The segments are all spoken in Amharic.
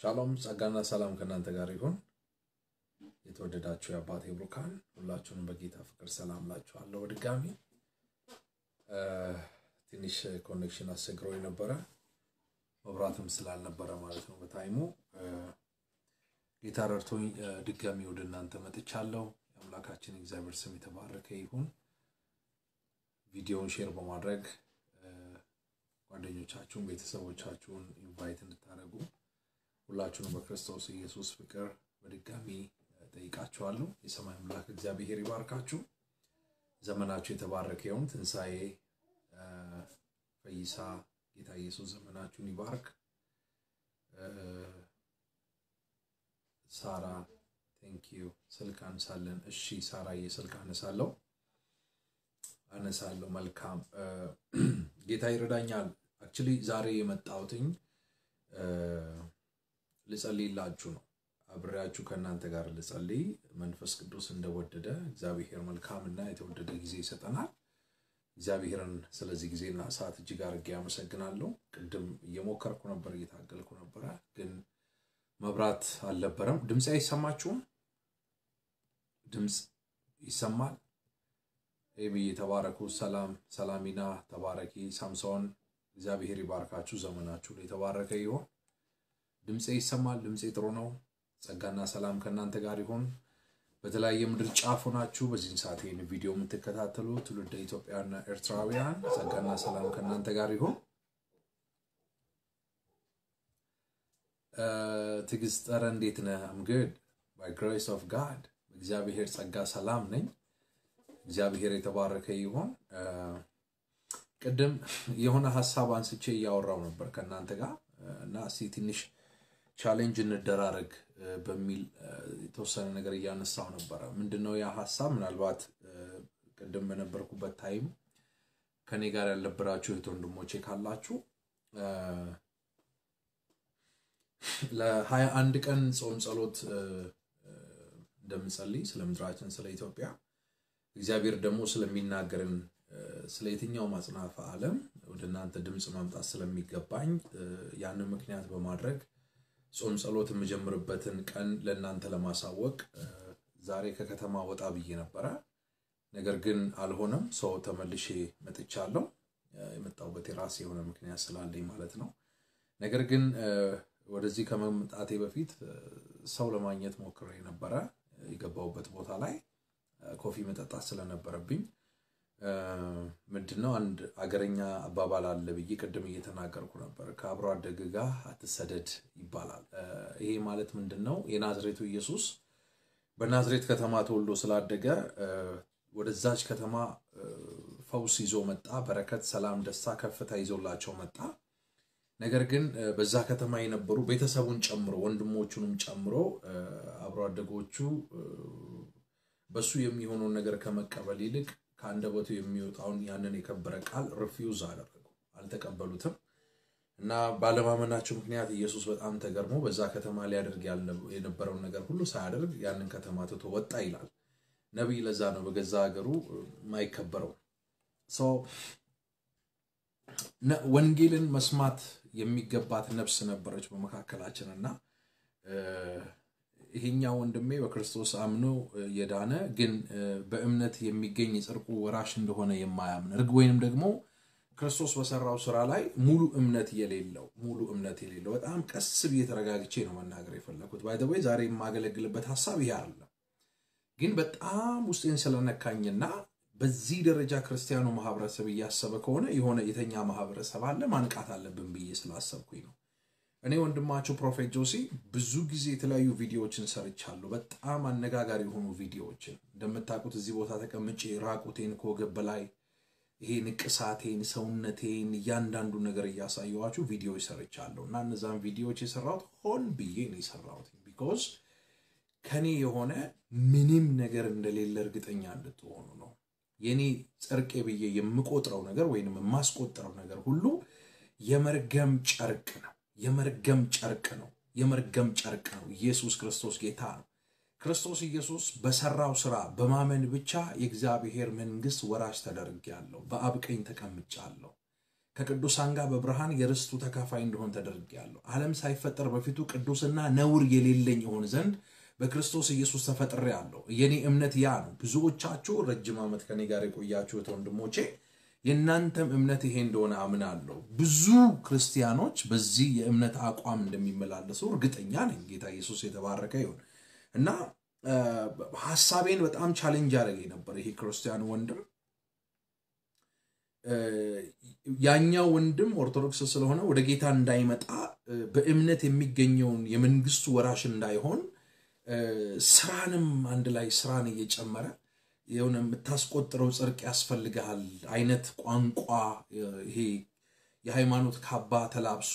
ሻሎም ጸጋና ሰላም ከእናንተ ጋር ይሁን። የተወደዳችሁ የአባቴ ብሩካን ሁላችሁንም በጌታ ፍቅር ሰላም ላችኋለሁ። በድጋሚ ትንሽ connection አስቸግሮ የነበረ መብራትም ስላልነበረ ማለት ነው በ timeኡ ጌታ ረድቶኝ ድጋሚ ወደ እናንተ መጥቻለሁ። የአምላካችን እግዚአብሔር ስም የተባረከ ይሁን። ቪዲዮውን share በማድረግ ጓደኞቻችሁን፣ ቤተሰቦቻችሁን invite እንድታደርጉ ሁላችሁንም በክርስቶስ ኢየሱስ ፍቅር በድጋሚ ጠይቃችኋለሁ። የሰማይ አምላክ እግዚአብሔር ይባርካችሁ። ዘመናችሁ የተባረከ ይሁን። ትንሣኤ ፈይሳ ጌታ ኢየሱስ ዘመናችሁን ይባርክ። ሳራ thank you ስልክ አነሳለሁ። እሺ ሳራዬ ስልክ አነሳለሁ አነሳለሁ። መልካም ጌታ ይረዳኛል። አክቹሊ ዛሬ የመጣሁትኝ ልጸልይላችሁ ነው። አብሬያችሁ ከእናንተ ጋር ልጸልይ። መንፈስ ቅዱስ እንደወደደ እግዚአብሔር መልካምና የተወደደ ጊዜ ይሰጠናል። እግዚአብሔርን ስለዚህ ጊዜና ሰዓት እጅግ አድርጌ አመሰግናለሁ። ቅድም እየሞከርኩ ነበር፣ እየታገልኩ ነበረ፣ ግን መብራት አልነበረም። ድምፅ አይሰማችሁም? ድምፅ ይሰማል? ኤቢ የተባረኩ ሰላም ሰላሚና ተባረኪ። ሳምሶን እግዚአብሔር ይባርካችሁ። ዘመናችሁ የተባረከ ይሆን። ድምፄ ይሰማል? ድምፄ ጥሩ ነው። ጸጋና ሰላም ከእናንተ ጋር ይሁን። በተለያየ ምድር ጫፍ ሆናችሁ በዚህን ሰዓት ይህን ቪዲዮ የምትከታተሉ ትውልደ ኢትዮጵያና ኤርትራውያን ጸጋና ሰላም ከእናንተ ጋር ይሁን። ትዕግስት ጠረ እንዴት ነህ? I'm good by grace of God በእግዚአብሔር ጸጋ ሰላም ነኝ። እግዚአብሔር የተባረከ ይሁን። ቅድም የሆነ ሀሳብ አንስቼ እያወራው ነበር ከእናንተ ጋር እና እስኪ ትንሽ challenge እንደራረግ በሚል የተወሰነ ነገር እያነሳው ነበረ። ምንድነው ያ ሀሳብ? ምናልባት ቅድም በነበርኩበት time ከኔ ጋር ያልነበራችሁ እህት ወንድሞቼ ካላችሁ ለሀያ አንድ ቀን ጾም ጸሎት እንደምጸልይ ስለ ምድራችን ስለ ኢትዮጵያ እግዚአብሔር ደግሞ ስለሚናገርን ስለ የትኛው አጽናፈ ዓለም ወደ እናንተ ድምፅ ማምጣት ስለሚገባኝ ያንን ምክንያት በማድረግ ጾም ጸሎት የምጀምርበትን ቀን ለእናንተ ለማሳወቅ ዛሬ ከከተማ ወጣ ብዬ ነበረ። ነገር ግን አልሆነም። ሰው ተመልሼ መጥቻለሁ። የመጣሁበት የራሴ የሆነ ምክንያት ስላለኝ ማለት ነው። ነገር ግን ወደዚህ ከመምጣቴ በፊት ሰው ለማግኘት ሞክሬ ነበረ። የገባሁበት ቦታ ላይ ኮፊ መጠጣት ስለነበረብኝ ምንድነው አንድ አገረኛ አባባል አለ ብዬ ቅድም እየተናገርኩ ነበር። ከአብሮ አደግ ጋር አትሰደድ ይባላል። ይሄ ማለት ምንድን ነው? የናዝሬቱ ኢየሱስ በናዝሬት ከተማ ተወልዶ ስላደገ ወደዛች ከተማ ፈውስ ይዞ መጣ። በረከት፣ ሰላም፣ ደስታ፣ ከፍታ ይዞላቸው መጣ። ነገር ግን በዛ ከተማ የነበሩ ቤተሰቡን ጨምሮ ወንድሞቹንም ጨምሮ አብሮ አደጎቹ በሱ የሚሆነውን ነገር ከመቀበል ይልቅ ከአንደበቱ የሚወጣውን ያንን የከበረ ቃል refuse አደረጉ፣ አልተቀበሉትም። እና ባለማመናቸው ምክንያት ኢየሱስ በጣም ተገርሞ በዛ ከተማ ሊያደርግ የነበረውን ነገር ሁሉ ሳያደርግ ያንን ከተማ ትቶ ወጣ ይላል ነቢይ። ለዛ ነው በገዛ ሀገሩ የማይከበረው። ወንጌልን መስማት የሚገባት ነፍስ ነበረች በመካከላችን እና ይሄኛው ወንድሜ በክርስቶስ አምኖ የዳነ ግን በእምነት የሚገኝ የጽድቁ ወራሽ እንደሆነ የማያምን እርግ ወይንም ደግሞ ክርስቶስ በሰራው ስራ ላይ ሙሉ እምነት የሌለው ሙሉ እምነት የሌለው በጣም ቀስ ብዬ ተረጋግቼ ነው መናገር የፈለኩት። ባይዘወይ ዛሬ የማገለግልበት ሀሳብ ይሄ አለ። ግን በጣም ውስጤን ስለነካኝና በዚህ ደረጃ ክርስቲያኑ ማህበረሰብ እያሰበ ከሆነ የሆነ የተኛ ማህበረሰብ አለ ማንቃት አለብን ብዬ ስላሰብኩኝ ነው። እኔ ወንድማችሁ prophet ጆሲ ብዙ ጊዜ የተለያዩ ቪዲዮዎችን ሰርቻለሁ። በጣም አነጋጋሪ የሆኑ ቪዲዮዎችን እንደምታውቁት እዚህ ቦታ ተቀምጬ ራቁቴን ከወገብ በላይ ይሄ ንቅሳቴን፣ ሰውነቴን እያንዳንዱ ነገር እያሳየኋችሁ ቪዲዮዎች ሰርቻለሁ እና እነዛን ቪዲዮዎች የሰራሁት ሆን ብዬ ነው የሰራሁት። because ከኔ የሆነ ምንም ነገር እንደሌለ እርግጠኛ እንድትሆኑ ነው። የኔ ጨርቄ ብዬ የምቆጥረው ነገር ወይንም የማስቆጥረው ነገር ሁሉ የመርገም ጨርቅ ነው። የመርገም ጨርቅ ነው። የመርገም ጨርቅ ነው። ኢየሱስ ክርስቶስ ጌታ ነው። ክርስቶስ ኢየሱስ በሰራው ስራ በማመን ብቻ የእግዚአብሔር መንግስት ወራሽ ተደርጌያለሁ፣ በአብ ቀኝ ተቀምጫለሁ። ከቅዱሳን ጋር በብርሃን የርስቱ ተካፋይ እንደሆን ተደርጌአለሁ። ዓለም ሳይፈጠር በፊቱ ቅዱስና ነውር የሌለኝ ይሆን ዘንድ በክርስቶስ ኢየሱስ ተፈጥሬአለሁ። የኔ እምነት ያ ነው። ብዙዎቻችሁ ረጅም ዓመት ከኔ ጋር የቆያችሁት ወንድሞቼ የእናንተም እምነት ይሄ እንደሆነ አምናለሁ። ብዙ ክርስቲያኖች በዚህ የእምነት አቋም እንደሚመላለሱ እርግጠኛ ነኝ። ጌታ ኢየሱስ የተባረከ ይሁን እና ሀሳቤን በጣም challenge ያደረገኝ ነበር ይሄ ክርስቲያን ወንድም ያኛው ወንድም ኦርቶዶክስ ስለሆነ ወደ ጌታ እንዳይመጣ በእምነት የሚገኘውን የመንግስቱ ወራሽ እንዳይሆን ስራንም አንድ ላይ ስራን እየጨመረ የሆነ የምታስቆጥረው ጽድቅ ያስፈልግሃል አይነት ቋንቋ ይሄ የሃይማኖት ካባ ተላብሶ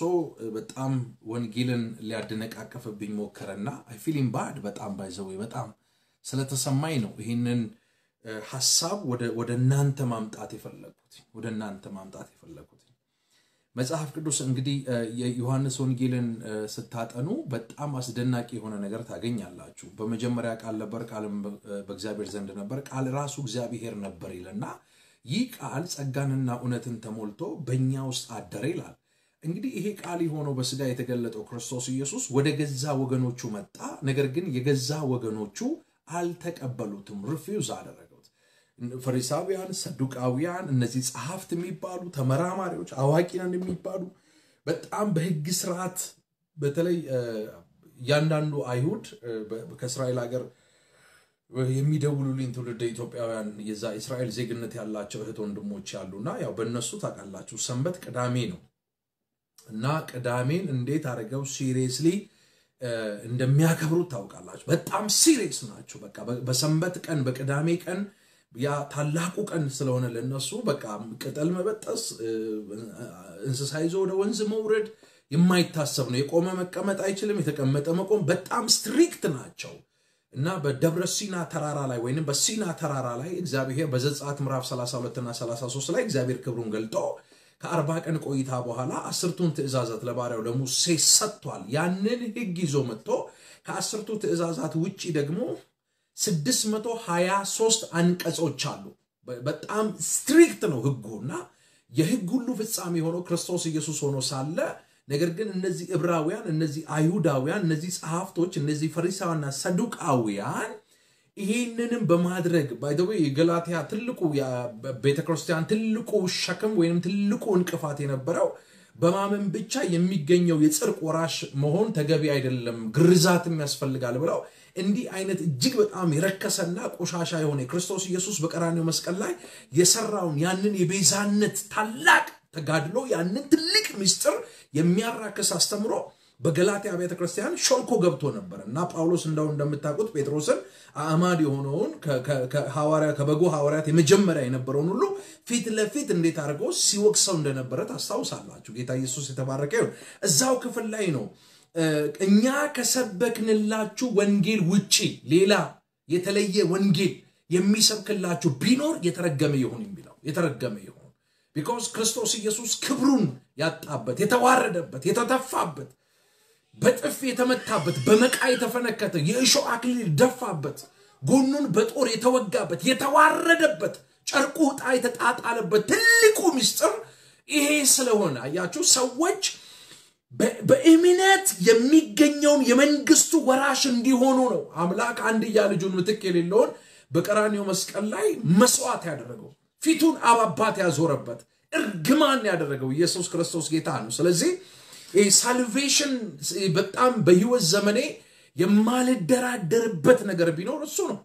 በጣም ወንጌልን ሊያደነቃቀፍብኝ ሞከረና feeling bad በጣም by the way በጣም ስለተሰማኝ ነው ይህንን ሀሳብ ወደ እናንተ ማምጣት የፈለግኩት ወደ እናንተ ማምጣት የፈለግኩት መጽሐፍ ቅዱስ እንግዲህ የዮሐንስ ወንጌልን ስታጠኑ በጣም አስደናቂ የሆነ ነገር ታገኛላችሁ። በመጀመሪያ ቃል ነበር፣ ቃልም በእግዚአብሔር ዘንድ ነበር፣ ቃል ራሱ እግዚአብሔር ነበር ይልና ይህ ቃል ጸጋንና እውነትን ተሞልቶ በእኛ ውስጥ አደረ ይላል። እንግዲህ ይሄ ቃል የሆነው በስጋ የተገለጠው ክርስቶስ ኢየሱስ ወደ ገዛ ወገኖቹ መጣ። ነገር ግን የገዛ ወገኖቹ አልተቀበሉትም፣ refuse አደረጉት። ፈሪሳውያን፣ ሰዱቃውያን፣ እነዚህ ጸሐፍት የሚባሉ ተመራማሪዎች፣ አዋቂ ነን የሚባሉ በጣም በሕግ ስርዓት በተለይ እያንዳንዱ አይሁድ ከእስራኤል ሀገር የሚደውሉልኝ ትውልደ ኢትዮጵያውያን የዛ እስራኤል ዜግነት ያላቸው እህት ወንድሞች ያሉና ያው በእነሱ ታውቃላችሁ ሰንበት ቅዳሜ ነው እና ቅዳሜን እንዴት አድርገው seriously እንደሚያከብሩት ታውቃላችሁ። በጣም serious ናቸው። በቃ በሰንበት ቀን በቅዳሜ ቀን ያ ታላቁ ቀን ስለሆነ ለነሱ በቃ ቅጠል መበጠስ፣ እንስሳ ይዞ ወደ ወንዝ መውረድ የማይታሰብ ነው። የቆመ መቀመጥ አይችልም፣ የተቀመጠ መቆም። በጣም ስትሪክት ናቸው እና በደብረ ሲና ተራራ ላይ ወይም በሲና ተራራ ላይ እግዚአብሔር በዘጸአት ምዕራፍ 32 እና 33 ላይ እግዚአብሔር ክብሩን ገልጦ ከአርባ ቀን ቆይታ በኋላ አስርቱን ትእዛዛት ለባሪያው ለሙሴ ሰጥቷል። ያንን ሕግ ይዞ መጥቶ ከአስርቱ ትእዛዛት ውጪ ደግሞ 623 አንቀጾች አሉ። በጣም ስትሪክት ነው ሕጉ እና የሕግ ሁሉ ፍጻሜ የሆነው ክርስቶስ ኢየሱስ ሆኖ ሳለ ነገር ግን እነዚህ ዕብራውያን፣ እነዚህ አይሁዳውያን፣ እነዚህ ጸሐፍቶች፣ እነዚህ ፈሪሳውያንና ሰዱቃውያን ይህንንም በማድረግ ባይደዌ የገላትያ ትልቁ ቤተክርስቲያን ትልቁ ሸክም ወይም ትልቁ እንቅፋት የነበረው በማመን ብቻ የሚገኘው የጽድቅ ወራሽ መሆን ተገቢ አይደለም፣ ግርዛትም ያስፈልጋል ብለው እንዲህ አይነት እጅግ በጣም የረከሰና ቆሻሻ የሆነ የክርስቶስ ኢየሱስ በቀራኔው መስቀል ላይ የሰራውን ያንን የቤዛነት ታላቅ ተጋድሎ ያንን ትልቅ ምስጢር የሚያራክስ አስተምሮ በገላትያ ቤተ ክርስቲያን ሾልኮ ገብቶ ነበር እና ጳውሎስ እንደው እንደምታውቁት ጴጥሮስን አእማድ የሆነውን ከበጎ ሐዋርያት የመጀመሪያ የነበረውን ሁሉ ፊት ለፊት እንዴት አድርገው ሲወቅሰው እንደነበረ ታስታውሳላችሁ። ጌታ ኢየሱስ የተባረከ ይሁን። እዛው ክፍል ላይ ነው እኛ ከሰበክንላችሁ ወንጌል ውጪ ሌላ የተለየ ወንጌል የሚሰብክላችሁ ቢኖር የተረገመ ይሁን የሚለው የተረገመ ይሁን። because ክርስቶስ ኢየሱስ ክብሩን ያጣበት፣ የተዋረደበት፣ የተተፋበት፣ በጥፊ የተመታበት፣ በመቃ የተፈነከተ፣ የእሾህ አክሊል ደፋበት፣ ጎኑን በጦር የተወጋበት፣ የተዋረደበት፣ ጨርቁ ዕጣ የተጣጣለበት ትልቁ ምስጢር ይሄ ስለሆነ አያችሁ ሰዎች በእምነት የሚገኘውን የመንግስቱ ወራሽ እንዲሆኑ ነው አምላክ አንድያ ልጁን ምትክ የሌለውን በቀራኒው መስቀል ላይ መስዋዕት ያደረገው ፊቱን አባባት ያዞረበት እርግማን ያደረገው ኢየሱስ ክርስቶስ ጌታ ነው። ስለዚህ ሳልቬሽን በጣም በህይወት ዘመኔ የማልደራደርበት ነገር ቢኖር እሱ ነው።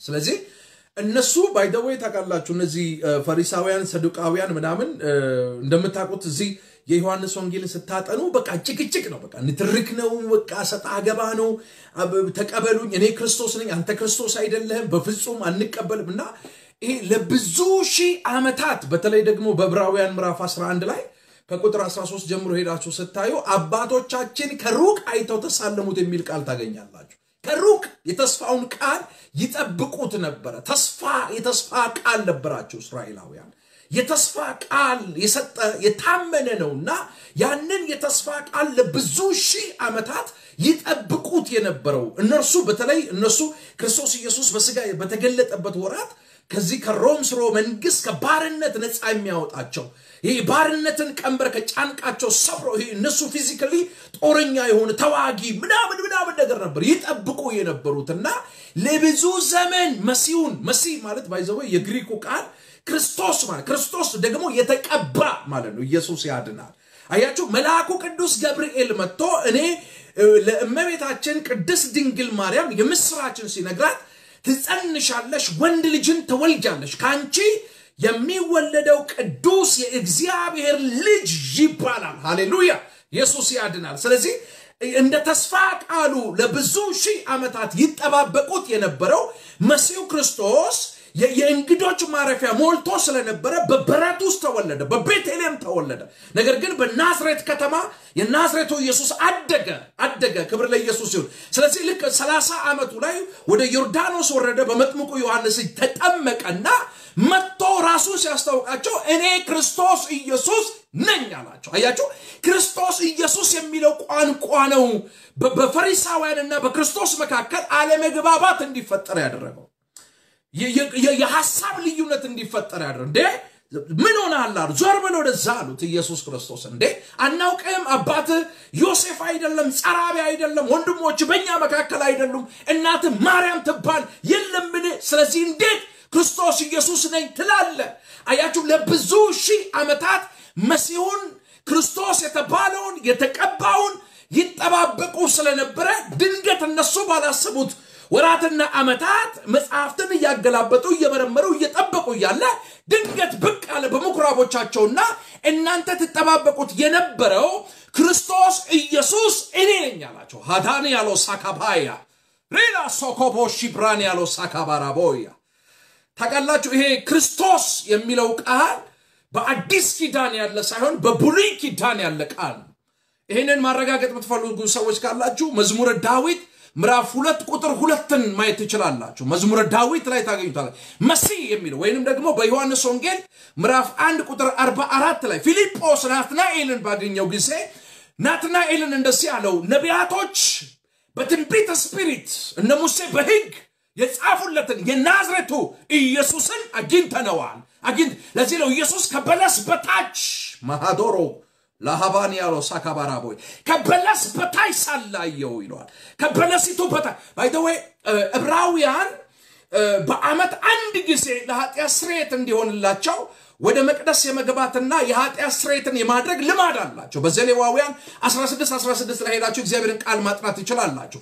ስለዚህ እነሱ ባይደወይ ታውቃላችሁ፣ እነዚህ ፈሪሳውያን፣ ሰዱቃውያን ምናምን እንደምታውቁት እዚህ የዮሐንስ ወንጌልን ስታጠኑ በቃ ጭቅጭቅ ነው፣ በቃ ንትርክ ነው፣ በቃ ሰጣ ገባ ነው። ተቀበሉኝ፣ እኔ ክርስቶስ ነኝ፣ አንተ ክርስቶስ አይደለህም፣ በፍጹም አንቀበልም እና ይሄ ለብዙ ሺህ ዓመታት በተለይ ደግሞ በዕብራውያን ምዕራፍ 11 ላይ ከቁጥር 13 ጀምሮ ሄዳችሁ ስታዩ አባቶቻችን ከሩቅ አይተው ተሳለሙት የሚል ቃል ታገኛላችሁ። ከሩቅ የተስፋውን ቃል ይጠብቁት ነበረ። ተስፋ የተስፋ ቃል ነበራቸው እስራኤላውያን። የተስፋ ቃል የሰጠ የታመነ ነውና ያንን የተስፋ ቃል ለብዙ ሺህ ዓመታት ይጠብቁት የነበረው እነርሱ በተለይ እነሱ ክርስቶስ ኢየሱስ በስጋ በተገለጠበት ወራት ከዚህ ከሮም ስርወ መንግስት ከባርነት ነፃ የሚያወጣቸው የባርነትን ቀንበር ከጫንቃቸው ሰብሮ እነሱ physically ጦረኛ የሆነ ተዋጊ ምናምን ምናምን ነገር ነበር ይጠብቁ የነበሩትና ለብዙ ዘመን መሲሁን መሲህ ማለት by the way የግሪኩ ቃል ክርስቶስ ማለት ክርስቶስ ደግሞ የተቀባ ማለት ነው። ኢየሱስ ያድናል። አያችሁ መልአኩ ቅዱስ ገብርኤል መጥቶ እኔ ለእመቤታችን ቅድስት ድንግል ማርያም የምስራችን ሲነግራት ትጸንሻለሽ፣ ወንድ ልጅን ትወልጃለሽ፣ ከአንቺ የሚወለደው ቅዱስ የእግዚአብሔር ልጅ ይባላል። ሃሌሉያ! ኢየሱስ ያድናል። ስለዚህ እንደ ተስፋ ቃሉ ለብዙ ሺህ ዓመታት ይጠባበቁት የነበረው መሲሁ ክርስቶስ የእንግዶች ማረፊያ ሞልቶ ስለነበረ በበረት ውስጥ ተወለደ፣ በቤተልሔም ተወለደ። ነገር ግን በናዝሬት ከተማ የናዝሬቱ ኢየሱስ አደገ አደገ። ክብር ለኢየሱስ ይሁን። ስለዚህ ልክ 30 ዓመቱ ላይ ወደ ዮርዳኖስ ወረደ፣ በመጥምቁ ዮሐንስ ተጠመቀና መጥቶ ራሱን ሲያስታውቃቸው እኔ ክርስቶስ ኢየሱስ ነኝ አላቸው። አያቸው ክርስቶስ ኢየሱስ የሚለው ቋንቋ ነው በፈሪሳውያንና በክርስቶስ መካከል አለመግባባት እንዲፈጠር ያደረገው የሐሳብ ልዩነት እንዲፈጠር ያደረ እንዴ ምን ሆነሃል አሉ። ዞር በል ወደዛ አሉት ኢየሱስ ክርስቶስ። እንዴ አናውቅም? አባት ዮሴፍ አይደለም? ጸራቢ አይደለም? ወንድሞች በእኛ መካከል አይደሉም? እናት ማርያም ትባል የለምን? ስለዚህ እንዴት ክርስቶስ ኢየሱስ ነኝ ትላለ? አያችሁ፣ ለብዙ ሺህ ዓመታት መሲሁን ክርስቶስ የተባለውን የተቀባውን ይጠባበቁ ስለነበረ ድንገት እነሱ ባላሰቡት ወራትና ዓመታት መጽሐፍትን እያገላበጡ እየመረመሩ እየጠበቁ እያለ ድንገት ብቅ አለ በምኩራቦቻቸውና እናንተ ትጠባበቁት የነበረው ክርስቶስ ኢየሱስ እኔ ነኝ አላቸው። ሃዳን ያለው ሳካባያ ሬላ ሶኮቦ ሺብራን ያለው ሳካባራቦያ ታውቃላችሁ። ይሄ ክርስቶስ የሚለው ቃል በአዲስ ኪዳን ያለ ሳይሆን በብሉይ ኪዳን ያለ ቃል ይህንን ማረጋገጥ የምትፈልጉ ሰዎች ካላችሁ መዝሙረ ዳዊት ምዕራፍ ሁለት ቁጥር ሁለትን ማየት ትችላላችሁ። መዝሙረ ዳዊት ላይ ታገኙታለ። መሲህ የሚለው ወይንም ደግሞ በዮሐንስ ወንጌል ምዕራፍ አንድ ቁጥር አርባ አራት ላይ ፊልጶስ ናትናኤልን ባገኘው ጊዜ ናትናኤልን እንደዚህ አለው፣ ነቢያቶች በትንቢተ ስፒሪት እነ ሙሴ በሕግ የጻፉለትን የናዝሬቱ ኢየሱስን አግኝተነዋል። አግኝት ለዚህ ነው ኢየሱስ ከበለስ በታች ማሃዶሮ ለሃባን ያለው ሳካባራ ቦይ ከበለስ በታች ሳላየው ይለዋል። ከበለሲቱ በታች ባይተወይ ዕብራውያን በዓመት አንድ ጊዜ ለኃጢአት ስርየት እንዲሆንላቸው ወደ መቅደስ የመግባትና የኃጢአት ስርየትን የማድረግ ልማድ አላቸው። በዘሌዋውያን 16 16 ላይ ሄዳችሁ እግዚአብሔርን ቃል ማጥናት ትችላላችሁ።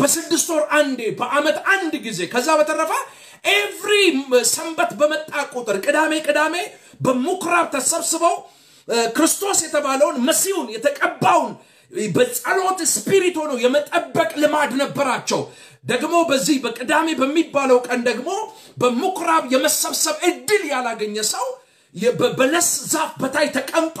በስድስት ወር አንዴ በዓመት አንድ ጊዜ ከዛ በተረፈ ኤቭሪ ሰንበት በመጣ ቁጥር ቅዳሜ ቅዳሜ በምኩራብ ተሰብስበው ክርስቶስ የተባለውን መሲሁን የተቀባውን በጸሎት ስፒሪት ሆኖ የመጠበቅ ልማድ ነበራቸው። ደግሞ በዚህ በቅዳሜ በሚባለው ቀን ደግሞ በምኩራብ የመሰብሰብ እድል ያላገኘ ሰው በበለስ ዛፍ በታይ ተቀምጦ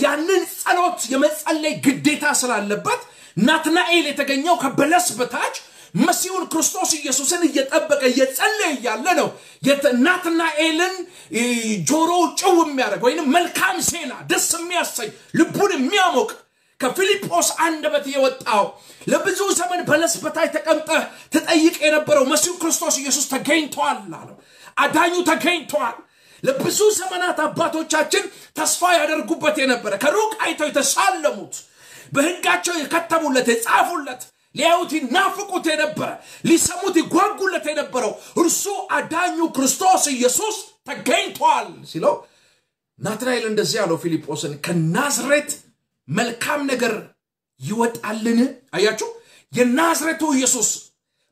ያንን ጸሎት የመጸለይ ግዴታ ስላለበት ናትናኤል የተገኘው ከበለስ በታች መሲሁን ክርስቶስ ኢየሱስን እየጠበቀ እየጸለየ እያለ ነው። ናትናኤልን ጆሮ ጭው የሚያደርግ ወይም መልካም ዜና ደስ የሚያሰኝ ልቡን የሚያሞቅ ከፊልጶስ አንደበት የወጣው ለብዙ ዘመን በለስ በታች ተቀምጠህ ትጠይቅ የነበረው መሲሁ ክርስቶስ ኢየሱስ ተገኝተዋል አለው። አዳኙ ተገኝተዋል። ለብዙ ዘመናት አባቶቻችን ተስፋ ያደርጉበት የነበረ ከሩቅ አይተው የተሳለሙት በሕጋቸው የከተሙለት የጻፉለት ሊያዩት ይናፍቁት የነበረ ሊሰሙት ይጓጉለት የነበረው እርሱ አዳኙ ክርስቶስ ኢየሱስ ተገኝቷል ሲለው ናትናኤል እንደዚህ ያለው ፊልጶስን ከናዝሬት መልካም ነገር ይወጣልን? አያችሁ፣ የናዝሬቱ ኢየሱስ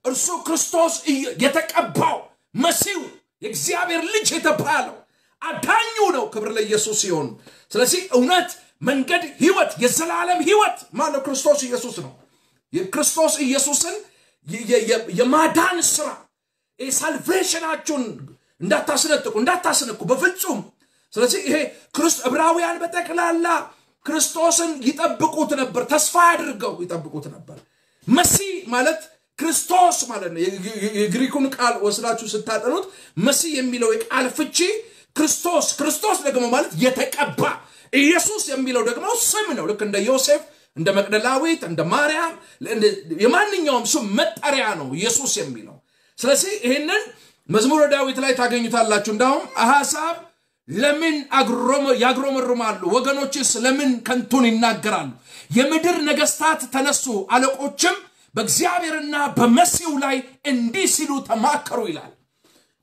እርሱ ክርስቶስ የተቀባው መሲሁ የእግዚአብሔር ልጅ የተባለው አዳኙ ነው። ክብር ለኢየሱስ ሲሆን፣ ስለዚህ እውነት፣ መንገድ፣ ህይወት፣ የዘላለም ህይወት ማነው? ክርስቶስ ኢየሱስ ነው። የክርስቶስ ኢየሱስን የማዳን ስራ ሳልቬሽናችሁን እንዳታስነጥቁ እንዳታስነቁ በፍጹም። ስለዚህ ይሄ ዕብራውያን በጠቅላላ ክርስቶስን ይጠብቁት ነበር፣ ተስፋ አድርገው ይጠብቁት ነበር። መሲህ ማለት ክርስቶስ ማለት ነው። የግሪኩን ቃል ወስዳችሁ ስታጠኑት መሲህ የሚለው የቃል ፍቺ ክርስቶስ፣ ክርስቶስ ደግሞ ማለት የተቀባ፣ ኢየሱስ የሚለው ደግሞ ስም ነው። ልክ እንደ ዮሴፍ እንደ መቅደላዊት እንደ ማርያም የማንኛውም ስም መጠሪያ ነው ኢየሱስ የሚለው። ስለዚህ ይህንን መዝሙረ ዳዊት ላይ ታገኙታላችሁ። እንዳውም አሕዛብ ለምን ያግሮመርማሉ? ወገኖችስ ለምን ከንቱን ይናገራሉ? የምድር ነገስታት ተነሱ፣ አለቆችም በእግዚአብሔርና በመሲው ላይ እንዲህ ሲሉ ተማከሩ ይላል።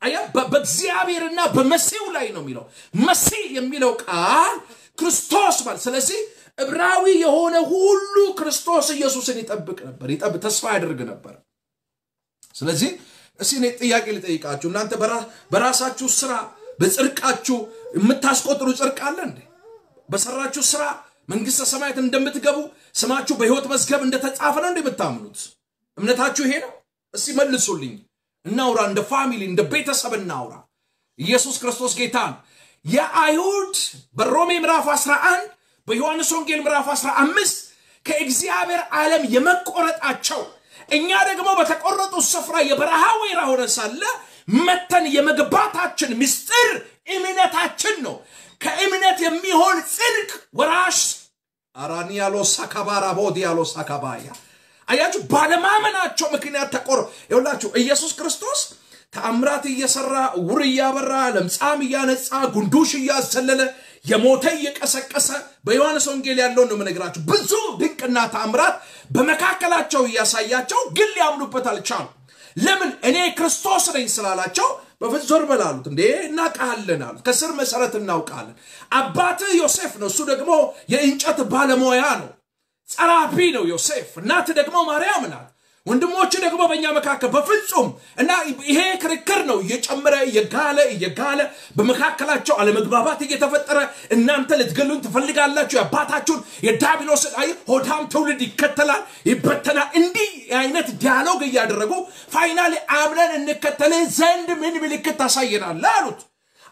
አያ በእግዚአብሔርና በመሲው ላይ ነው የሚለው። መሲህ የሚለው ቃል ክርስቶስ ማለት ስለዚህ ዕብራዊ የሆነ ሁሉ ክርስቶስ ኢየሱስን ይጠብቅ ነበር፣ ይጠብቅ ተስፋ ያደርግ ነበር። ስለዚህ እስቲ እኔ ጥያቄ ልጠይቃችሁ። እናንተ በራሳችሁ ስራ በጽድቃችሁ የምታስቆጥሩ ጽድቅ አለ እንዴ? በሰራችሁ ስራ መንግስተ ሰማያት እንደምትገቡ ስማችሁ በሕይወት መዝገብ እንደተጻፈ ነው እንደምታምኑት? እምነታችሁ ይሄ ነው? እስቲ መልሱልኝ። እናውራ፣ እንደ family እንደ ቤተሰብ እናውራ። ኢየሱስ ክርስቶስ ጌታ ነው። የአይሁድ በሮሜ ምዕራፍ 11 በዮሐንስ ወንጌል ምዕራፍ 15 ከእግዚአብሔር ዓለም የመቆረጣቸው እኛ ደግሞ በተቆረጡት ስፍራ የበረሃ ወይራ ሆነን ሳለ መጥተን የመግባታችን ምስጢር እምነታችን ነው። ከእምነት የሚሆን ጽድቅ ወራሽ አራኒያሎ ሳካባራ ቦዲያሎ ሳካባያ አያችሁ፣ ባለማመናቸው ምክንያት ተቆር ይውላችሁ ኢየሱስ ክርስቶስ ተአምራት እየሰራ ውር እያበራ ለምጻም እያነጻ ጉንዱሽ እያዘለለ የሞተ እየቀሰቀሰ በዮሐንስ ወንጌል ያለውን ነው የምነግራችሁ። ብዙ ድንቅና ተአምራት በመካከላቸው እያሳያቸው ግን ሊያምኑበት አልቻሉ። ለምን? እኔ ክርስቶስ ነኝ ስላላቸው በፍጹም ዞር በል አሉት። እንዴ እናውቃለን አሉት። ከስር መሰረት እናውቃለን። አባትህ ዮሴፍ ነው፣ እሱ ደግሞ የእንጨት ባለሙያ ነው፣ ጠራቢ ነው ዮሴፍ። እናት ደግሞ ማርያም ናት። ወንድሞች ደግሞ በእኛ መካከል በፍጹም እና ይሄ ክርክር ነው። እየጨመረ እየጋለ እየጋለ በመካከላቸው አለመግባባት እየተፈጠረ እናንተ ልትገሉን ትፈልጋላችሁ። የአባታችሁን የዳቢሎስን አይ ሆዳም ትውልድ ይከተላል ይበተናል። እንዲህ አይነት dialogue እያደረጉ finally አምነን እንከተል ዘንድ ምን ምልክት ታሳየናል አሉት።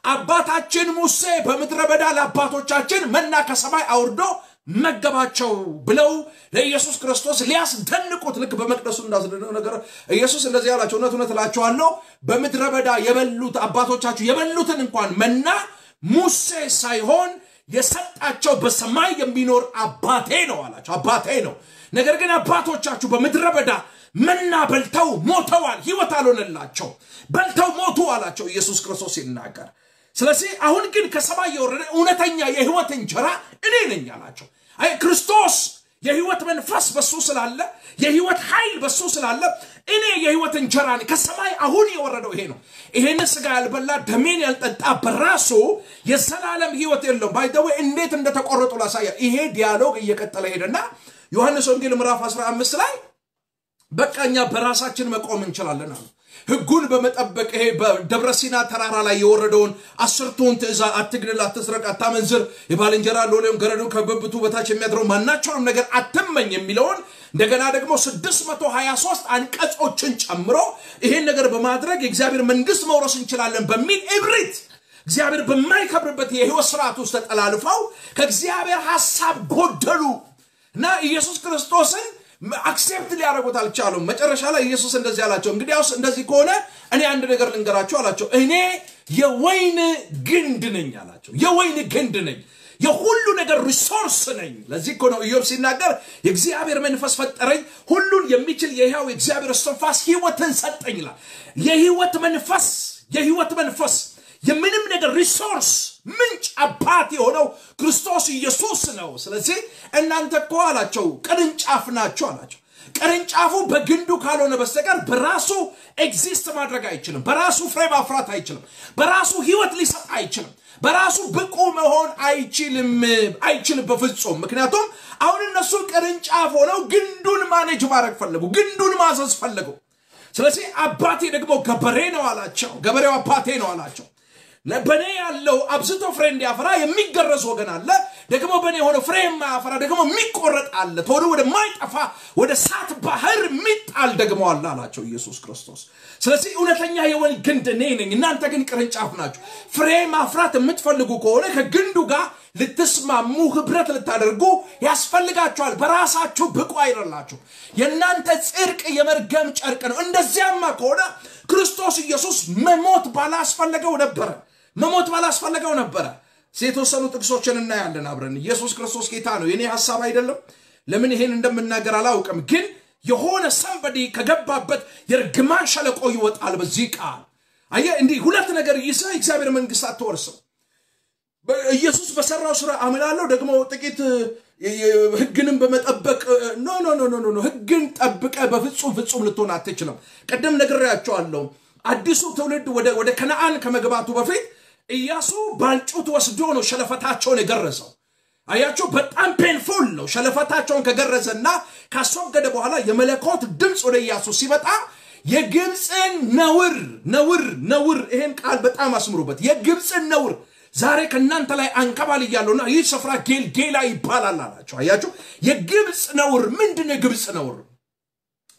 አባታችን ሙሴ በምድረ በዳ ለአባቶቻችን መና ከሰማይ አውርዶ መገባቸው ብለው ለኢየሱስ ክርስቶስ ሊያስደንቁት ልክ በመቅደሱ እንዳስደነቀው ነገር ኢየሱስ እንደዚህ ያላቸው እውነት እውነት እላቸዋለሁ በምድረ በዳ የበሉት አባቶቻችሁ የበሉትን እንኳን መና ሙሴ ሳይሆን የሰጣቸው በሰማይ የሚኖር አባቴ ነው አላቸው። አባቴ ነው። ነገር ግን አባቶቻችሁ በምድረ በዳ መና በልተው ሞተዋል ህይወት አልሆነላቸው በልተው ሞቱ አላቸው ኢየሱስ ክርስቶስ ይናገር ስለዚህ አሁን ግን ከሰማይ የወረደ እውነተኛ የህይወት እንጀራ እኔ ነኝ አላቸው። አይ ክርስቶስ የህይወት መንፈስ በሱ ስላለ የህይወት ኃይል በሱ ስላለ እኔ የህይወት እንጀራ ከሰማይ አሁን የወረደው ይሄ ነው። ይሄን ስጋ ያልበላ ደሜን ያልጠጣ በራሱ የዘላለም ህይወት የለውም። by the way እንዴት እንደተቆረጡ ላሳያችሁ ይሄ dialogue እየቀጠለ ሄደና ዮሐንስ ወንጌል ምዕራፍ 15 ላይ በቃ እኛ በራሳችን መቆም እንችላለን አሉ ህጉን በመጠበቅ ይሄ በደብረ ሲና ተራራ ላይ የወረደውን አስርቱን ትእዛዝ አትግድል፣ አትስረቅ፣ አታመንዝር፣ የባልንጀራ ሎሌውን ገረዱን ከብብቱ በታች የሚያድረው ማናቸውንም ነገር አትመኝ የሚለውን እንደገና ደግሞ 623 አንቀጾችን ጨምሮ ይሄን ነገር በማድረግ የእግዚአብሔር መንግስት መውረስ እንችላለን በሚል እብሪት እግዚአብሔር በማይከብርበት የህይወት ስርዓት ውስጥ ተጠላልፈው ከእግዚአብሔር ሀሳብ ጎደሉ እና ኢየሱስ ክርስቶስን accept ሊያደርጉት አልቻሉም። መጨረሻ ላይ ኢየሱስ እንደዚህ አላቸው። እንግዲያውስ እንደዚህ ከሆነ እኔ አንድ ነገር ልንገራችሁ አላቸው። እኔ የወይን ግንድ ነኝ አላቸው። የወይን ግንድ ነኝ። የሁሉ ነገር resource ነኝ። ለዚህ እኮ ነው ኢዮብ ሲናገር የእግዚአብሔር መንፈስ ፈጠረኝ ሁሉን የሚችል የህያው የእግዚአብሔር እስትንፋስ ህይወትን ሰጠኝ ይላል። የህይወት መንፈስ የህይወት መንፈስ የምንም ነገር resource ምንጭ አባት የሆነው ክርስቶስ ኢየሱስ ነው። ስለዚህ እናንተ እኮ አላቸው ቅርንጫፍ ናችሁ አላቸው። ቅርንጫፉ በግንዱ ካልሆነ በስተቀር በራሱ exist ማድረግ አይችልም። በራሱ ፍሬ ማፍራት አይችልም። በራሱ ህይወት ሊሰጥ አይችልም። በራሱ ብቁ መሆን አይችልም አይችልም በፍጹም። ምክንያቱም አሁን እነሱ ቅርንጫፍ ሆነው ግንዱን manage ማድረግ ፈለጉ ግንዱን ማዘዝ ፈለጉ ስለዚህ አባቴ ደግሞ ገበሬ ነው አላቸው ገበሬው አባቴ ነው አላቸው በእኔ ያለው አብዝቶ ፍሬ እንዲያፈራ የሚገረዝ ወገን አለ። ደግሞ በእኔ የሆነ ፍሬ የማያፈራ ደግሞ የሚቆረጥ አለ። ተወደ ወደማይጠፋ ወደ ሳት ባህር የሚጣል ደግሞ አለ አላቸው ኢየሱስ ክርስቶስ። ስለዚህ እውነተኛ የወይን ግንድ እኔ ነኝ። እናንተ ግን ቅርንጫፍ ናችሁ። ፍሬ ማፍራት የምትፈልጉ ከሆነ ከግንዱ ጋር ልትስማሙ ህብረት ልታደርጉ ያስፈልጋችኋል። በራሳችሁ ብቁ አይደላችሁ የእናንተ ጽድቅ የመርገም ጨርቅ ነው። እንደዚያማ ከሆነ ክርስቶስ ኢየሱስ መሞት ባላስፈለገው ነበረ መሞት ባላስፈለገው ነበረ። የተወሰኑ ጥቅሶችን እናያለን አብረን። ኢየሱስ ክርስቶስ ጌታ ነው። የኔ ሀሳብ አይደለም። ለምን ይሄን እንደምናገር አላውቅም ግን የሆነ ሰንበዲ ከገባበት የርግማን ሸለቆ ይወጣል በዚህ ቃል። አየ እንዲህ ሁለት ነገር ይዘ እግዚአብሔር መንግስት አትወርስም ኢየሱስ በሰራው ስራ አምናለሁ ደግሞ ጥቂት ህግንም በመጠበቅ no no no no no ህግን ጠብቀህ በፍጹም ፍጹም ልትሆን አትችልም። ቅድም ነግሬያችኋለሁ። አዲሱ ትውልድ ወደ ከነአን ከመግባቱ በፊት ኢያሱ ባልጩት ወስዶ ነው ሸለፈታቸውን የገረዘው። አያችሁ በጣም painful ነው። ሸለፈታቸውን ከገረዘና ካስወገደ በኋላ የመለኮት ድምፅ ወደ ኢያሱ ሲመጣ የግብፅን ነውር ነውር ነውር ይሄን ቃል በጣም አስምሩበት። የግብፅን ነውር ዛሬ ከእናንተ ላይ አንከባልያለሁና ይህ ስፍራ ጌልጌላ ይባላል አላቸው። አያችሁ የግብፅ ነውር ምንድን? የግብፅ ነውር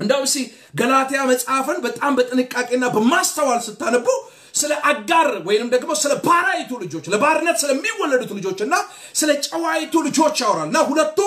እንደውም ሲ ገላትያ መጽሐፍን በጣም በጥንቃቄና በማስተዋል ስታነቡ ስለ አጋር ወይንም ደግሞ ስለ ባራይቱ ልጆች ለባርነት ስለሚወለዱት ልጆች እና ስለ ጨዋይቱ ልጆች ያወራል እና ሁለቱ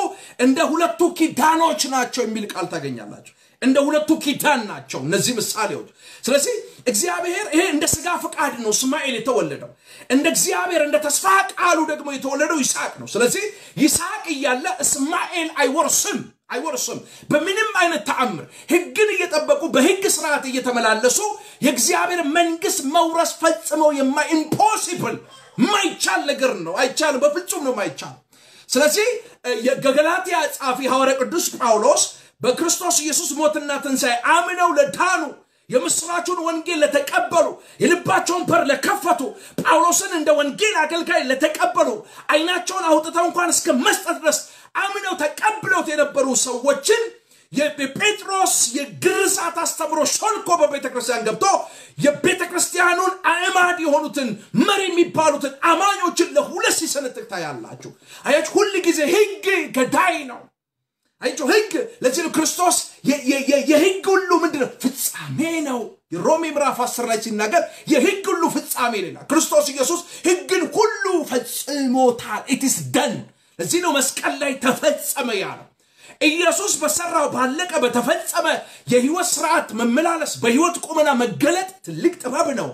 እንደ ሁለቱ ኪዳኖች ናቸው የሚል ቃል ታገኛላቸው። እንደ ሁለቱ ኪዳን ናቸው እነዚህ ምሳሌዎች። ስለዚህ እግዚአብሔር ይሄ እንደ ስጋ ፈቃድ ነው እስማኤል የተወለደው። እንደ እግዚአብሔር እንደ ተስፋ ቃሉ ደግሞ የተወለደው ይስሐቅ ነው። ስለዚህ ይስሐቅ እያለ እስማኤል አይወርስም አይወርስም በምንም አይነት ተአምር ህግን እየጠበቁ በህግ ስርዓት እየተመላለሱ የእግዚአብሔር መንግስት መውረስ ፈጽሞ የማ impossible ማይቻል ነገር ነው። አይቻልም፣ በፍጹም ነው ማይቻል። ስለዚህ የገላትያ ጻፊ ሐዋርያ ቅዱስ ጳውሎስ በክርስቶስ ኢየሱስ ሞትና ትንሣኤ አምነው ለዳኑ የምስራቹን ወንጌል ለተቀበሉ የልባቸውን በር ለከፈቱ ጳውሎስን እንደ ወንጌል አገልጋይ ለተቀበሉ አይናቸውን አውጥተው እንኳን እስከ መስጠት ድረስ አምነው ተቀብለውት የነበሩ ሰዎችን የጴጥሮስ የግርዛት አስተምሮ ሾልኮ በቤተ ክርስቲያን ገብቶ የቤተ ክርስቲያኑን አእማድ የሆኑትን መሪ የሚባሉትን አማኞችን ለሁለት ሲሰነጥቅ ታያላችሁ። አያችሁ፣ ሁል ጊዜ ህግ ገዳይ ነው። አይጮ ህግ ለዚህ ነው ክርስቶስ የህግ ሁሉ ምንድን ፍጻሜ ነው። የሮሜ ምዕራፍ አስር ላይ ሲናገር የህግ ሁሉ ፍጻሜ ሌላ ክርስቶስ ኢየሱስ ህግን ሁሉ ፈጽሞታል። it's done ለዚህ ነው መስቀል ላይ ተፈጸመ ያለው። ኢየሱስ በሰራው ባለቀ በተፈጸመ የህይወት ስርዓት መመላለስ በህይወት ቁመና መገለጥ ትልቅ ጥበብ ነው።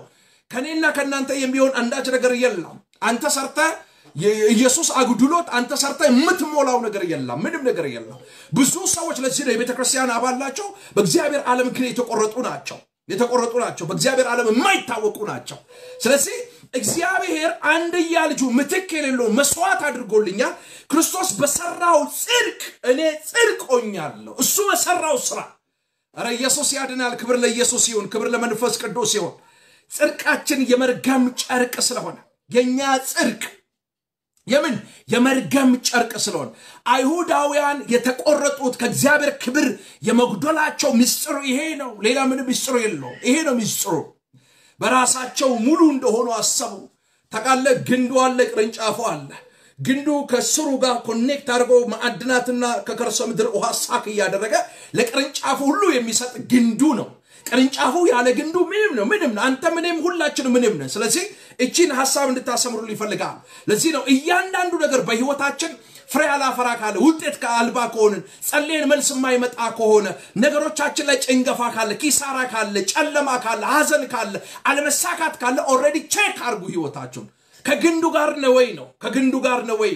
ከኔና ከእናንተ የሚሆን አንዳች ነገር የለም። አንተ ሰርተህ ኢየሱስ አጉድሎት አንተ ሰርተህ የምትሞላው ነገር የለም፣ ምንም ነገር የለም። ብዙ ሰዎች ለዚህ ነው የቤተ ክርስቲያን አባል ናቸው፣ በእግዚአብሔር ዓለም ግን የተቆረጡ ናቸው። የተቆረጡ ናቸው፣ በእግዚአብሔር ዓለም የማይታወቁ ናቸው። ስለዚህ እግዚአብሔር አንድያ ልጁ ምትክ የሌለው መስዋዕት አድርጎልኛል። ክርስቶስ በሰራው ጽድቅ እኔ ጽድቅ ሆኛለሁ። እሱ በሰራው ስራ ኧረ ኢየሱስ ያድናል። ክብር ለኢየሱስ ይሁን፣ ክብር ለመንፈስ ቅዱስ ይሁን። ጽድቃችን የመርገም ጨርቅ ስለሆነ የእኛ ጽድቅ የምን የመርገም ጨርቅ ስለሆነ አይሁዳውያን የተቆረጡት ከእግዚአብሔር ክብር የመጉደላቸው ምስጢሩ ይሄ ነው። ሌላ ምንም ምስጢሩ የለውም። ይሄ ነው ምስጢሩ። በራሳቸው ሙሉ እንደሆኑ አሰቡ። ተቃለ ግንዱ አለ፣ ቅርንጫፉ አለ። ግንዱ ከስሩ ጋር connect አድርጎ ማዕድናትና ከከርሰ ምድር ውሃ suck እያደረገ ለቅርንጫፉ ሁሉ የሚሰጥ ግንዱ ነው። ቅርንጫፉ ያለ ግንዱ ምንም ነው፣ ምንም ነው። አንተ ምንም፣ ሁላችን ምንም ነን። ስለዚህ እቺን ሀሳብ እንድታሰምሩልኝ እፈልጋለሁ። ለዚህ ነው እያንዳንዱ ነገር በህይወታችን ፍሬ አላፈራ ካለ ውጤት አልባ ከሆንን ጸልየን መልስ የማይመጣ ከሆነ ነገሮቻችን ላይ ጭንገፋ ካለ ኪሳራ ካለ ጨለማ ካለ ሀዘን ካለ አለመሳካት ካለ already check አርጉ ህይወታችሁን ከግንዱ ጋር ነው ወይ ነው? ከግንዱ ጋር ነው ወይ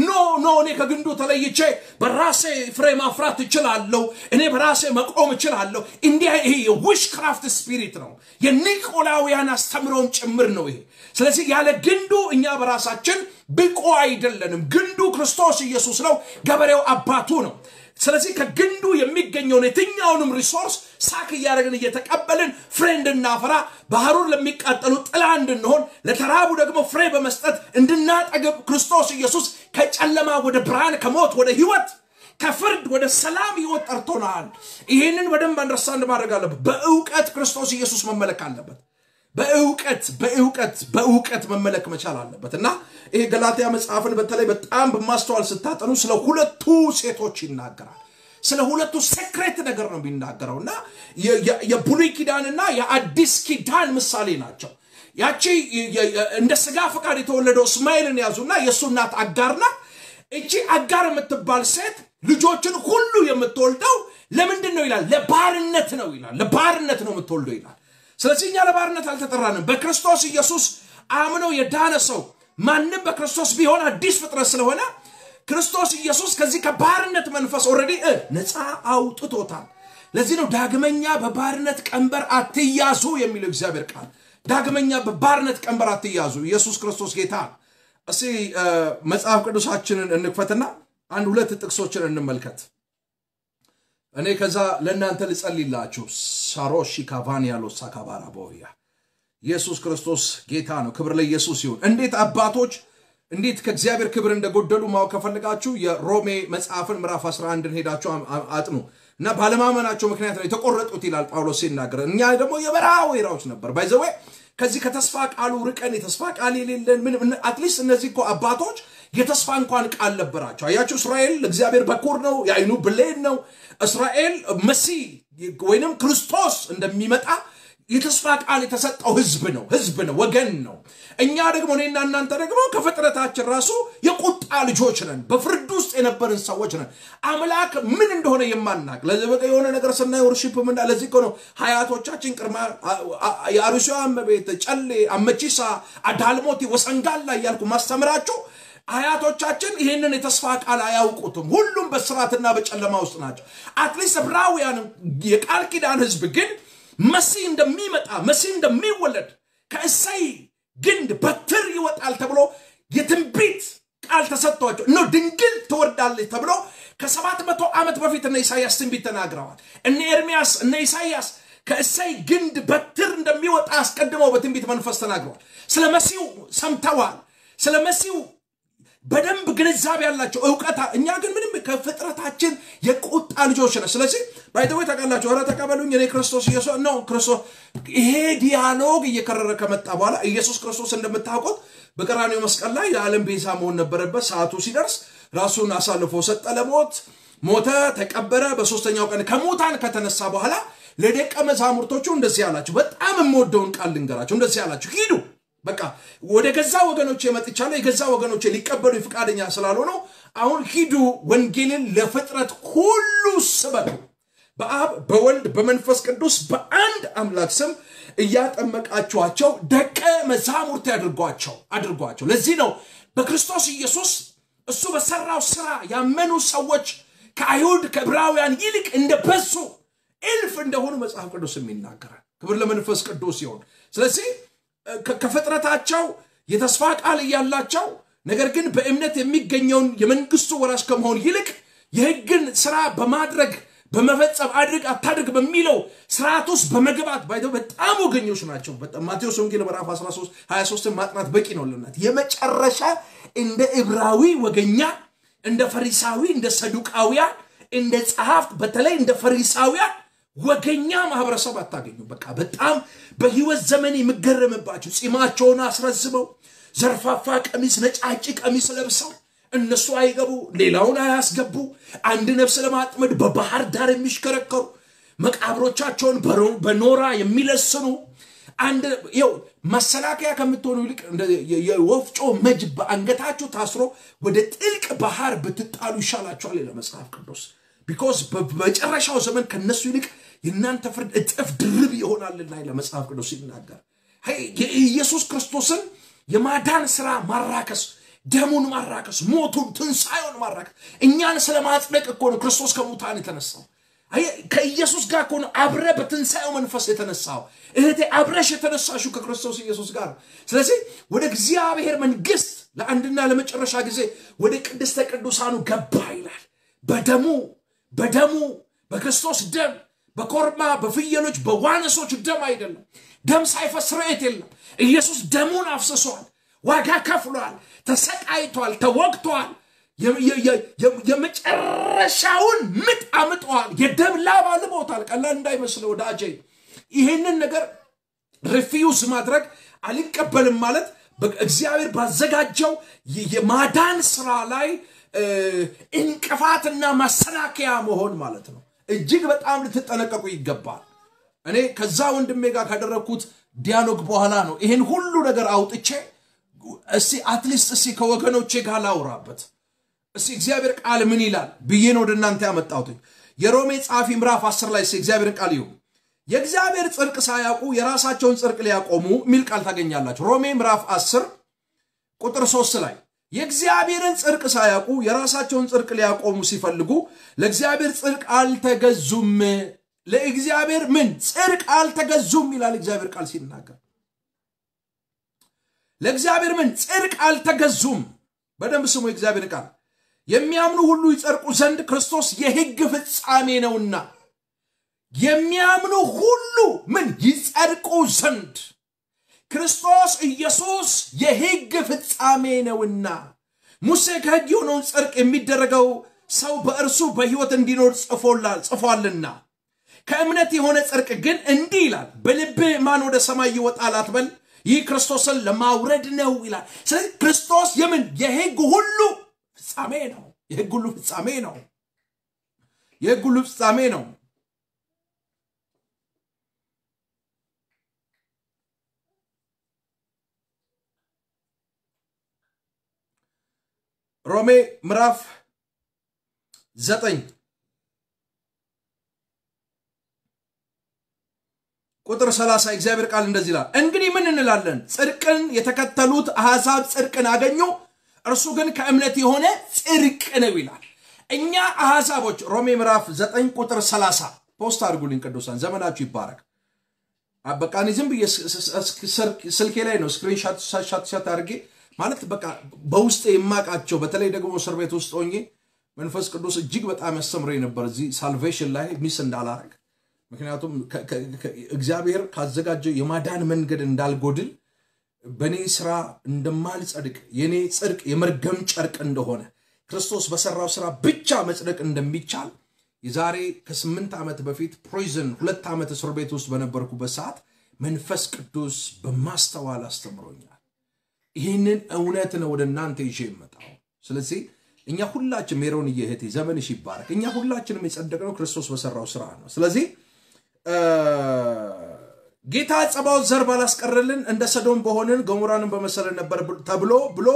no no እኔ ከግንዱ ተለይቼ በራሴ ፍሬ ማፍራት እችላለሁ፣ እኔ በራሴ መቆም እችላለሁ። እንዲህ ይሄ የ witchcraft spirit ነው፣ የኒቆላውያን አስተምህሮም ጭምር ነው ይሄ። ስለዚህ ያለ ግንዱ እኛ በራሳችን ብቁ አይደለንም። ግንዱ ክርስቶስ ኢየሱስ ነው፣ ገበሬው አባቱ ነው። ስለዚህ ከግንዱ የሚገኘውን የትኛውንም resource suck እያደረግን እየተቀበልን ፍሬ እንድናፈራ በሀሩር ለሚቃጠሉ ጥላ እንድንሆን ለተራቡ ደግሞ ፍሬ በመስጠት እንድናጠግብ ክርስቶስ ኢየሱስ ከጨለማ ወደ ብርሃን ከሞት ወደ ህይወት ከፍርድ ወደ ሰላም ህይወት ጠርቶናል። ይህንን በደንብ understand ማድረግ አለበት። በእውቀት ክርስቶስ ኢየሱስ መመለክ አለበት። በእውቀት በእውቀት በእውቀት መመለክ መቻል አለበት እና ይሄ ገላትያ መጽሐፍን በተለይ በጣም በማስተዋል ስታጠኑ ስለ ሁለቱ ሴቶች ይናገራል። ስለ ሁለቱ secret ነገር ነው የሚናገረው እና የብሉይ ኪዳንና የአዲስ ኪዳን ምሳሌ ናቸው። ያቺ እንደ ስጋ ፈቃድ የተወለደው እስማኤልን ያዙና የእሱ እናት አጋር ናት። እቺ አጋር የምትባል ሴት ልጆችን ሁሉ የምትወልደው ለምንድን ነው ይላል? ለባርነት ነው ይላል። ለባርነት ነው የምትወልደው ይላል። ስለዚህ እኛ ለባርነት አልተጠራንም። በክርስቶስ ኢየሱስ አምኖ የዳነ ሰው ማንም በክርስቶስ ቢሆን አዲስ ፍጥረት ስለሆነ ክርስቶስ ኢየሱስ ከዚህ ከባርነት መንፈስ already ነፃ አውጥቶታል። ለዚህ ነው ዳግመኛ በባርነት ቀንበር አትያዙ የሚለው እግዚአብሔር ቃል። ዳግመኛ በባርነት ቀንበር አትያዙ። ኢየሱስ ክርስቶስ ጌታ እስቲ መጽሐፍ ቅዱሳችንን እንክፈትና አንድ ሁለት ጥቅሶችን እንመልከት። እኔ ከዛ ለእናንተ ልጸልይላችሁ። ሳሮሺ ካቫኒያሎ ሳካባራ ቦያ ኢየሱስ ክርስቶስ ጌታ ነው። ክብር ለኢየሱስ ይሁን። እንዴት አባቶች እንዴት ከእግዚአብሔር ክብር እንደጎደሉ ማወቅ ከፈልጋችሁ የሮሜ መጽሐፍን ምዕራፍ 11 ሄዳችሁ አጥኑ እና ባለማመናቸው ምክንያት ነው የተቆረጡት ይላል ጳውሎስ ሲናገር። እኛ ደግሞ የበረሃ ወይራዎች ነበር ባይዘዌ ከዚህ ከተስፋ ቃሉ ርቀን የተስፋ ቃል የሌለን ምን at least እነዚህ እኮ አባቶች የተስፋ እንኳን ቃል ነበራቸው። አያችሁ እስራኤል ለእግዚአብሔር በኩር ነው፣ የአይኑ ብሌን ነው። እስራኤል መሲህ ወይንም ክርስቶስ እንደሚመጣ የተስፋ ቃል የተሰጠው ህዝብ ነው፣ ህዝብ ነው፣ ወገን ነው። እኛ ደግሞ እኔና እናንተ ደግሞ ከፍጥረታችን ራሱ የቁጣ ልጆች ነን። በፍርድ ውስጥ የነበርን ሰዎች ነን። አምላክ ምን እንደሆነ የማናቅ ለዚህ በቃ የሆነ ነገር ስናይ worship ምና ለዚህ እኮ ነው ሀያቶቻችን ቅድመ የአሩሲያ እመቤት ጨሌ፣ አመቺሳ፣ አዳልሞቲ፣ ወሰንጋላ እያልኩ ማስተምራችሁ አያቶቻችን ይህንን የተስፋ ቃል አያውቁትም። ሁሉም በስርዓትና በጨለማ ውስጥ ናቸው። at least ዕብራውያን የቃል ኪዳን ህዝብ ግን መሲህ እንደሚመጣ መሲህ እንደሚወለድ ከእሰይ ግንድ በትር ይወጣል ተብሎ የትንቢት ቃል ተሰጥቷቸው እነ ድንግል ትወርዳለች ተብሎ ከሰባት መቶ ዓመት በፊት እነ ኢሳያስ ትንቢት ተናግረዋል። እነ ኤርሚያስ እነ ኢሳያስ ከእሰይ ግንድ በትር እንደሚወጣ አስቀድመው በትንቢት መንፈስ ተናግረዋል። ስለ መሲሁ ሰምተዋል። ስለ መሲሁ በደንብ ግንዛቤ ያላቸው እውቀታ። እኛ ግን ምንም ከፍጥረታችን የቁጣ ልጆች ነን። ስለዚህ ባይተወይ ታውቃላችሁ፣ ኧረ ተቀበሉኝ እኔ ክርስቶስ ኢየሱስ ነው ክርስቶስ። ይሄ dialogue እየከረረ ከመጣ በኋላ ኢየሱስ ክርስቶስ እንደምታውቁት በቀራኔው መስቀል ላይ የዓለም ቤዛ መሆን ነበረበት። ሰዓቱ ሲደርስ ራሱን አሳልፎ ሰጠ ለሞት፣ ሞተ፣ ተቀበረ። በሶስተኛው ቀን ከሙታን ከተነሳ በኋላ ለደቀ መዛሙርቶቹ እንደዚህ አላቸው። በጣም የምወደውን ቃል ልንገራቸው። እንደዚህ አላቸው፣ ሂዱ በቃ ወደ ገዛ ወገኖቼ መጥቻለሁ። የገዛ ወገኖቼ ሊቀበሉ ፈቃደኛ ስላልሆነው አሁን ሂዱ፣ ወንጌልን ለፍጥረት ሁሉ ስበኩ፣ በአብ በወልድ በመንፈስ ቅዱስ በአንድ አምላክ ስም እያጠመቃችኋቸው ደቀ መዛሙርት አድርጓቸው አድርጓቸው። ለዚህ ነው በክርስቶስ ኢየሱስ እሱ በሰራው ስራ ያመኑ ሰዎች ከአይሁድ ከዕብራውያን ይልቅ እንደበዙ እልፍ እንደሆኑ መጽሐፍ ቅዱስ ይናገራል። ክብር ለመንፈስ ቅዱስ ይሆን። ስለዚህ ከፍጥረታቸው የተስፋ ቃል እያላቸው ነገር ግን በእምነት የሚገኘውን የመንግስቱ ወራሽ ከመሆን ይልቅ የህግን ስራ በማድረግ በመፈጸም አድርግ አታድርግ በሚለው ስርዓት ውስጥ በመግባት ባይተው በጣም ወገኞች ናቸው። ማቴዎስ ወንጌል ምዕራፍ 13 23 ማጥናት በቂ ነው ልናት የመጨረሻ እንደ ዕብራዊ ወገኛ እንደ ፈሪሳዊ እንደ ሰዱቃውያን እንደ ጸሐፍት በተለይ እንደ ፈሪሳውያን ወገኛ ማህበረሰብ አታገኙ። በቃ በጣም በህይወት ዘመን የምገረምባቸው ጺማቸውን አስረዝመው ዘርፋፋ ቀሚስ፣ ነጫጭ ቀሚስ ለብሰው እነሱ አይገቡ፣ ሌላውን አያስገቡ፣ አንድ ነፍስ ለማጥመድ በባህር ዳር የሚሽከረከሩ መቃብሮቻቸውን በኖራ የሚለስኑ አንድ ው መሰላከያ ከምትሆኑ ይልቅ የወፍጮ መጅ በአንገታችሁ ታስሮ ወደ ጥልቅ ባህር ብትጣሉ ይሻላቸዋል ይላል መጽሐፍ ቅዱስ። because በመጨረሻው ዘመን ከነሱ ይልቅ የእናንተ ፍርድ እጥፍ ድርብ ይሆናልና ለመጽሐፍ ቅዱስ ሲናገር የኢየሱስ ክርስቶስን የማዳን ስራ ማራከስ፣ ደሙን ማራከስ፣ ሞቱን፣ ትንሣኤውን ማራከስ እኛን ስለ እኮ ነው ክርስቶስ ከሙታን የተነሳው። ከኢየሱስ ጋር ነው አብረ በትንሣኤው መንፈስ የተነሳው። እህቴ አብረሽ የተነሳሹ ከክርስቶስ ኢየሱስ ጋር። ስለዚህ ወደ እግዚአብሔር መንግስት ለአንድና ለመጨረሻ ጊዜ ወደ ቅድስተ ቅዱሳኑ ገባ ይላል በደሙ በደሙ በክርስቶስ ደም በኮርማ በፍየሎች በዋነሶች ደም አይደለም። ደም ሳይፈስ ስርየት የለም። ኢየሱስ ደሙን አፍስሷል፣ ዋጋ ከፍሏል፣ ተሰቃይቷል፣ ተወግቷል። የመጨረሻውን ምጥ አምጠዋል። የደም ላብ አልቦታል። ቀላል እንዳይመስለው ወዳጄ። ይህንን ነገር ሪፊዩዝ ማድረግ አልቀበልም ማለት እግዚአብሔር ባዘጋጀው የማዳን ስራ ላይ እንቅፋትና ማሰናከያ መሆን ማለት ነው። እጅግ በጣም ልትጠነቀቁ ይገባል። እኔ ከዛ ወንድሜ ጋር ካደረግኩት dialogue በኋላ ነው ይህን ሁሉ ነገር አውጥቼ እስቲ at least እስቲ ከወገኖቼ ጋር ላውራበት እስቲ እግዚአብሔር ቃል ምን ይላል ብዬ ነው ወደ እናንተ ያመጣሁት። የሮሜ ጸሐፊ ምዕራፍ 10 ላይ እግዚአብሔርን ቃል ይሁ የእግዚአብሔር ጽድቅ ሳያውቁ የራሳቸውን ጽድቅ ሊያቆሙ የሚል ቃል ታገኛላችሁ። ሮሜ ምዕራፍ 10 ቁጥር 3 ላይ የእግዚአብሔርን ጽድቅ ሳያውቁ የራሳቸውን ጽድቅ ሊያቆሙ ሲፈልጉ ለእግዚአብሔር ጽድቅ አልተገዙም። ለእግዚአብሔር ምን ጽድቅ አልተገዙም ይላል እግዚአብሔር ቃል ሲናገር። ለእግዚአብሔር ምን ጽድቅ አልተገዙም። በደንብ ስሙ የእግዚአብሔር ቃል የሚያምኑ ሁሉ ይጸድቁ ዘንድ ክርስቶስ የሕግ ፍጻሜ ነውና የሚያምኑ ሁሉ ምን ይጸድቁ ዘንድ ክርስቶስ ኢየሱስ የሕግ ፍጻሜ ነውና ሙሴ ከሕግ የሆነውን ጽድቅ የሚደረገው ሰው በእርሱ በሕይወት እንዲኖር ጽፏልና ከእምነት የሆነ ጽድቅ ግን እንዲህ ይላል፣ በልብህ ማን ወደ ሰማይ ይወጣል አትበል፣ ይህ ክርስቶስን ለማውረድ ነው ይላል። ስለዚህ ክርስቶስ የምን የሕግ ሁሉ ፍጻሜ ነው። የሕግ ሁሉ ፍጻሜ ነው። የሕግ ሁሉ ፍጻሜ ነው። ሮሜ ምዕራፍ ዘጠኝ ቁጥር 30 እግዚአብሔር ቃል እንደዚህ ይላል፣ እንግዲህ ምን እንላለን? ጽድቅን የተከተሉት አሕዛብ ጽድቅን አገኙ፣ እርሱ ግን ከእምነት የሆነ ጽድቅ ነው ይላል። እኛ አሕዛቦች ሮሜ ምዕራፍ 9 ቁጥር 30 ፖስት አድርጉልኝ ቅዱሳን፣ ዘመናችሁ ይባረክ። በቃ እኔ ዝም ብዬ ስልኬ ላይ ነው screenshot shot አድርጌ ማለት በቃ በውስጥ የማቃቸው በተለይ ደግሞ እስር ቤት ውስጥ ሆኜ መንፈስ ቅዱስ እጅግ በጣም ያስተምረኝ ነበር እዚህ salvation ላይ miss እንዳላረግ ምክንያቱም እግዚአብሔር ካዘጋጀው የማዳን መንገድ እንዳልጎድል በእኔ ስራ እንደማልጸድቅ የእኔ ጽድቅ የመርገም ጨርቅ እንደሆነ ክርስቶስ በሰራው ስራ ብቻ መጽደቅ እንደሚቻል የዛሬ ከስምንት ዓመት በፊት prison ሁለት ዓመት እስር ቤት ውስጥ በነበርኩበት ሰዓት መንፈስ ቅዱስ በማስተዋል አስተምሮኛል። ይህንን እውነት ነው ወደ እናንተ ይዤ የመጣው። ስለዚህ እኛ ሁላችን ሜሮን እየህቴ ዘመንሽ ይባረክ። እኛ ሁላችንም የጸደቅነው ክርስቶስ በሰራው ስራ ነው። ስለዚህ ጌታ ጸባዖት ዘር ባላስቀረልን እንደ ሰዶም በሆንን ገሞራንን በመሰለን ነበር ተብሎ ብሎ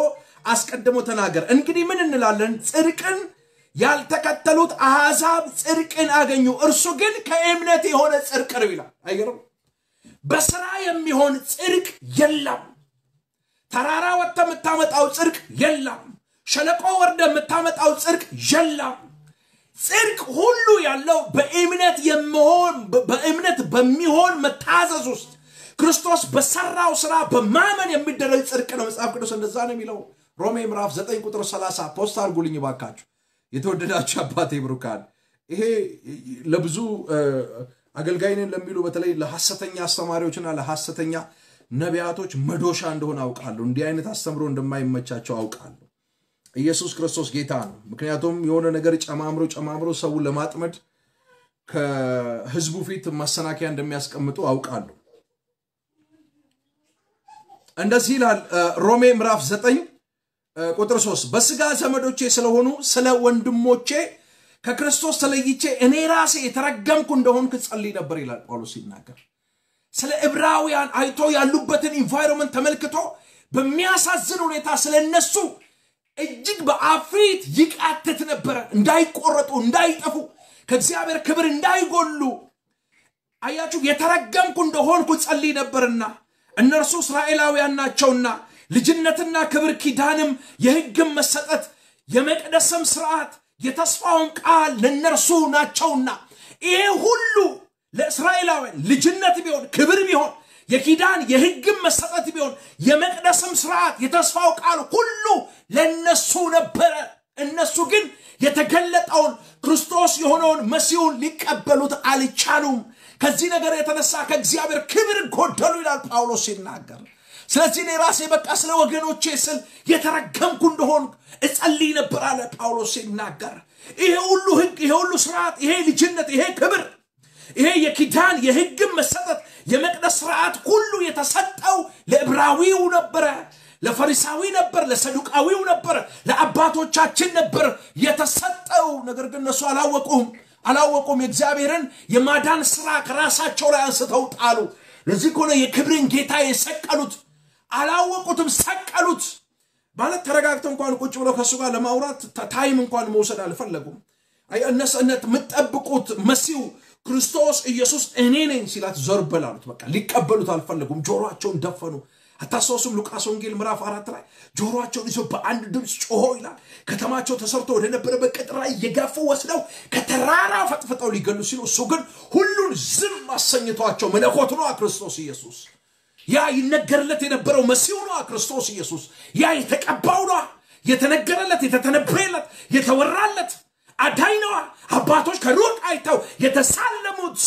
አስቀድሞ ተናገር። እንግዲህ ምን እንላለን? ጽድቅን ያልተከተሉት አሕዛብ ጽድቅን አገኙ፣ እርሱ ግን ከእምነት የሆነ ጽድቅ ነው ይላል። አይገርም? በስራ የሚሆን ጽድቅ የለም። ተራራ ወጥተ የምታመጣው ጽድቅ የለም። ሸለቆ ወርደ የምታመጣው ጽድቅ የለም። ጽድቅ ሁሉ ያለው በእምነት የሚሆን በእምነት በሚሆን መታዘዝ ውስጥ ክርስቶስ በሰራው ስራ በማመን የሚደረግ ጽድቅ ነው። መጽሐፍ ቅዱስ እንደዛ ነው የሚለው። ሮሜ ምዕራፍ 9 ቁጥር 30 post አድርጉልኝ ባካችሁ። የተወደዳችሁ አባቴ ብሩካን፣ ይሄ ለብዙ አገልጋይንን ለሚሉ በተለይ ለሐሰተኛ አስተማሪዎችና ለሐሰተኛ ነቢያቶች መዶሻ እንደሆነ አውቃለሁ። እንዲህ አይነት አስተምሮ እንደማይመቻቸው አውቃለሁ። ኢየሱስ ክርስቶስ ጌታ ነው። ምክንያቱም የሆነ ነገር ጨማምሮ ጨማምሮ ሰውን ለማጥመድ ከህዝቡ ፊት ማሰናከያ እንደሚያስቀምጡ አውቃለሁ። እንደዚህ ይላል ሮሜ ምዕራፍ 9 ቁጥር 3 በስጋ ዘመዶቼ ስለሆኑ ስለ ወንድሞቼ ከክርስቶስ ተለይቼ እኔ ራሴ የተረገምኩ እንደሆንኩ እጸልይ ነበር ይላል ጳውሎስ ሲናገር። ስለ ዕብራውያን አይቶ ያሉበትን environment ተመልክቶ በሚያሳዝን ሁኔታ ስለ እነሱ እጅግ በአፍሪት ይቃትት ነበረ። እንዳይቆረጡ፣ እንዳይጠፉ፣ ከእግዚአብሔር ክብር እንዳይጎሉ። አያችሁ፣ የተረገምኩ እንደሆንኩ እጸልይ ነበርና እነርሱ እስራኤላውያን ናቸውና ልጅነትና ክብር ኪዳንም የሕግም መሰጠት የመቅደስም ስርዓት የተስፋውን ቃል ለእነርሱ ናቸውና ይሄ ሁሉ ለእስራኤላውያን ልጅነት ቢሆን ክብር ቢሆን የኪዳን የሕግም መሰጠት ቢሆን የመቅደስም ስርዓት የተስፋው ቃል ሁሉ ለነሱ ነበረ። እነሱ ግን የተገለጠውን ክርስቶስ የሆነውን መሲሁን ሊቀበሉት አልቻሉም። ከዚህ ነገር የተነሳ ከእግዚአብሔር ክብር ጎደሉ ይላል ጳውሎስ ሲናገር። ስለዚህ እኔ ራሴ በቃ ስለ ወገኖቼ ስል የተረገምኩ እንደሆን እጸልይ ነበር አለ ጳውሎስ ሲናገር። ይሄ ሁሉ ሕግ፣ ይሄ ሁሉ ስርዓት፣ ይሄ ልጅነት፣ ይሄ ክብር ይሄ የኪዳን የሕግም መሰጠት የመቅደስ ስርዓት ሁሉ የተሰጠው ለዕብራዊው ነበረ፣ ለፈሪሳዊ ነበር፣ ለሰዱቃዊው ነበር፣ ለአባቶቻችን ነበር የተሰጠው። ነገር ግን እነሱ አላወቁም አላወቁም። የእግዚአብሔርን የማዳን ስራ ከራሳቸው ላይ አንስተው ጣሉ። ለዚህ ከሆነ የክብርን ጌታ የሰቀሉት አላወቁትም፣ ሰቀሉት። ማለት ተረጋግተው እንኳን ቁጭ ብለው ከእሱ ጋር ለማውራት ታይም እንኳን መውሰድ አልፈለጉም። እነሰነት የምትጠብቁት መሲሁ ክርስቶስ ኢየሱስ እኔ ነኝ ሲላት ዞር በል አሉት። በቃ ሊቀበሉት አልፈለጉም። ጆሮቸውን ደፈኑ። አታስታውሱም? ሉቃስ ወንጌል ምዕራፍ አራት ላይ ጆሮቸውን ይዞ በአንድ ድምፅ ጮሆ ይላል። ከተማቸው ተሰርቶ ወደነበረበት ቅጥር ላይ እየገፉ ወስደው ከተራራ ፈጥፍጠው ሊገሉ ሲሉ እሱ ግን ሁሉን ዝም አሰኝቷቸው መለኮት ነዋ ክርስቶስ ኢየሱስ ያ ይነገርለት የነበረው መሲሁ ነዋ ክርስቶስ ኢየሱስ። ያ የተቀባው ነዋ፣ የተነገረለት፣ የተተነበየለት፣ የተወራለት አዳኝ ነዋ። አባቶች ከሩቅ አይተው የተሳለሙት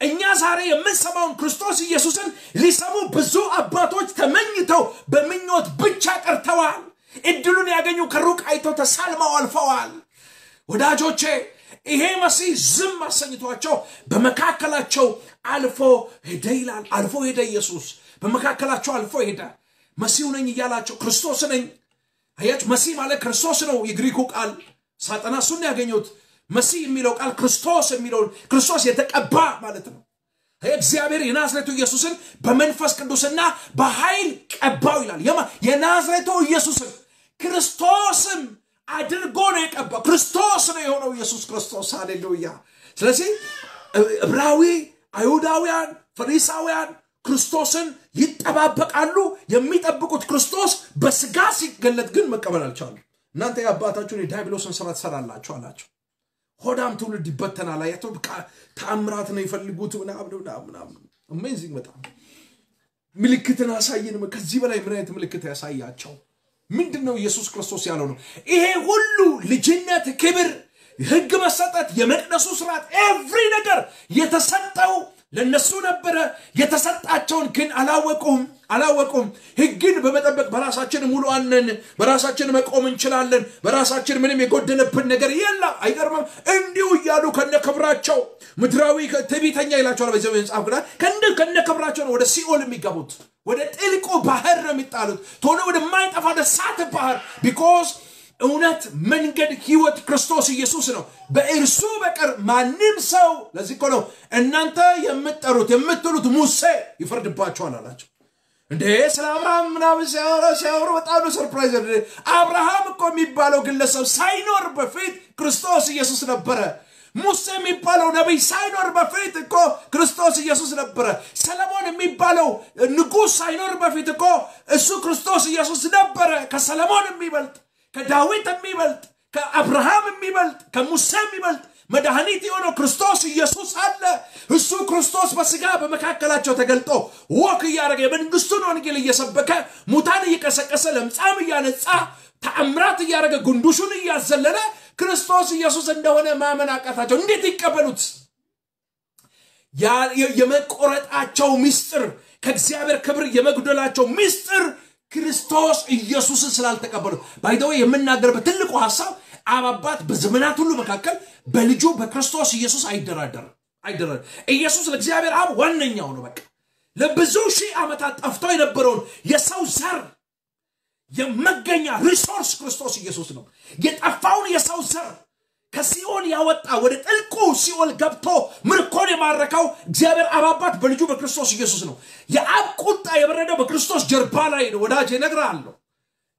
እኛ ዛሬ የምንሰማውን ክርስቶስ ኢየሱስን ሊሰሙ ብዙ አባቶች ተመኝተው በምኞት ብቻ ቀርተዋል። እድሉን ያገኙ ከሩቅ አይተው ተሳልመው አልፈዋል። ወዳጆቼ ይሄ መሲህ ዝም አሰኝቷቸው በመካከላቸው አልፎ ሄደ ይላል። አልፎ ሄደ ኢየሱስ በመካከላቸው አልፎ ሄደ። መሲሁ ነኝ እያላቸው ክርስቶስ ነኝ። አያችሁ፣ መሲህ ማለት ክርስቶስ ነው። የግሪኩ ቃል ሳጠና እሱን ያገኙት መሲህ የሚለው ቃል ክርስቶስ የሚለውን ክርስቶስ የተቀባ ማለት ነው። እግዚአብሔር የናዝሬቱ ኢየሱስን በመንፈስ ቅዱስና በኃይል ቀባው ይላል። የናዝሬቱ ኢየሱስን ክርስቶስም አድርጎ ነው የቀባው። ክርስቶስ ነው የሆነው ኢየሱስ ክርስቶስ። ሃሌሉያ። ስለዚህ ዕብራዊ፣ አይሁዳውያን፣ ፈሪሳውያን ክርስቶስን ይጠባበቃሉ። የሚጠብቁት ክርስቶስ በስጋ ሲገለጥ ግን መቀበል አልቻሉ። እናንተ የአባታችሁን የዲያብሎስን ስራ ትሰራላችሁ አላቸው። ሆዳም ትውልድ ይበተናል። አያቸው ተአምራት ነው የሚፈልጉት ምናምን amazing በጣም ምልክትን አሳየን። ከዚህ በላይ ምን አይነት ምልክት ያሳያቸው? ምንድን ነው ኢየሱስ ክርስቶስ ያለው ነው። ይሄ ሁሉ ልጅነት፣ ክብር፣ ህግ መሰጠት፣ የመቅደሱ ስርዓት፣ every ነገር የተሰጠው ለነሱ ነበረ። የተሰጣቸውን ግን አላወቁም አላወቁም። ህግን በመጠበቅ በራሳችን ሙሉ አነን፣ በራሳችን መቆም እንችላለን፣ በራሳችን ምንም የጎደለብን ነገር የለም። አይገርምም? እንዲሁ እያሉ ከነ ክብራቸው ምድራዊ ትዕቢተኛ ይላቸዋል። በዚ መጽሐፍ ግዳ ከነ ክብራቸው ነው ወደ ሲኦል የሚገቡት። ወደ ጥልቁ ባህር ነው የሚጣሉት፣ ቶሎ ወደማይጠፋ ወደ እሳት ባህር because እውነት መንገድ ህይወት ክርስቶስ ኢየሱስ ነው። በእርሱ በቀር ማንም ሰው ለዚህ እኮ ነው እናንተ የምትጠሩት የምትሉት ሙሴ ይፈርድባቸዋል አላቸው። እንዴ ስለ አብርሃም ምናምን ሲያወራ ሲያወሩ በጣም ነው surprise። አብርሃም እኮ የሚባለው ግለሰብ ሳይኖር በፊት ክርስቶስ ኢየሱስ ነበረ። ሙሴ የሚባለው ነቢይ ሳይኖር በፊት እኮ ክርስቶስ ኢየሱስ ነበረ። ሰለሞን የሚባለው ንጉሥ ሳይኖር በፊት እኮ እሱ ክርስቶስ ኢየሱስ ነበረ። ከሰለሞን የሚበልጥ ከዳዊት የሚበልጥ ከአብርሃም የሚበልጥ ከሙሴ የሚበልጥ መድኃኒት የሆነው ክርስቶስ ኢየሱስ አለ። እሱ ክርስቶስ በስጋ በመካከላቸው ተገልጦ ወክ እያደረገ የመንግስቱን ወንጌል እየሰበከ ሙታን እየቀሰቀሰ ለምጻም እያነጻ ተአምራት እያደረገ ጉንዱሹን እያዘለለ ክርስቶስ ኢየሱስ እንደሆነ ማመን አቃታቸው። እንዴት ይቀበሉት? የመቆረጣቸው ምስጢር ከእግዚአብሔር ክብር የመጉደላቸው ምስጢር ክርስቶስ ኢየሱስን ስላልተቀበሉት ባይተወ የምናገርበት ትልቁ ሀሳብ አብ አባት በዘመናት ሁሉ መካከል በልጁ በክርስቶስ ኢየሱስ አይደራደርም አይደራደር ኢየሱስ ለእግዚአብሔር አብ ዋነኛው ነው። በቃ ለብዙ ሺህ ዓመታት ጠፍቶ የነበረውን የሰው ዘር የመገኛ resource ክርስቶስ ኢየሱስ ነው። የጠፋውን የሰው ዘር ከሲኦል ያወጣ ወደ ጥልቁ ሲኦል ገብቶ ምርኮን የማረከው እግዚአብሔር አብ አባት በልጁ በክርስቶስ ኢየሱስ ነው። የአብ ቁጣ የበረደው በክርስቶስ ጀርባ ላይ ነው። ወዳጅ እነግርሃለሁ፣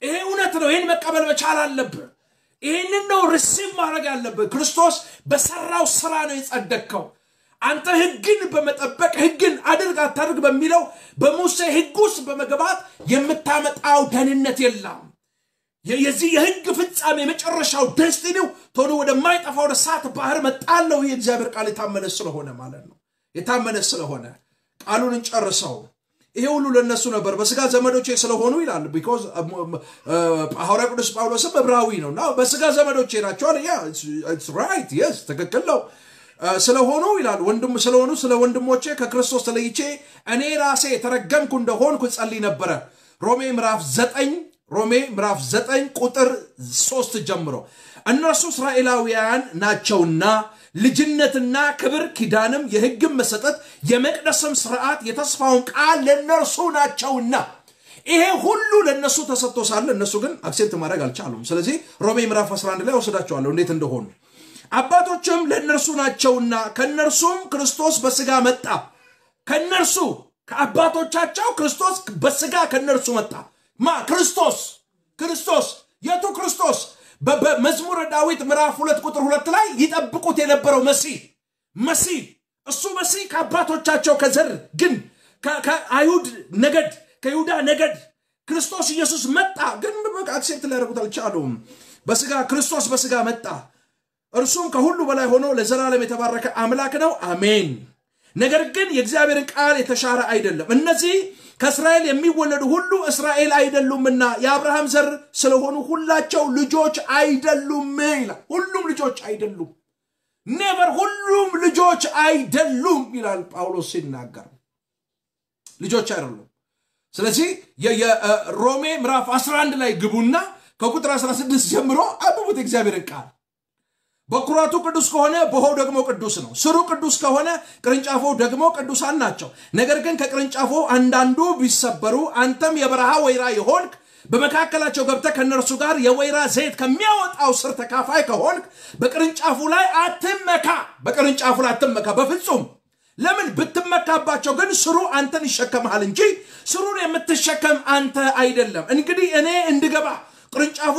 ይሄ እውነት ነው። ይህን መቀበል መቻል አለብህ። ይህንን ነው receive ማድረግ ያለብህ። ክርስቶስ በሰራው ስራ ነው የጸደቅከው። አንተ ህግን በመጠበቅ ህግን አድርግ አታድርግ በሚለው በሙሴ ህግ ውስጥ በመግባት የምታመጣው ደህንነት የለም። የዚህ የህግ ፍጻሜ የመጨረሻው destiny ው ቶሎ ወደማይጠፋ ወደ እሳት ባህር መጣለው። ይህ እግዚአብሔር ቃል የታመነ ስለሆነ ማለት ነው። የታመነ ስለሆነ ቃሉን እንጨርሰው። ይሄ ሁሉ ለእነሱ ነበር በስጋ ዘመዶቼ ስለሆኑ ይላል። because ሐዋርያ ቅዱስ ጳውሎስም ዕብራዊ ነው እና በስጋ ዘመዶቼ ናቸዋል። right yes ትክክል ነው ስለሆኑ ይላል ወንድም ስለሆኑ ስለ ወንድሞቼ ከክርስቶስ ተለይቼ እኔ ራሴ የተረገምኩ እንደሆንኩ ጸልይ ነበረ። ሮሜ ምዕራፍ ዘጠኝ ሮሜ ምዕራፍ ዘጠኝ ቁጥር ሶስት ጀምሮ እነርሱ እስራኤላውያን ናቸውና ልጅነትና ክብር ኪዳንም የሕግም መሰጠት የመቅደስም ስርዓት የተስፋውን ቃል ለእነርሱ ናቸውና ይሄ ሁሉ ለእነሱ ተሰጥቶ ሳለ እነሱ ግን accept ማድረግ አልቻሉም። ስለዚህ ሮሜ ምዕራፍ 11 ላይ ወስዳቸዋለሁ እንዴት እንደሆኑ አባቶችም ለእነርሱ ናቸውና ከእነርሱም ክርስቶስ በስጋ መጣ። ከእነርሱ ከአባቶቻቸው ክርስቶስ በስጋ ከእነርሱ መጣ። ማ ክርስቶስ ክርስቶስ የቱ ክርስቶስ? በመዝሙረ ዳዊት ምዕራፍ ሁለት ቁጥር ሁለት ላይ ይጠብቁት የነበረው መሲህ መሲህ እሱ መሲህ ከአባቶቻቸው ከዘር ግን ከአይሁድ ነገድ ከይሁዳ ነገድ ክርስቶስ ኢየሱስ መጣ። ግን accept ሊያደርጉት አልቻሉም። በስጋ ክርስቶስ በስጋ መጣ። እርሱም ከሁሉ በላይ ሆኖ ለዘላለም የተባረከ አምላክ ነው። አሜን። ነገር ግን የእግዚአብሔርን ቃል የተሻረ አይደለም። እነዚህ ከእስራኤል የሚወለዱ ሁሉ እስራኤል አይደሉምና የአብርሃም ዘር ስለሆኑ ሁላቸው ልጆች አይደሉም ይላል። ሁሉም ልጆች አይደሉም። never ሁሉም ልጆች አይደሉም ይላል ጳውሎስ ሲናገር፣ ልጆች አይደሉም። ስለዚህ የሮሜ ምዕራፍ 11 ላይ ግቡና ከቁጥር 16 ጀምሮ አንብቡት እግዚአብሔርን ቃል በኩራቱ ቅዱስ ከሆነ ብሆው ደግሞ ቅዱስ ነው። ስሩ ቅዱስ ከሆነ ቅርንጫፎ ደግሞ ቅዱሳን ናቸው። ነገር ግን ከቅርንጫፎ አንዳንዱ ቢሰበሩ አንተም የበረሃ ወይራ የሆንክ በመካከላቸው ገብተህ ከእነርሱ ጋር የወይራ ዘይት ከሚያወጣው ስር ተካፋይ ከሆንክ በቅርንጫፉ ላይ አትመካ። በቅርንጫፉ ላይ አትመካ በፍጹም። ለምን ብትመካባቸው ግን ስሩ አንተን ይሸከምሃል እንጂ ስሩን የምትሸከም አንተ አይደለም። እንግዲህ እኔ እንድገባ ቅርንጫፉ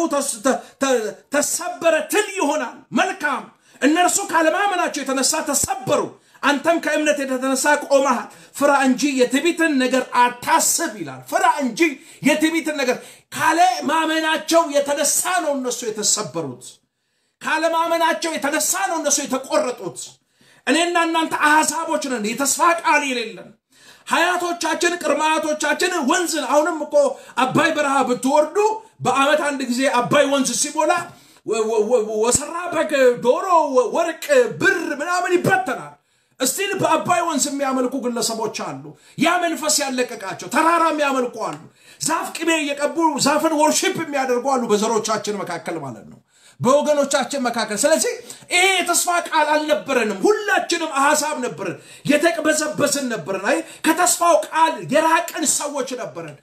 ተሰበረ ትል ይሆናል። መልካም እነርሱ ካለማመናቸው የተነሳ ተሰበሩ፣ አንተም ከእምነት የተነሳ ቆመሃል። ፍራ እንጂ የትዕቢትን ነገር አታስብ ይላል። ፍራ እንጂ የትዕቢትን ነገር ካለማመናቸው የተነሳ ነው እነሱ የተሰበሩት። ካለማመናቸው የተነሳ ነው እነሱ የተቆረጡት። እኔና እናንተ አሕዛቦች ነን፣ የተስፋ ቃል የሌለን ሀያቶቻችን ቅድመ አያቶቻችን ወንዝን አሁንም እኮ አባይ በረሃ ብትወርዱ በዓመት አንድ ጊዜ አባይ ወንዝ ሲሞላ ወሰራ በግ፣ ዶሮ፣ ወርቅ፣ ብር ምናምን ይበተናል። እስቲል በአባይ ወንዝ የሚያመልኩ ግለሰቦች አሉ። ያ መንፈስ ያለቀቃቸው ተራራ የሚያመልኩ አሉ። ዛፍ ቅቤ እየቀቡ ዛፍን ወርሺፕ የሚያደርጉ አሉ። በዘሮቻችን መካከል ማለት ነው በወገኖቻችን መካከል። ስለዚህ ይሄ የተስፋ ቃል አልነበረንም። ሁላችንም አሕዛብ ነበርን፣ የተቅበዘበዝን ነበርን። አይ ከተስፋው ቃል የራቅን ሰዎች ነበርን።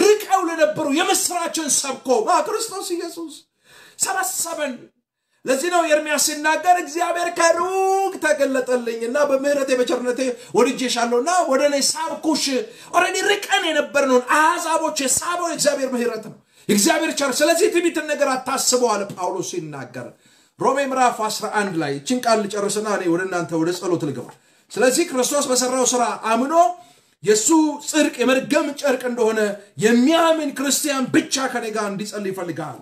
ርቀው ለነበሩ የምስራችን ሰብኮ ክርስቶስ ኢየሱስ ሰበሰበን። ለዚህ ነው ኤርምያስ ሲናገር እግዚአብሔር ከሩቅ ተገለጠልኝና በምሕረቴ በቸርነቴ ወድጄሻለሁና ወደ እኔ ሳብኩሽ። already ርቀን የነበርነውን አሕዛቦች የሳበው የእግዚአብሔር ምሕረት ነው የእግዚአብሔር ቸር። ስለዚህ ትዕቢትን ነገር አታስበው ጳውሎስ ሲናገር ሮሜ ምዕራፍ 11 ላይ ይችን ቃል ልጨርስና እኔ ወደ እናንተ ወደ ጸሎት ልገባ። ስለዚህ ክርስቶስ በሰራው ስራ አምኖ የእሱ ጽድቅ የመርገም ጨርቅ እንደሆነ የሚያምን ክርስቲያን ብቻ ከኔ ጋር እንዲጸልይ ይፈልጋል።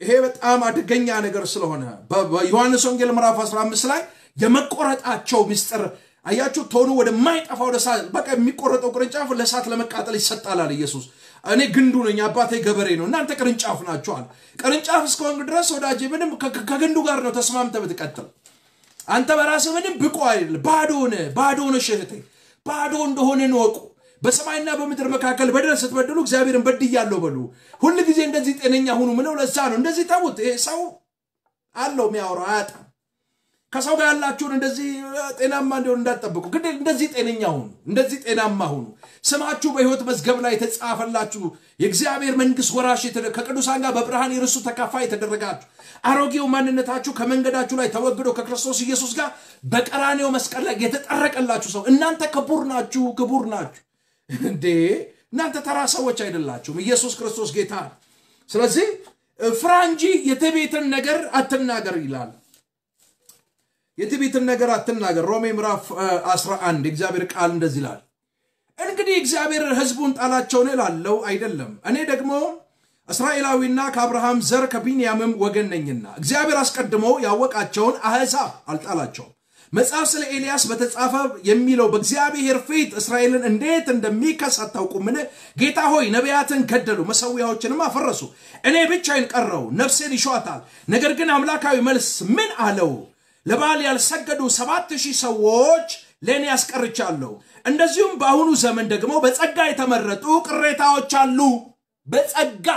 ይሄ በጣም አደገኛ ነገር ስለሆነ በዮሐንስ ወንጌል ምዕራፍ 15 ላይ የመቆረጣቸው ምስጢር አያችሁ። ቶኑ ወደማይጠፋ ወደ በቃ የሚቆረጠው ቅርንጫፍ ለእሳት ለመቃጠል ይሰጣላል ኢየሱስ። እኔ ግንዱ ነኝ፣ አባቴ ገበሬ ነው፣ እናንተ ቅርንጫፍ ናችኋል። ቅርንጫፍ እስከሆንክ ድረስ ወዳጄ ምንም ከግንዱ ጋር ነው ተስማምተህ ብትቀጥል። አንተ በራስህ ምንም ብቁ አይደል፣ ባዶ ነህ፣ ባዶ ነሽ እህቴ፣ ባዶ እንደሆነ ወቁ። በሰማይና በምድር መካከል በደል ስትበድሉ እግዚአብሔርን በድያለሁ በሉ። ሁል ጊዜ እንደዚህ ጤነኛ ሁኑ ምለው ለዛ ነው። እንደዚህ ተዉት። ይሄ ሰው አለው የሚያወራው አያጣም። ከሰው ጋር ያላችሁን እንደዚህ ጤናማ እንዲሆን እንዳትጠብቁ፣ ግን እንደዚህ ጤነኛ ሁኑ፣ እንደዚህ ጤናማ ሁኑ። ስማችሁ በሕይወት መዝገብ ላይ የተጻፈላችሁ የእግዚአብሔር መንግሥት ወራሽ ከቅዱሳን ጋር በብርሃን የርሱ ተካፋይ የተደረጋችሁ አሮጌው ማንነታችሁ ከመንገዳችሁ ላይ ተወግዶ ከክርስቶስ ኢየሱስ ጋር በቀራኔው መስቀል ላይ የተጠረቀላችሁ ሰው እናንተ ክቡር ናችሁ፣ ክቡር ናችሁ። እንዴ እናንተ ተራ ሰዎች አይደላችሁም። ኢየሱስ ክርስቶስ ጌታ። ስለዚህ ፍራ እንጂ የትዕቢትን ነገር አትናገር ይላል። የትዕቢትን ነገር አትናገር። ሮሜ ምዕራፍ 11 የእግዚአብሔር ቃል እንደዚህ ይላል። እንግዲህ እግዚአብሔር ሕዝቡን ጣላቸውን ላለው አይደለም፣ እኔ ደግሞ እስራኤላዊና ከአብርሃም ዘር ከቢንያምም ወገን ነኝና እግዚአብሔር አስቀድሞ ያወቃቸውን አሕዛብ አልጣላቸውም። መጽሐፍ ስለ ኤልያስ በተጻፈ የሚለው በእግዚአብሔር ፊት እስራኤልን እንዴት እንደሚከስ አታውቁምን? ጌታ ሆይ ነቢያትን ገደሉ፣ መሰዊያዎችንም አፈረሱ፣ እኔ ብቻዬን ቀረው፣ ነፍሴን ይሿታል። ነገር ግን አምላካዊ መልስ ምን አለው? ለበዓል ያልሰገዱ ሰባት ሺህ ሰዎች ለእኔ ያስቀርቻለሁ። እንደዚሁም በአሁኑ ዘመን ደግሞ በጸጋ የተመረጡ ቅሬታዎች አሉ። በጸጋ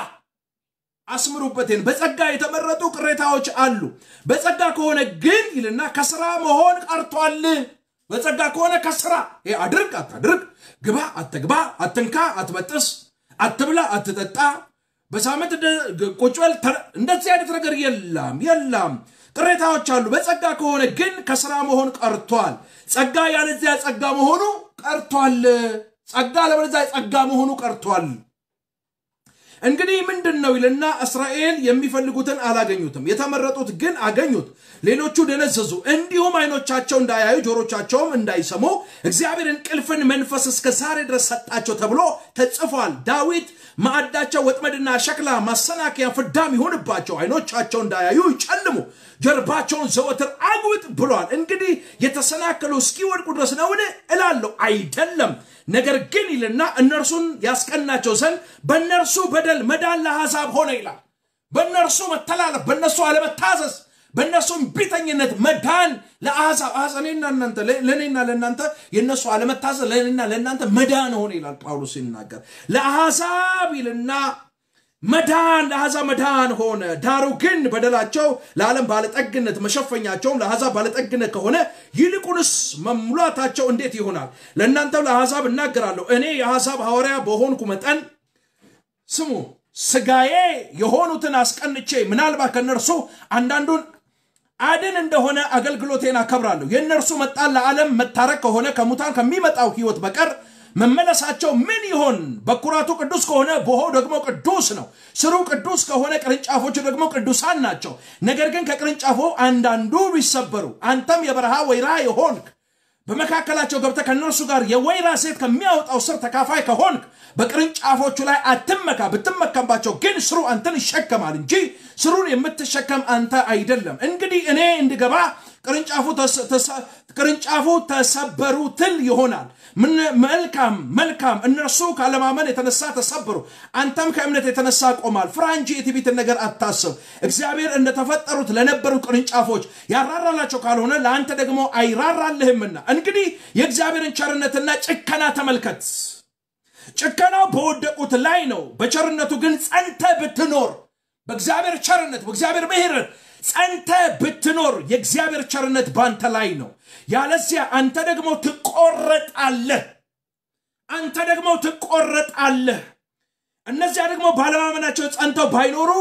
አስምሩበትን በጸጋ የተመረጡ ቅሬታዎች አሉ። በጸጋ ከሆነ ግን ይልና ከስራ መሆን ቀርቷል። በጸጋ ከሆነ ከስራ አድርግ አታድርግ፣ ግባ አትግባ፣ አትንካ አትበጥስ፣ አትብላ አትጠጣ፣ በሳምንት ቁጭ በል እንደዚህ አይነት ነገር የለም የለም። ቅሬታዎች አሉ። በጸጋ ከሆነ ግን ከስራ መሆን ቀርቷል። ጸጋ ያለዚያ ጸጋ መሆኑ ቀርቷል። ጸጋ ለበለዚያ ጸጋ መሆኑ ቀርቷል። እንግዲህ ምንድን ነው ይልና እስራኤል የሚፈልጉትን አላገኙትም፣ የተመረጡት ግን አገኙት። ሌሎቹ ደነዘዙ፣ እንዲሁም አይኖቻቸው እንዳያዩ ጆሮቻቸውም እንዳይሰሙ እግዚአብሔር እንቅልፍን መንፈስ እስከ ዛሬ ድረስ ሰጣቸው ተብሎ ተጽፏል። ዳዊት ማዕዳቸው ወጥመድና ሸክላ ማሰናከያ ፍዳም ይሆንባቸው፣ አይኖቻቸው እንዳያዩ ይጨልሙ፣ ጀርባቸውን ዘወትር አጉጥ ብሏል። እንግዲህ የተሰናከሉ እስኪወድቁ ድረስ ነውን እላለሁ? አይደለም። ነገር ግን ይልና እነርሱን ያስቀናቸው ዘንድ በእነርሱ በደል መዳን ለአሕዛብ ሆነ ይላል። በእነርሱ መተላለፍ፣ በእነርሱ አለመታዘዝ፣ በእነርሱ እምቢተኝነት መዳን ለአሕዛብ እኔና እናንተ ለእኔና ለእናንተ የእነሱ አለመታዘዝ ለእኔና ለእናንተ መዳን ሆነ ይላል ጳውሎስ ሲናገር ለአሕዛብ ይልና መዳን ለአሕዛብ መዳን ሆነ። ዳሩ ግን በደላቸው ለዓለም ባለጠግነት መሸፈኛቸውም ለአሕዛብ ባለጠግነት ከሆነ ይልቁንስ መሙላታቸው እንዴት ይሆናል? ለእናንተም ለአሕዛብ እናገራለሁ። እኔ የአሕዛብ ሐዋርያ በሆንኩ መጠን ስሙ፣ ስጋዬ የሆኑትን አስቀንቼ ምናልባት ከእነርሱ አንዳንዱን አድን እንደሆነ አገልግሎቴን አከብራለሁ። የእነርሱ መጣል ለዓለም መታረቅ ከሆነ ከሙታን ከሚመጣው ሕይወት በቀር መመለሳቸው ምን ይሆን? በኩራቱ ቅዱስ ከሆነ ቦሆው ደግሞ ቅዱስ ነው። ስሩ ቅዱስ ከሆነ ቅርንጫፎቹ ደግሞ ቅዱሳን ናቸው። ነገር ግን ከቅርንጫፉ አንዳንዱ ቢሰበሩ አንተም የበረሃ ወይራ የሆንክ በመካከላቸው ገብተህ ከእነርሱ ጋር የወይራ ሴት ከሚያወጣው ስር ተካፋይ ከሆንክ በቅርንጫፎቹ ላይ አትመካ። ብትመካባቸው ግን ስሩ አንተን ይሸከማል እንጂ ስሩን የምትሸከም አንተ አይደለም። እንግዲህ እኔ እንድገባ ቅርንጫፉ ተሰበሩ ትል ይሆናል። መልካም መልካም፣ እነርሱ ካለማመን የተነሳ ተሰበሩ፣ አንተም ከእምነት የተነሳ ቆማል። ፍራ እንጂ የትዕቢትን ነገር አታስብ። እግዚአብሔር እንደተፈጠሩት ለነበሩ ቅርንጫፎች ያራራላቸው ካልሆነ ለአንተ ደግሞ አይራራልህምና። እንግዲህ የእግዚአብሔርን ቸርነትና ጭከና ተመልከት። ጭከናው በወደቁት ላይ ነው። በቸርነቱ ግን ጸንተ ብትኖር በእግዚአብሔር ቸርነት በእግዚአብሔር ምሕረት ጸንተ ብትኖር የእግዚአብሔር ቸርነት ባንተ ላይ ነው። ያለዚያ አንተ ደግሞ ትቆረጣለህ። አንተ ደግሞ ትቆረጣለህ። እነዚያ ደግሞ ባለማመናቸው ጸንተው ባይኖሩ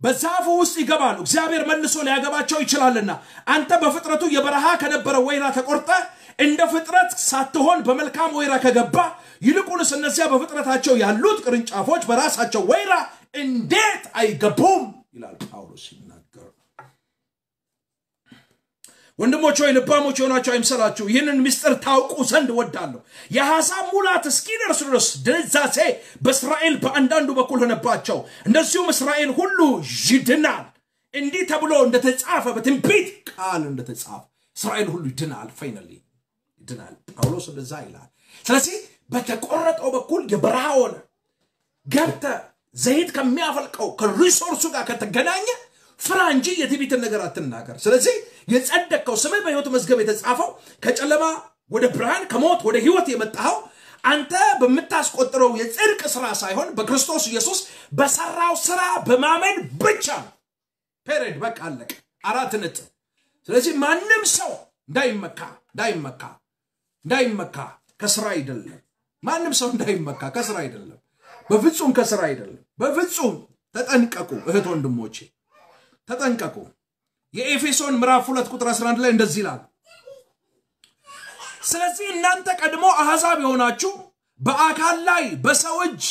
በዛፉ ውስጥ ይገባሉ። እግዚአብሔር መልሶ ሊያገባቸው ይችላልና አንተ በፍጥረቱ የበረሃ ከነበረ ወይራ ተቆርጠ እንደ ፍጥረት ሳትሆን በመልካም ወይራ ከገባ ይልቁንስ እነዚያ በፍጥረታቸው ያሉት ቅርንጫፎች በራሳቸው ወይራ እንዴት አይገቡም? ይላል ጳውሎስ ሲናገር። ወንድሞች ሆይ ልባሞች የሆናችሁ አይምሰላችሁ፣ ይህንን ምስጢር ታውቁ ዘንድ ወዳለሁ። የሐሳብ ሙላት እስኪደርስ ድረስ ድንዛዜ በእስራኤል በአንዳንዱ በኩል ሆነባቸው፣ እንደዚሁም እስራኤል ሁሉ ይድናል። እንዲህ ተብሎ እንደተጻፈ በትንቢት ቃል እንደተጻፈ እስራኤል ሁሉ ይድናል። finally ይድናል። ጳውሎስ እንደዛ ይላል። ስለዚህ በተቆረጠው በኩል የበረሃ ሆነ ገብተ ዘይት ከሚያፈልቀው ከ resource ኡ ጋር ከተገናኘ ፍራ እንጂ የትዕቢትን ነገር አትናገር። ስለዚህ የጸደቅከው ስምህ በሕይወት መዝገብ የተጻፈው ከጨለማ ወደ ብርሃን ከሞት ወደ ሕይወት የመጣኸው አንተ በምታስቆጥረው የጽድቅ ስራ ሳይሆን በክርስቶስ ኢየሱስ በሰራው ስራ በማመን ብቻ ነው። ፔሬድ በቃ አለቀ። አራት ነጥብ። ስለዚህ ማንም ሰው እንዳይመካ እንዳይመካ እንዳይመካ ከስራ አይደለም። ማንም ሰው እንዳይመካ ከስራ አይደለም። በፍጹም ከስራ አይደለም። በፍጹም ተጠንቀቁ እህት ወንድሞቼ ተጠንቀቁ። የኤፌሶን ምዕራፍ ሁለት ቁጥር 11 ላይ እንደዚህ ይላል፣ ስለዚህ እናንተ ቀድሞ አሕዛብ የሆናችሁ በአካል ላይ በሰው እጅ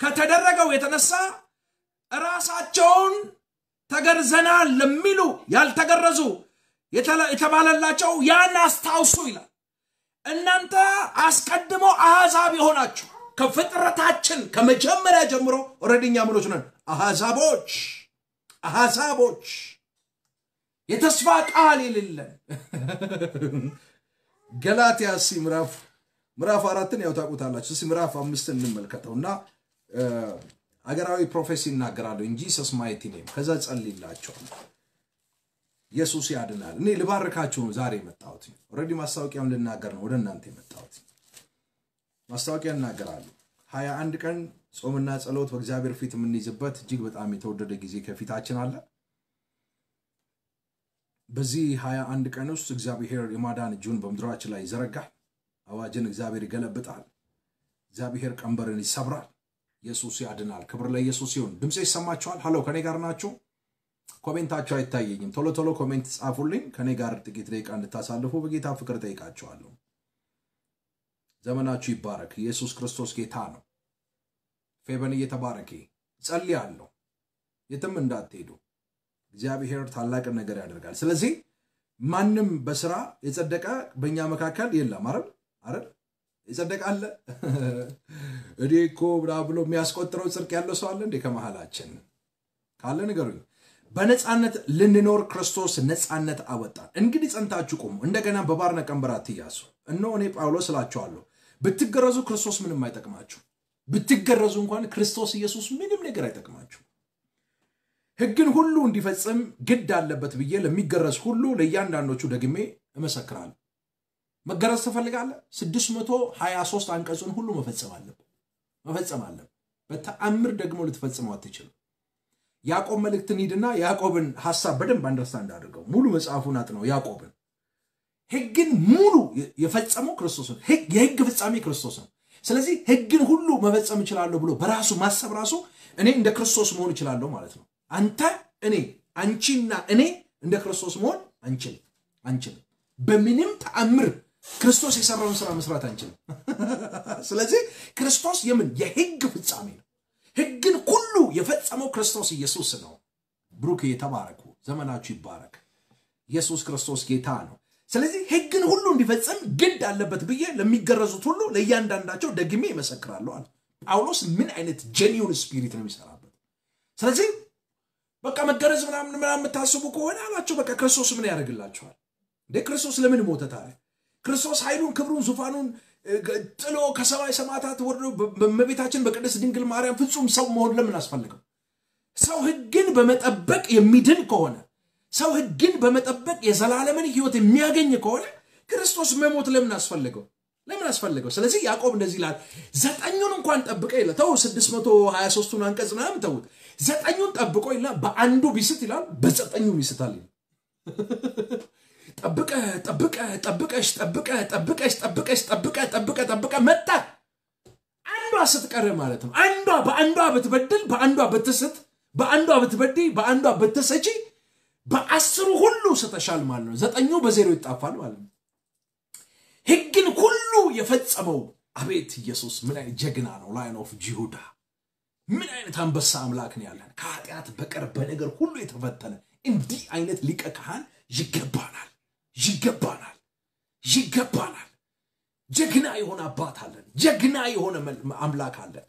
ከተደረገው የተነሳ ራሳቸውን ተገርዘናል ለሚሉ ያልተገረዙ የተባለላቸው ያን አስታውሱ ይላል። እናንተ አስቀድሞ አሕዛብ የሆናችሁ ከፍጥረታችን ከመጀመሪያ ጀምሮ ኦልሬዲ እኛ ምኖች ነን አሕዛቦች አሕዛቦች የተስፋ ቃል የሌለን ገላትያ ሲ ምዕራፍ ምዕራፍ አራትን ያው ታውቁታላችሁ። እስኪ ምዕራፍ አምስትን እንመልከተው እና አገራዊ ፕሮፌሲ ይናገራለሁ እንጂ ሰስ ኔም ከዛ ጸልይላቸዋል። ኢየሱስ ያድናል። እኔ ልባርካችሁ ነው ዛሬ የመጣሁት። already ማስታወቂያውን ልናገር ነው ወደ እናንተ የመጣሁት። ማስታወቂያ እናገራለሁ። ሀያ አንድ ቀን ጾምና ጸሎት በእግዚአብሔር ፊት የምንይዝበት እጅግ በጣም የተወደደ ጊዜ ከፊታችን አለ። በዚህ ሀያ አንድ ቀን ውስጥ እግዚአብሔር የማዳን እጁን በምድራችን ላይ ይዘረጋል። አዋጅን እግዚአብሔር ይገለብጣል። እግዚአብሔር ቀንበርን ይሰብራል። ኢየሱስ ያድናል። ክብር ለኢየሱስ ይሁን። ድምፄ ይሰማችኋል? ሀሎ ከኔ ጋር ናችሁ? comment አችሁ አይታየኝም። ቶሎ ቶሎ comment ጻፉልኝ። ከኔ ጋር ጥቂት ደቂቃ እንድታሳልፉ በጌታ ፍቅር ጠይቃችኋለሁ። ዘመናችሁ ይባረክ። ኢየሱስ ክርስቶስ ጌታ ነው። ፌበን እየተባረኪ ጸልያለሁ። የትም እንዳትሄዱ። እግዚአብሔር ታላቅን ነገር ያደርጋል። ስለዚህ ማንም በስራ የጸደቀ በእኛ መካከል የለም። አረል አረል የጸደቀ አለ እኔ እኮ ብላ ብሎ የሚያስቆጥረው ጽድቅ ያለው ሰው አለ እንዴ? ከመሃላችን ካለ ንገሩኝ። በነፃነት ልንኖር ክርስቶስ ነፃነት አወጣን። እንግዲህ ጸንታችሁ ቁሙ፣ እንደገና በባርነት ቀንበር አትያዙ። እነሆ እኔ ጳውሎስ እላችኋለሁ፣ ብትገረዙ ክርስቶስ ምንም አይጠቅማችሁ። ብትገረዙ እንኳን ክርስቶስ ኢየሱስ ምንም ነገር አይጠቅማችሁ። ሕግን ሁሉ እንዲፈጽም ግድ አለበት ብዬ ለሚገረዝ ሁሉ ለእያንዳንዶቹ ደግሜ እመሰክራለሁ። መገረዝ ትፈልጋለህ? 623 አንቀጹን ሁሉ መፈጸም አለብህ መፈጸም አለብህ። በተአምር ደግሞ ልትፈጽመው አትችልም። ያዕቆብ መልእክትን ሂድና ያዕቆብን ሐሳብ በደንብ አንደርስታንድ አድርገው። ሙሉ መጽሐፉን አጥነው ያዕቆብን። ሕግን ሙሉ የፈጸመው ክርስቶስ ነው። የሕግ ፍጻሜ ክርስቶስ ነው። ስለዚህ ሕግን ሁሉ መፈጸም እችላለሁ ብሎ በራሱ ማሰብ ራሱ እኔ እንደ ክርስቶስ መሆን እችላለሁ ማለት ነው። አንተ፣ እኔ፣ አንቺና እኔ እንደ ክርስቶስ መሆን አንችልም አንችልም። በምንም ተአምር ክርስቶስ የሰራውን ስራ መስራት አንችልም። ስለዚህ ክርስቶስ የምን የሕግ ፍጻሜ ነው። ሕግን ሁሉ የፈጸመው ክርስቶስ ኢየሱስ ነው። ብሩክ የተባረኩ ዘመናችሁ ይባረክ። ኢየሱስ ክርስቶስ ጌታ ነው። ስለዚህ ሕግን ሁሉ እንዲፈጸም ግድ አለበት ብዬ ለሚገረዙት ሁሉ ለእያንዳንዳቸው ደግሜ ይመሰክራለሁ አለ ጳውሎስ። ምን አይነት ጀኒውን ስፒሪት ነው የሚሰራበት? ስለዚህ በቃ መገረዝ ምናምን ምናምን የምታስቡ ከሆነ አላቸው በቃ ክርስቶስ ምን ያደርግላቸዋል እንዴ? ክርስቶስ ለምን ሞተ ታዲያ? ክርስቶስ ኃይሉን ክብሩን ዙፋኑን ጥሎ ከሰማይ ሰማዕታት ወርዶ በእመቤታችን በቅድስት ድንግል ማርያም ፍጹም ሰው መሆን ለምን አስፈልገው? ሰው ሕግን በመጠበቅ የሚድን ከሆነ ሰው ሕግን በመጠበቅ የዘላለምን ሕይወት የሚያገኝ ከሆነ ክርስቶስ መሞት ለምን አስፈልገው? ለምን አስፈልገው? ስለዚህ ያዕቆብ እንደዚህ ይላል፣ ዘጠኙን እንኳን ጠብቀ ይላል። ተው 623ቱን አንቀጽ ምናምን ተውት። ዘጠኙን ጠብቆ ይላል፣ በአንዱ ቢስት ይላል፣ በዘጠኙ ይስታል። ጠብቀ ጠብቀ ጠብቀሽ ጠብቀ ጠብቀሽ ጠብቀሽ ጠብቀ ጠብቀ ጠብቀ መጣ አንዷ ስትቀር ማለት ነው። አንዷ በአንዷ ብትበድል፣ በአንዷ ብትስት፣ በአንዷ ብትበድይ፣ በአንዷ ብትሰጪ በአስሩ ሁሉ ስተሻል ማለት ነው። ዘጠኙ በዜሮ ይጣፋል ማለት ነው። ሕግን ሁሉ የፈጸመው አቤት ኢየሱስ ምን አይነት ጀግና ነው! Lion of Judah ምን አይነት አንበሳ አምላክ ነው ያለን። ከኃጢአት በቀር በነገር ሁሉ የተፈተነ እንዲህ አይነት ሊቀ ካህን ይገባናል፣ ይገባናል፣ ይገባናል። ጀግና የሆነ አባት አለን። ጀግና የሆነ አምላክ አለን።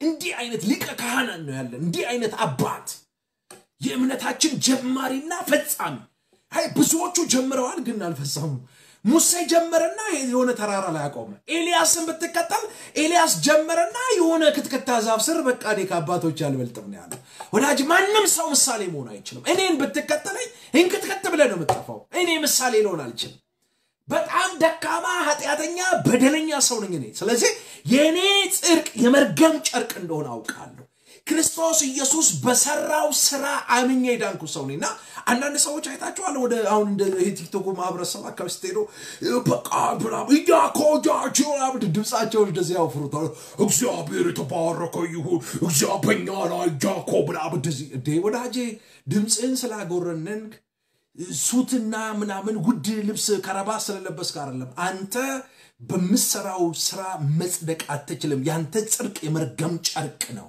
እንዲህ አይነት ሊቀ ካህናን ነው ያለን። እንዲህ አይነት አባት የእምነታችን ጀማሪና ፈጻሚ። አይ ብዙዎቹ ጀምረዋል ግን አልፈጸሙም። ሙሴ ጀመረና የሆነ ተራራ ላይ አቆመ። ኤልያስን ብትከተል ኤልያስ ጀመረና የሆነ ክትክታ ዛፍ ስር በቃ እኔ ከአባቶች አልበልጥም ነው ያለው። ወዳጅ ማንም ሰው ምሳሌ መሆን አይችልም። እኔን ብትከተለኝ እንክትክት ብለህ ነው የምጠፋው። እኔ ምሳሌ ልሆን አልችልም። በጣም ደካማ ኃጢአተኛ በደለኛ ሰው ነኝ እኔ። ስለዚህ የእኔ ጽድቅ የመርገም ጨርቅ እንደሆነ አውቃለሁ። ክርስቶስ ኢየሱስ በሰራው ስራ አምኜ የዳንኩ ሰው ነኝና አንዳንድ ሰዎች አይታችኋል። ወደ አሁን እንደ ቲክቶክ ማህበረሰብ አካባቢ ስትሄዱ በቃ እያኮጃቸው ድምፃቸው እንደዚህ ያወፍሩታል። እግዚአብሔር የተባረከ ይሁን እግዚአ በኛ ላይ ጃኮ ብላ እንደዚህ እንዴ ወዳጄ ድምፅህን ስላጎረነንክ ሱትና ምናምን ውድ ልብስ ከረባ ስለለበስክ አይደለም። አንተ በምሰራው ስራ መጽደቅ አትችልም። ያንተ ጽድቅ የመርገም ጨርቅ ነው።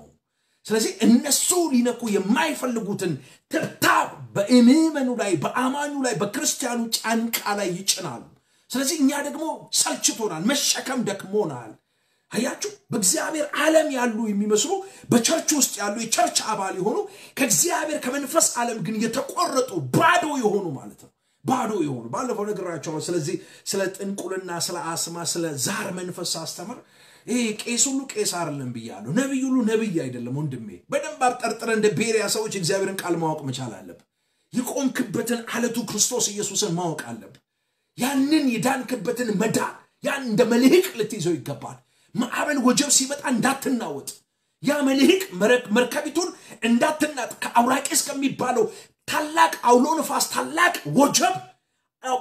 ስለዚህ እነሱ ሊነኩ የማይፈልጉትን ትብታብ በምዕመኑ ላይ፣ በአማኙ ላይ፣ በክርስቲያኑ ጫንቃ ላይ ይጭናሉ። ስለዚህ እኛ ደግሞ ሰልችቶናል፣ መሸከም ደክሞናል። አያችሁ፣ በእግዚአብሔር ዓለም ያሉ የሚመስሉ በ church ውስጥ ያሉ የ church አባል የሆኑ ከእግዚአብሔር ከመንፈስ ዓለም ግን የተቆረጡ ባዶ የሆኑ ማለት ነው። ባዶ የሆኑ ባለፈው ነግሬያችኋለሁ። ስለዚህ ስለ ጥንቁልና፣ ስለ አስማት፣ ስለ ዛር መንፈስ አስተምር ይሄ ቄስ ሁሉ ቄስ አይደለም ብያለሁ። ነቢይ ሁሉ ነቢይ አይደለም ወንድሜ። በደንብ አብጠርጥረ እንደ ቤሪያ ሰዎች እግዚአብሔርን ቃል ማወቅ መቻል አለብህ። የቆምክበትን አለቱ ክርስቶስ ኢየሱስን ማወቅ አለብ። ያንን የዳንክበትን መዳን ያን እንደ መልህቅ ልትይዘው ይገባል። ማዕበል ወጀብ ሲመጣ እንዳትናወጥ፣ ያ መልህቅ መርከቢቱን እንዳትናጥ ከአውራቂስ ከሚባለው ታላቅ አውሎ ነፋስ ታላቅ ወጀብ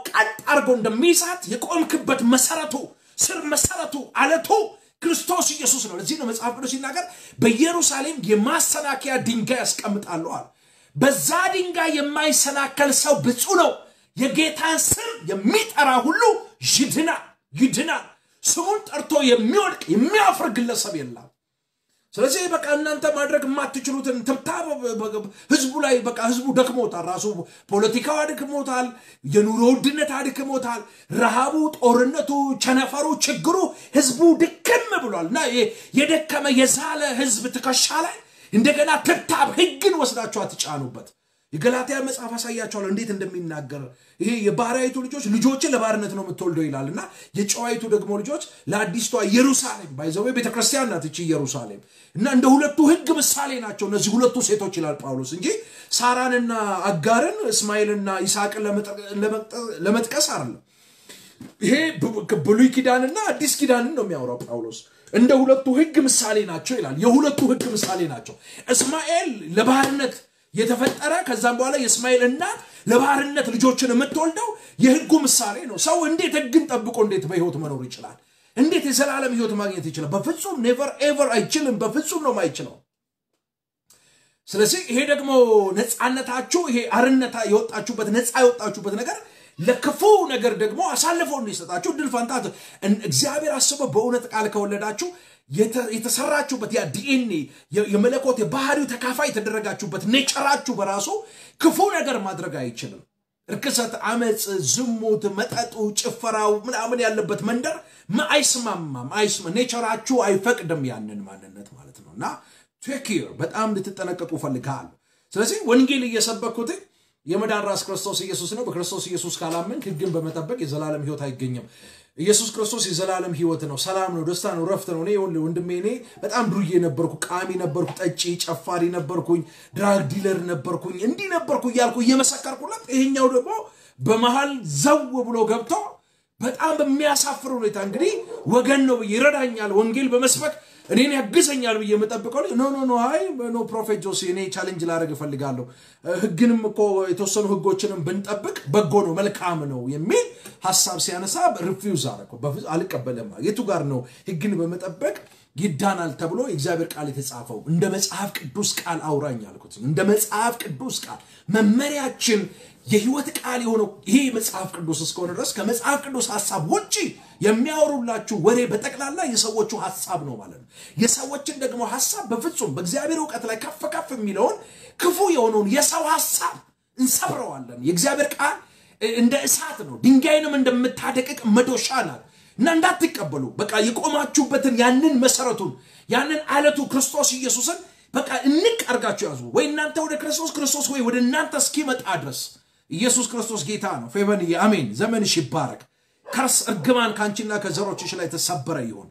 ቀጥ አድርጎ እንደሚሳት የቆምክበት መሰረቱ ስር መሰረቱ አለቱ ክርስቶስ ኢየሱስ ነው። ለዚህ ነው መጽሐፍ ቅዱስ ሲናገር በኢየሩሳሌም የማሰናከያ ድንጋይ ያስቀምጣሉ አለ። በዛ ድንጋይ የማይሰናከል ሰው ብፁዕ ነው። የጌታን ስም የሚጠራ ሁሉ ይድናል ይድናል። ስሙን ጠርቶ የሚወድቅ የሚያፍር ግለሰብ የለም። ስለዚህ በቃ እናንተ ማድረግ የማትችሉትን ትብታብ ህዝቡ ላይ በቃ ህዝቡ ደክሞታል። ራሱ ፖለቲካው አድክሞታል። የኑሮ ውድነት አድክሞታል። ረሃቡ፣ ጦርነቱ፣ ቸነፈሩ፣ ችግሩ ህዝቡ ድክም ብሏል እና የደከመ የዛለ ህዝብ ትከሻ ላይ እንደገና ትብታብ ህግን ወስዳችሁ አትጫኑበት። የገላትያ መጽሐፍ አሳያቸዋለሁ እንዴት እንደሚናገር። ይሄ የባሪያይቱ ልጆች ልጆችን ለባርነት ነው የምትወልደው ይላል እና የጨዋይቱ ደግሞ ልጆች ለአዲስቷ ኢየሩሳሌም ባይዘዌ ቤተክርስቲያን ናት እቺ ኢየሩሳሌም እና እንደ ሁለቱ ህግ ምሳሌ ናቸው እነዚህ ሁለቱ ሴቶች ይላል ጳውሎስ እንጂ ሳራንና አጋርን እስማኤልና ይስሐቅን ለመጥቀስ አይደለም። ይሄ ብሉይ ኪዳንና አዲስ ኪዳንን ነው የሚያወራው ጳውሎስ። እንደ ሁለቱ ህግ ምሳሌ ናቸው ይላል። የሁለቱ ህግ ምሳሌ ናቸው። እስማኤል ለባርነት የተፈጠረ ከዛም በኋላ የእስማኤል እናት ለባርነት ልጆችን የምትወልደው የህጉ ምሳሌ ነው። ሰው እንዴት ህግን ጠብቆ እንዴት በህይወት መኖር ይችላል? እንዴት የዘላለም ህይወት ማግኘት ይችላል? በፍጹም never ever አይችልም። በፍጹም ነው ማይችለው። ስለዚህ ይሄ ደግሞ ነፃነታችሁ ይሄ አርነታ የወጣችሁበት ነፃ የወጣችሁበት ነገር ለክፉ ነገር ደግሞ አሳልፎ እንዲሰጣችሁ ድል ፈንታ እግዚአብሔር አስበው በእውነት ቃል ከወለዳችሁ የተሰራችሁበት ያ ዲኤንኤ የመለኮት የባህሪው ተካፋይ የተደረጋችሁበት nature ኣችሁ በራሱ ክፉ ነገር ማድረግ አይችልም። እርኩሰት፣ አመፅ፣ ዝሙት፣ መጠጡ፣ ጭፈራው ምናምን ያለበት መንደር አይስማማም። አይስማ nature ኣችሁ አይፈቅድም ያንን ማንነት ማለት ነው እና take care በጣም ልትጠነቀቁ ይፈልጋል። ስለዚህ ወንጌል እየሰበኩት የመዳን ራስ ክርስቶስ ኢየሱስ ነው። በክርስቶስ ኢየሱስ ካላመንክ ህግን በመጠበቅ የዘላለም ህይወት አይገኝም። ኢየሱስ ክርስቶስ የዘላለም ህይወት ነው፣ ሰላም ነው፣ ደስታ ነው፣ ረፍት ነው። እኔ ወንድሜ እኔ በጣም ዱርዬ ነበርኩ፣ ቃሚ ነበርኩ፣ ጠጪ ጨፋሪ ነበርኩኝ፣ drug dealer ነበርኩኝ፣ እንዲህ ነበርኩ እያልኩ እየመሰከርኩለት፣ ይሄኛው ደግሞ በመሃል ዘው ብሎ ገብቶ በጣም በሚያሳፍር ሁኔታ እንግዲህ ወገን ነው ይረዳኛል፣ ወንጌል በመስበክ እኔን ያግዘኛል ብዬ የምጠብቀው no no no አይ no prophet ጆሲ እኔ challenge ላደርግ እፈልጋለሁ። ህግንም እኮ የተወሰኑ ህጎችንም ብንጠብቅ በጎ ነው መልካም ነው የሚል ሀሳብ ሲያነሳ refuse አደረኩ። አልቀበለም የቱ ጋር ነው ህግን በመጠበቅ ይዳናል ተብሎ የእግዚአብሔር ቃል የተጻፈው? እንደ መጽሐፍ ቅዱስ ቃል አውራኝ አልኩት። እንደ መጽሐፍ ቅዱስ ቃል መመሪያችን የህይወት ቃል የሆነው ይሄ መጽሐፍ ቅዱስ እስከሆነ ድረስ ከመጽሐፍ ቅዱስ ሀሳብ ውጭ የሚያወሩላችሁ ወሬ በጠቅላላ የሰዎቹ ሀሳብ ነው ማለት ነው። የሰዎችን ደግሞ ሀሳብ በፍጹም በእግዚአብሔር እውቀት ላይ ከፍ ከፍ የሚለውን ክፉ የሆነውን የሰው ሀሳብ እንሰብረዋለን። የእግዚአብሔር ቃል እንደ እሳት ነው፣ ድንጋይንም እንደምታደቅቅ መዶሻ ናት እና እንዳትቀበሉ በቃ የቆማችሁበትን ያንን መሰረቱን ያንን አለቱ ክርስቶስ ኢየሱስን በቃ እንቅ አርጋችሁ ያዙ። ወይ እናንተ ወደ ክርስቶስ ክርስቶስ ወይ ወደ እናንተ እስኪመጣ ድረስ ኢየሱስ ክርስቶስ ጌታ ነው። ፌቨንዬ አሜን። ዘመንሽ ይባረክ። ከርስ እርግማን ከአንቺና ከዘሮችሽ ላይ ተሰበረ ይሁን።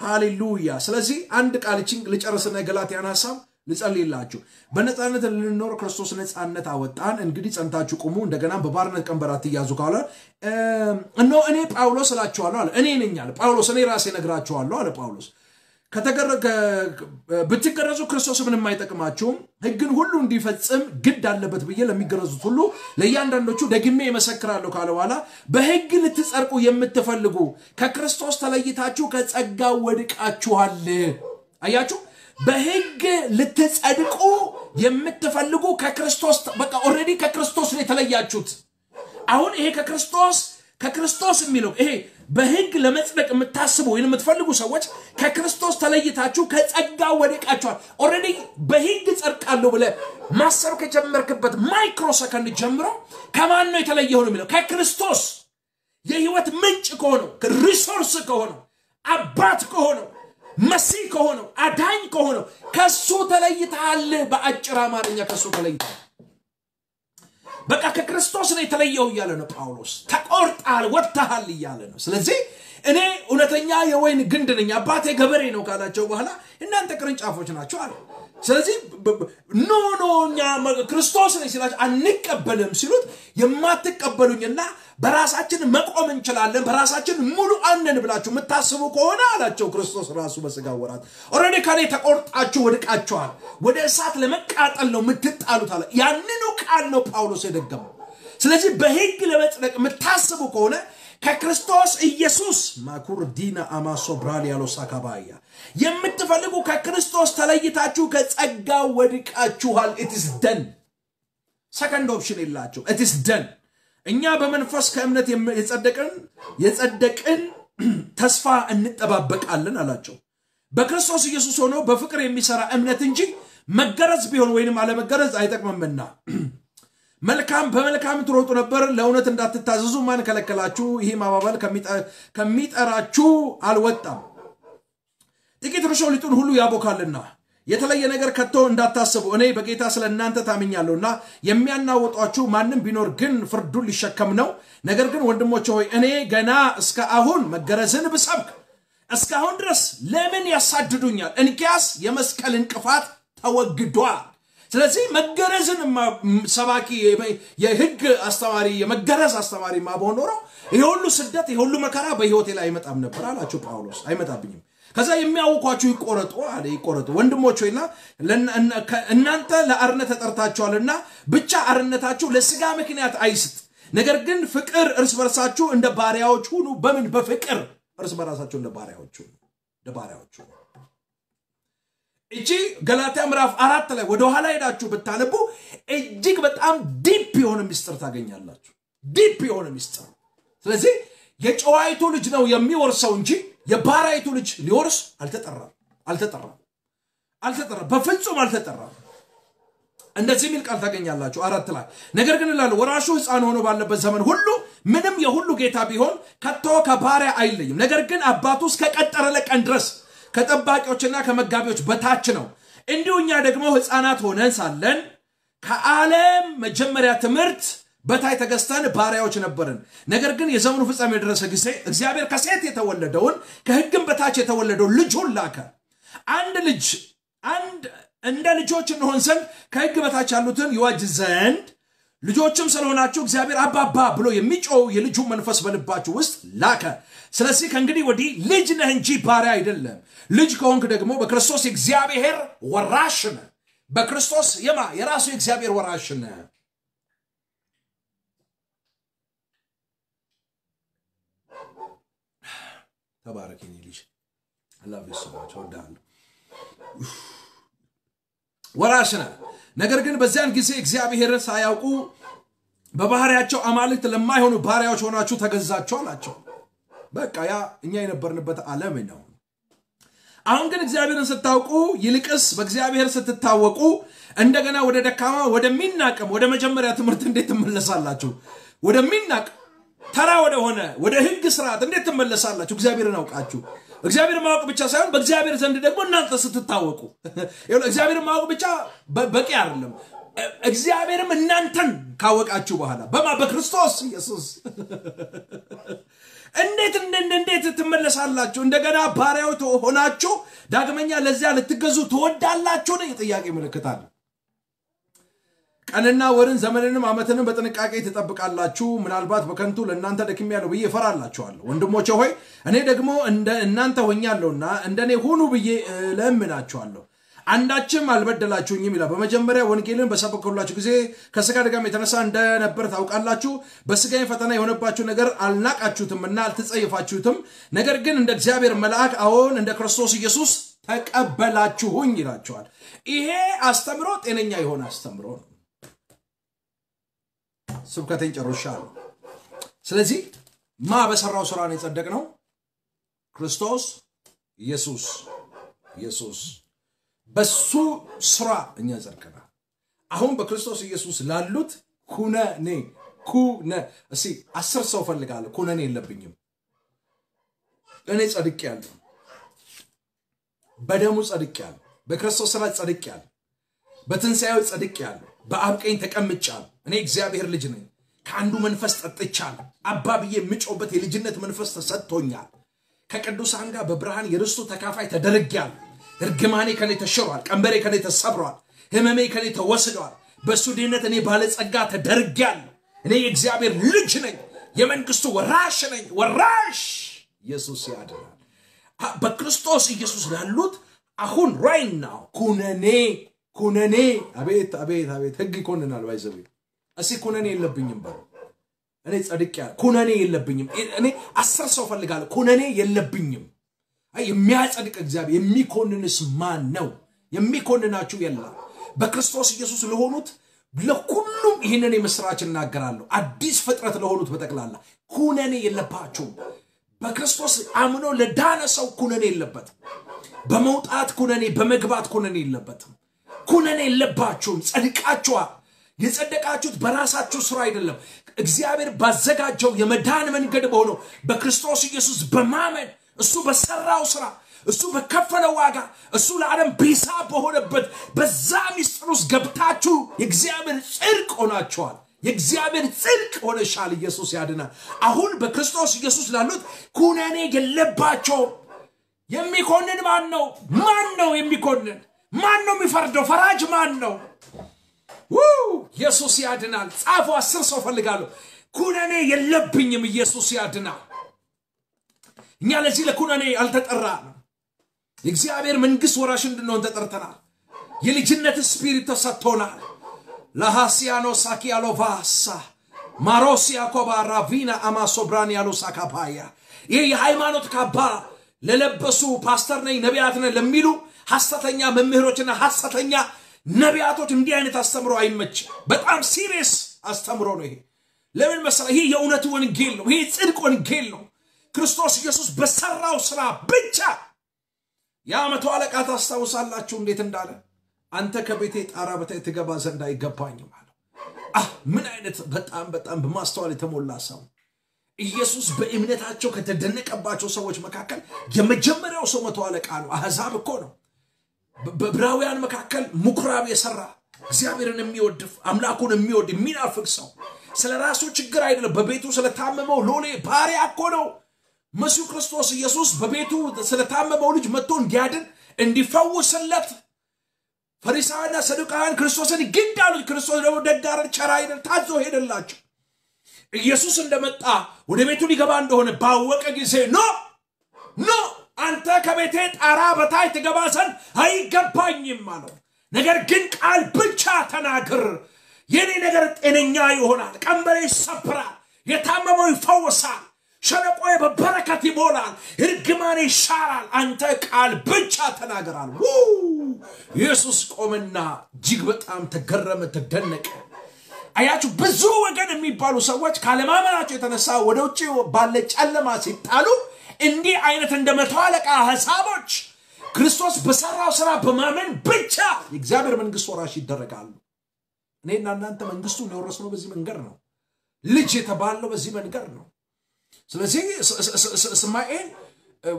ሃሌሉያ። ስለዚህ አንድ ቃል ችን ልጨርስና የገላትያን ሀሳብ ልጸልይላችሁ። በነፃነት ልንኖር ክርስቶስ ነፃነት አወጣን። እንግዲህ ጸንታችሁ ቁሙ፣ እንደገና በባርነት ቀንበር አትያዙ ካለ እነሆ እኔ ጳውሎስ እላችኋለሁ አለ። እኔ ነኝ አለ ጳውሎስ። እኔ ራሴ እነግራችኋለሁ አለ ጳውሎስ ብትገረዙ ክርስቶስ ምንም አይጠቅማችሁም። ሕግን ሁሉ እንዲፈጽም ግድ አለበት ብዬ ለሚገረዙት ሁሉ ለእያንዳንዶቹ ደግሜ እመሰክራለሁ ካለ በኋላ በሕግ ልትጸድቁ የምትፈልጉ ከክርስቶስ ተለይታችሁ ከጸጋ ወድቃችኋል። አያችሁ፣ በሕግ ልትጸድቁ የምትፈልጉ ከክርስቶስ በቃ already ከክርስቶስ ነው የተለያችሁት። አሁን ይሄ ከክርስቶስ ከክርስቶስ የሚለው ይሄ በህግ ለመጽደቅ የምታስቡ ወይም የምትፈልጉ ሰዎች ከክርስቶስ ተለይታችሁ ከጸጋ ወድቃችኋል። already በህግ ጸድቃለሁ ብለህ ማሰብ ከጀመርክበት ማይክሮ ሰከንድ ጀምሮ ከማን ነው የተለየው ነው የሚለው ከክርስቶስ የህይወት ምንጭ ከሆነው resource ከሆነው አባት ከሆነው መሲህ ከሆነው አዳኝ ከሆነው ከሱ ተለይተሃል። በአጭር አማርኛ ከሱ ተለይተሃል። በቃ ከክርስቶስ ነው የተለየው እያለ ነው ጳውሎስ። ተቆርጠሃል፣ ወጥተሃል እያለ ነው። ስለዚህ እኔ እውነተኛ የወይን ግንድ ነኝ፣ አባቴ ገበሬ ነው ካላቸው በኋላ እናንተ ቅርንጫፎች ናችሁ አለ። ስለዚህ no no እኛ ክርስቶስ ነኝ ሲላቸው አንቀበልም ሲሉት የማትቀበሉኝና በራሳችን መቆም እንችላለን በራሳችን ሙሉ ነን ብላችሁ የምታስቡ ከሆነ አላቸው ክርስቶስ ራሱ በስጋ ወራት already ከኔ ተቆርጣችሁ ወድቃችኋል። ወደ እሳት ለመቃጠል ነው የምትጣሉት አለ። ያንኑ ቃል ነው ጳውሎስ የደገመው። ስለዚህ በህግ ለመጽደቅ የምታስቡ ከሆነ ከክርስቶስ ኢየሱስ ማኩር ዲና አማሶ ብራል ያለው ሳካባያ የምትፈልጉ ከክርስቶስ ተለይታችሁ ከጸጋ ወድቃችኋል። ኢትስ ደን ሰከንድ ኦፕሽን የላቸው። ኢትስ ደን እኛ በመንፈስ ከእምነት የጸደቅን የጸደቅን ተስፋ እንጠባበቃለን አላቸው። በክርስቶስ ኢየሱስ ሆኖ በፍቅር የሚሰራ እምነት እንጂ መገረዝ ቢሆን ወይንም አለመገረዝ አይጠቅምምና መልካም በመልካም ትሮጡ ነበር፣ ለእውነት እንዳትታዘዙ ማን ከለከላችሁ? ይህ ማባበል ከሚጠራችሁ አልወጣም። ጥቂት እርሾ ሊጡን ሁሉ ያቦካልና የተለየ ነገር ከቶ እንዳታስቡ እኔ በጌታ ስለ እናንተ ታምኛለሁና የሚያናውጧችሁ ማንም ቢኖር ግን ፍርዱን ሊሸከም ነው። ነገር ግን ወንድሞች ሆይ እኔ ገና እስከ አሁን መገረዝን ብሰብክ እስካሁን ድረስ ለምን ያሳድዱኛል? እንኪያስ የመስቀል እንቅፋት ተወግዷል። ስለዚህ መገረዝን ሰባኪ የህግ አስተማሪ የመገረዝ አስተማሪ ማ በሆን ይሄ ሁሉ ስደት ይሄ ሁሉ መከራ በህይወቴ ላይ አይመጣም ነበር አላቸው ጳውሎስ። አይመጣብኝም። ከዛ የሚያውቋችሁ ይቆረጡ አለ። ይቆረጡ ወንድሞች ሆይና እናንተ ለአርነት ተጠርታችኋልና ብቻ አርነታችሁ ለስጋ ምክንያት አይስጥ። ነገር ግን ፍቅር እርስ በርሳችሁ እንደ ባሪያዎች ሁኑ። በምን በፍቅር እርስ በራሳችሁ እንደ ባሪያዎች ሁኑ። እንደ ባሪያዎች ሁኑ። እቺ ገላትያ ምዕራፍ አራት ላይ ወደ ኋላ ሄዳችሁ ብታነቡ እጅግ በጣም deep የሆነ ሚስጥር ታገኛላችሁ። deep የሆነ ሚስጥር። ስለዚህ የጨዋይቱ ልጅ ነው የሚወርሰው እንጂ የባሪያይቱ ልጅ ሊወርስ አልተጠራም አልተጠራም አልተጠራም በፍጹም አልተጠራም። እንደዚህ የሚል ቃል ታገኛላችሁ አራት ላይ ነገር ግን እላለሁ ወራሹ ሕፃን ሆኖ ባለበት ዘመን ሁሉ ምንም የሁሉ ጌታ ቢሆን ከቶ ከባሪያ አይለይም። ነገር ግን አባቱ እስከቀጠረለት ቀን ድረስ ከጠባቂዎችና ከመጋቢዎች በታች ነው። እንዲሁ እኛ ደግሞ ሕፃናት ሆነን ሳለን ከዓለም መጀመሪያ ትምህርት በታይ ተገዝተን ባሪያዎች ነበርን። ነገር ግን የዘመኑ ፍጻሜ የደረሰ ጊዜ እግዚአብሔር ከሴት የተወለደውን ከሕግም በታች የተወለደውን ልጁን ላከ። አንድ ልጅ አንድ እንደ ልጆች እንሆን ዘንድ ከሕግ በታች ያሉትን ይዋጅ ዘንድ ልጆችም ስለሆናችሁ እግዚአብሔር አባባ ብሎ የሚጮው የልጁ መንፈስ በልባችሁ ውስጥ ላከ። ስለዚህ ከእንግዲህ ወዲህ ልጅ ነህ እንጂ ባሪያ አይደለም። ልጅ ከሆንክ ደግሞ በክርስቶስ የእግዚአብሔር ወራሽ ነህ። በክርስቶስ የማ የራሱ የእግዚአብሔር ወራሽ ነህ። ተባረክ የኔ ልጅ አላህ ሰዎች ወዳለሁ ወራሽ ነህ። ነገር ግን በዚያን ጊዜ እግዚአብሔር ሳያውቁ በባህሪያቸው አማልክት ለማይሆኑ ባሪያዎች ሆናችሁ ተገዛችሁ አላቸው። በቃ ያ እኛ የነበርንበት ዓለም ነው። አሁን ግን እግዚአብሔርን ስታውቁ ይልቅስ በእግዚአብሔር ስትታወቁ እንደገና ወደ ደካማ ወደሚናቅም ወደ መጀመሪያ ትምህርት እንዴት ትመለሳላችሁ? ወደሚናቅ ተራ ወደሆነ ወደ ሕግ ስርዓት እንዴት ትመለሳላችሁ? እግዚአብሔርን አውቃችሁ እግዚአብሔር ማወቅ ብቻ ሳይሆን በእግዚአብሔር ዘንድ ደግሞ እናንተ ስትታወቁ እግዚአብሔር ማወቅ ብቻ በቂ አይደለም። እግዚአብሔርም እናንተን ካወቃችሁ በኋላ በማ በክርስቶስ ኢየሱስ እንዴት እንዴት ትመለሳላችሁ? እንደገና ባሪያዎች ሆናችሁ ዳግመኛ ለዚያ ልትገዙ ትወዳላችሁን? የጥያቄ ምልክት አለ። ቀንና ወርን ዘመንንም ዓመትንም በጥንቃቄ ትጠብቃላችሁ። ምናልባት በከንቱ ለእናንተ ደክሜያለሁ ብዬ እፈራላችኋለሁ። ወንድሞቼ ሆይ እኔ ደግሞ እንደ እናንተ ሆኛለሁና እንደ እኔ ሁኑ ብዬ እለምናችኋለሁ። አንዳችም አልበደላችሁኝም ይላል። በመጀመሪያ ወንጌልን በሰበከላችሁ ጊዜ ከስጋ ድጋም የተነሳ እንደነበር ታውቃላችሁ። በስጋዬ ፈተና የሆነባችሁ ነገር አልናቃችሁትምና አልተጸየፋችሁትም። ነገር ግን እንደ እግዚአብሔር መልአክ አዎን እንደ ክርስቶስ ኢየሱስ ተቀበላችሁኝ ይላቸዋል። ይሄ አስተምሮ ጤነኛ የሆነ አስተምሮ ነው። ስብከቴን ጨርሻለሁ። ስለዚህ ማ በሰራው ስራ ነው የጸደቅ ነው? ክርስቶስ ኢየሱስ ኢየሱስ በሱ ስራ እኛ ጸድቀናል። አሁን በክርስቶስ ኢየሱስ ላሉት ኩነኔ ኩነ እስኪ አስር ሰው ፈልጋለሁ። ኩነኔ የለብኝም። እኔ ጸድቄያለሁ። በደሙ ጸድቄያለሁ። በክርስቶስ ስራ ጸድቄያለሁ። በትንሣኤው ጸድቄያለሁ። በአብ ቀኝ እኔ እግዚአብሔር ልጅ ነኝ። ከአንዱ መንፈስ ጠጥቻለሁ። አባ ብዬ የምጮበት የልጅነት መንፈስ ተሰጥቶኛል። ከቅዱሳን ጋር በብርሃን የርስቱ ተካፋይ ተደርጌያለሁ። እርግማኔ ከኔ ተሽሯል። ቀንበሬ ከኔ ተሰብሯል። ህመሜ ከኔ ተወስዷል። በእሱ ድህነት እኔ ባለጸጋ ተደርጌያለሁ። እኔ የእግዚአብሔር ልጅ ነኝ። የመንግስቱ ወራሽ ነኝ። ወራሽ ኢየሱስ ያድናል። በክርስቶስ ኢየሱስ ላሉት አሁን right now ኩነኔ ኩነኔ አቤት አቤት አቤት ህግ ይኮንናል። ባይዘቤ እስኪ ኩነኔ የለብኝም በሉ። እኔ ጸድቄያለሁ። ኩነኔ የለብኝም። እኔ አስር ሰው ፈልጋለሁ። ኩነኔ የለብኝም። የሚያጸድቅ እግዚአብሔር የሚኮንንስ ማን ነው? የሚኮንናችሁ የለም። በክርስቶስ ኢየሱስ ለሆኑት ለሁሉም ይህንን የምስራች እናገራለሁ። አዲስ ፍጥረት ለሆኑት በጠቅላላ ኩነኔ የለባችሁም። በክርስቶስ አምኖ ለዳነ ሰው ኩነኔ የለበትም። በመውጣት ኩነኔ፣ በመግባት ኩነኔ የለበትም። ኩነኔ የለባችሁም፣ ጸድቃችኋል። የጸደቃችሁት በራሳችሁ ስራ አይደለም፣ እግዚአብሔር ባዘጋጀው የመዳን መንገድ በሆነው በክርስቶስ ኢየሱስ በማመን እሱ በሰራው ስራ እሱ በከፈለው ዋጋ እሱ ለዓለም ቤዛ በሆነበት በዛ ሚስጥር ውስጥ ገብታችሁ የእግዚአብሔር ጽድቅ ሆናችኋል። የእግዚአብሔር ጽድቅ ሆነሻል። ኢየሱስ ያድናል። አሁን በክርስቶስ ኢየሱስ ላሉት ኩነኔ የለባቸውም። የሚኮንን ማን ነው? ማን ነው የሚኮንን? ማን ነው የሚፈርደው? ፈራጅ ማን ነው? ኢየሱስ ያድናል። ጻፉ። አስር ሰው ፈልጋለሁ። ኩነኔ የለብኝም። ኢየሱስ ያድናል። እኛ ለዚህ ለኩነኔ አልተጠራንም። የእግዚአብሔር መንግስት ወራሽ እንድንሆን ተጠርተናል። የልጅነት ስፒሪት ተሰጥቶናል። ለሃሲያኖ ሳኪያሎ ቫሳ ማሮሲያ ኮባ ራቪና አማሶብራን ያሎ ሳካፓያ ይህ የሃይማኖት ካባ ለለበሱ ፓስተር ነኝ ነቢያት ነን ለሚሉ ሐሰተኛ መምህሮችና ሐሰተኛ ነቢያቶች እንዲህ አይነት አስተምሮ አይመችም። በጣም ሲሪየስ አስተምሮ ነው ይሄ። ለምን መሰለህ? ይሄ የእውነት ወንጌል ነው። ይሄ ጽድቅ ወንጌል ነው። ክርስቶስ ኢየሱስ በሰራው ስራ ብቻ የዓመቱ አለቃ ታስታውሳላችሁ እንዴት እንዳለ አንተ ከቤቴ ጣራ በታይ ትገባ ዘንድ አይገባኝም አለው። ምን አይነት በጣም በጣም በማስተዋል የተሞላ ሰው ኢየሱስ በእምነታቸው ከተደነቀባቸው ሰዎች መካከል የመጀመሪያው ሰው መቶ አለቃ ነው። አሕዛብ እኮ ነው። በዕብራውያን መካከል ምኩራብ የሰራ እግዚአብሔርን የሚወድ አምላኩን የሚወድ የሚናፍቅ ሰው ስለ ራሱ ችግር አይደለም፣ በቤቱ ስለታመመው ሎሌ ባሪያ እኮ ነው። መሲሁ ክርስቶስ ኢየሱስ በቤቱ ስለታመመው ልጅ መጥቶ እንዲያድን እንዲፈውስለት ፈሪሳውያንና ሰዱቃውያን ክርስቶስን ግድ ክርስቶስ ደግሞ ደጋረን ቸር አይደል ታዞ ሄደላቸው። ኢየሱስ እንደመጣ ወደ ቤቱ ሊገባ እንደሆነ ባወቀ ጊዜ no no አንተ ከቤቴ ጣራ በታች ትገባ ዘንድ አይገባኝም አለው። ነገር ግን ቃል ብቻ ተናግር፣ የኔ ነገር ጤነኛ ይሆናል፣ ቀንበሬ ይሰብራል፣ የታመመው ይፈወሳል፣ ሸለቆዬ በበረከት ይሞላል፣ እርግማኔ ይሻራል። አንተ ቃል ብቻ ተናገራል። ኢየሱስ ቆመና እጅግ በጣም ተገረመ፣ ተደነቀ። አያችሁ፣ ብዙ ወገን የሚባሉ ሰዎች ካለማመናቸው የተነሳ ወደ ውጭ ባለ ጨለማ ሲጣሉ እንዲህ አይነት እንደ መቶ አለቃ ሀሳቦች ክርስቶስ በሰራው ስራ በማመን ብቻ የእግዚአብሔር መንግስት ወራሽ ይደረጋሉ። እኔና እናንተ መንግስቱን የወረስነው በዚህ መንገድ ነው። ልጅ የተባለው በዚህ መንገድ ነው። ስለዚህ እስማኤል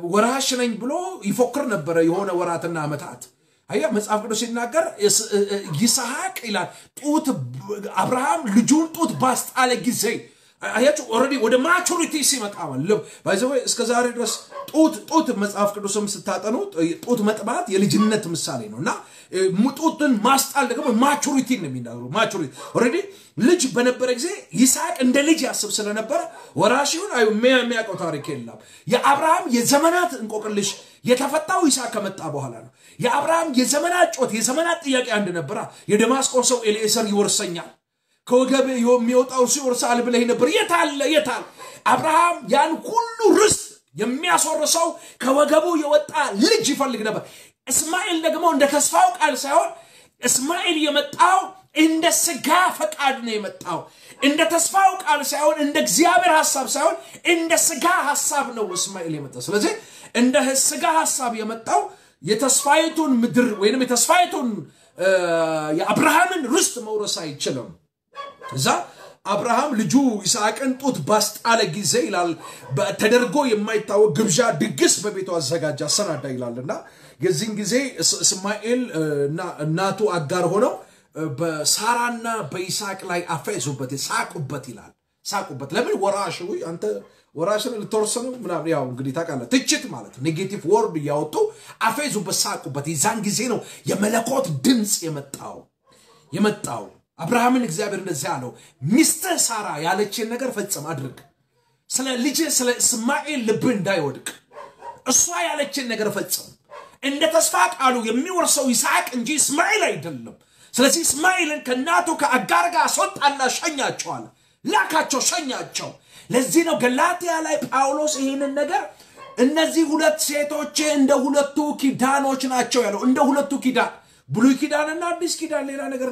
ወራሽ ነኝ ብሎ ይፎክር ነበረ የሆነ ወራትና ዓመታት። አያ መጽሐፍ ቅዱስ ሲናገር ይስሐቅ ይላል ጡት አብርሃም ልጁን ጡት ባስጣለ ጊዜ አያችሁ already ወደ maturity ሲመጣ by the way እስከ ዛሬ ድረስ ጡት ጡት መጽሐፍ ቅዱስም ስታጠኑ ጡት መጥባት የልጅነት ምሳሌ ነው እና ጡትን ማስጣል ደግሞ maturity ነው የሚናገሩ። maturity already ልጅ በነበረ ጊዜ ይስሐቅ እንደ ልጅ ያስብ ስለነበረ ወራሽውን የሚያውቀው ታሪክ የለም። የአብርሃም የዘመናት እንቆቅልሽ የተፈታው ይስሐቅ ከመጣ በኋላ ነው። የአብርሃም የዘመናት ጩኸት የዘመናት ጥያቄ አንድ ነበራ የደማስቆ ሰው ኤሊዔዘር ይወርሰኛል ከወገብ የሚወጣው ይወርስሃል ብለህ ነበር። የታለ የታል? አብርሃም ያን ሁሉ ርስት የሚያስወርሰው ከወገቡ የወጣ ልጅ ይፈልግ ነበር። እስማኤል ደግሞ እንደ ተስፋው ቃል ሳይሆን እስማኤል የመጣው እንደ ስጋ ፈቃድ ነው የመጣው። እንደ ተስፋው ቃል ሳይሆን እንደ እግዚአብሔር ሀሳብ ሳይሆን እንደ ስጋ ሀሳብ ነው እስማኤል የመጣው። ስለዚህ እንደ ስጋ ሀሳብ የመጣው የተስፋይቱን ምድር ወይም የተስፋይቱን የአብርሃምን ርስት መውረስ አይችልም። እዛ አብርሃም ልጁ ይስሐቅን ጡት ባስጣለ ጊዜ ይላል ተደርጎ የማይታወቅ ግብዣ ድግስ በቤቱ አዘጋጅ አሰናዳ ይላል እና የዚህን ጊዜ እስማኤል እና እናቱ አጋር ሆነው በሳራና በይስሐቅ ላይ አፌዙበት፣ ሳቁበት ይላል። ሳቁበት ለምን ወራሽ አንተ ወራሽን ልትወርስ ምናምን ያው እንግዲህ ታውቃለህ፣ ትችት ማለት negative word እያወጡ አፌዙበት፣ ሳቁበት። የዛን ጊዜ ነው የመለኮት ድምፅ የመጣው የመጣው አብርሃምን እግዚአብሔር እንደዚህ አለው፣ ሚስትህ ሳራ ያለችን ነገር ፈጽም አድርግ። ስለ ልጅ ስለ እስማኤል ልብህ እንዳይወድቅ እሷ ያለችን ነገር ፈጽም። እንደ ተስፋ ቃሉ የሚወርሰው ይስሐቅ እንጂ እስማኤል አይደለም። ስለዚህ እስማኤልን ከእናቱ ከአጋር ጋር አስወጣና ሸኛቸዋል። ላካቸው፣ ሸኛቸው። ለዚህ ነው ገላትያ ላይ ጳውሎስ ይህንን ነገር እነዚህ ሁለት ሴቶች እንደ ሁለቱ ኪዳኖች ናቸው ያለው። እንደ ሁለቱ ኪዳን ብሉይ ኪዳንና አዲስ ኪዳን ሌላ ነገር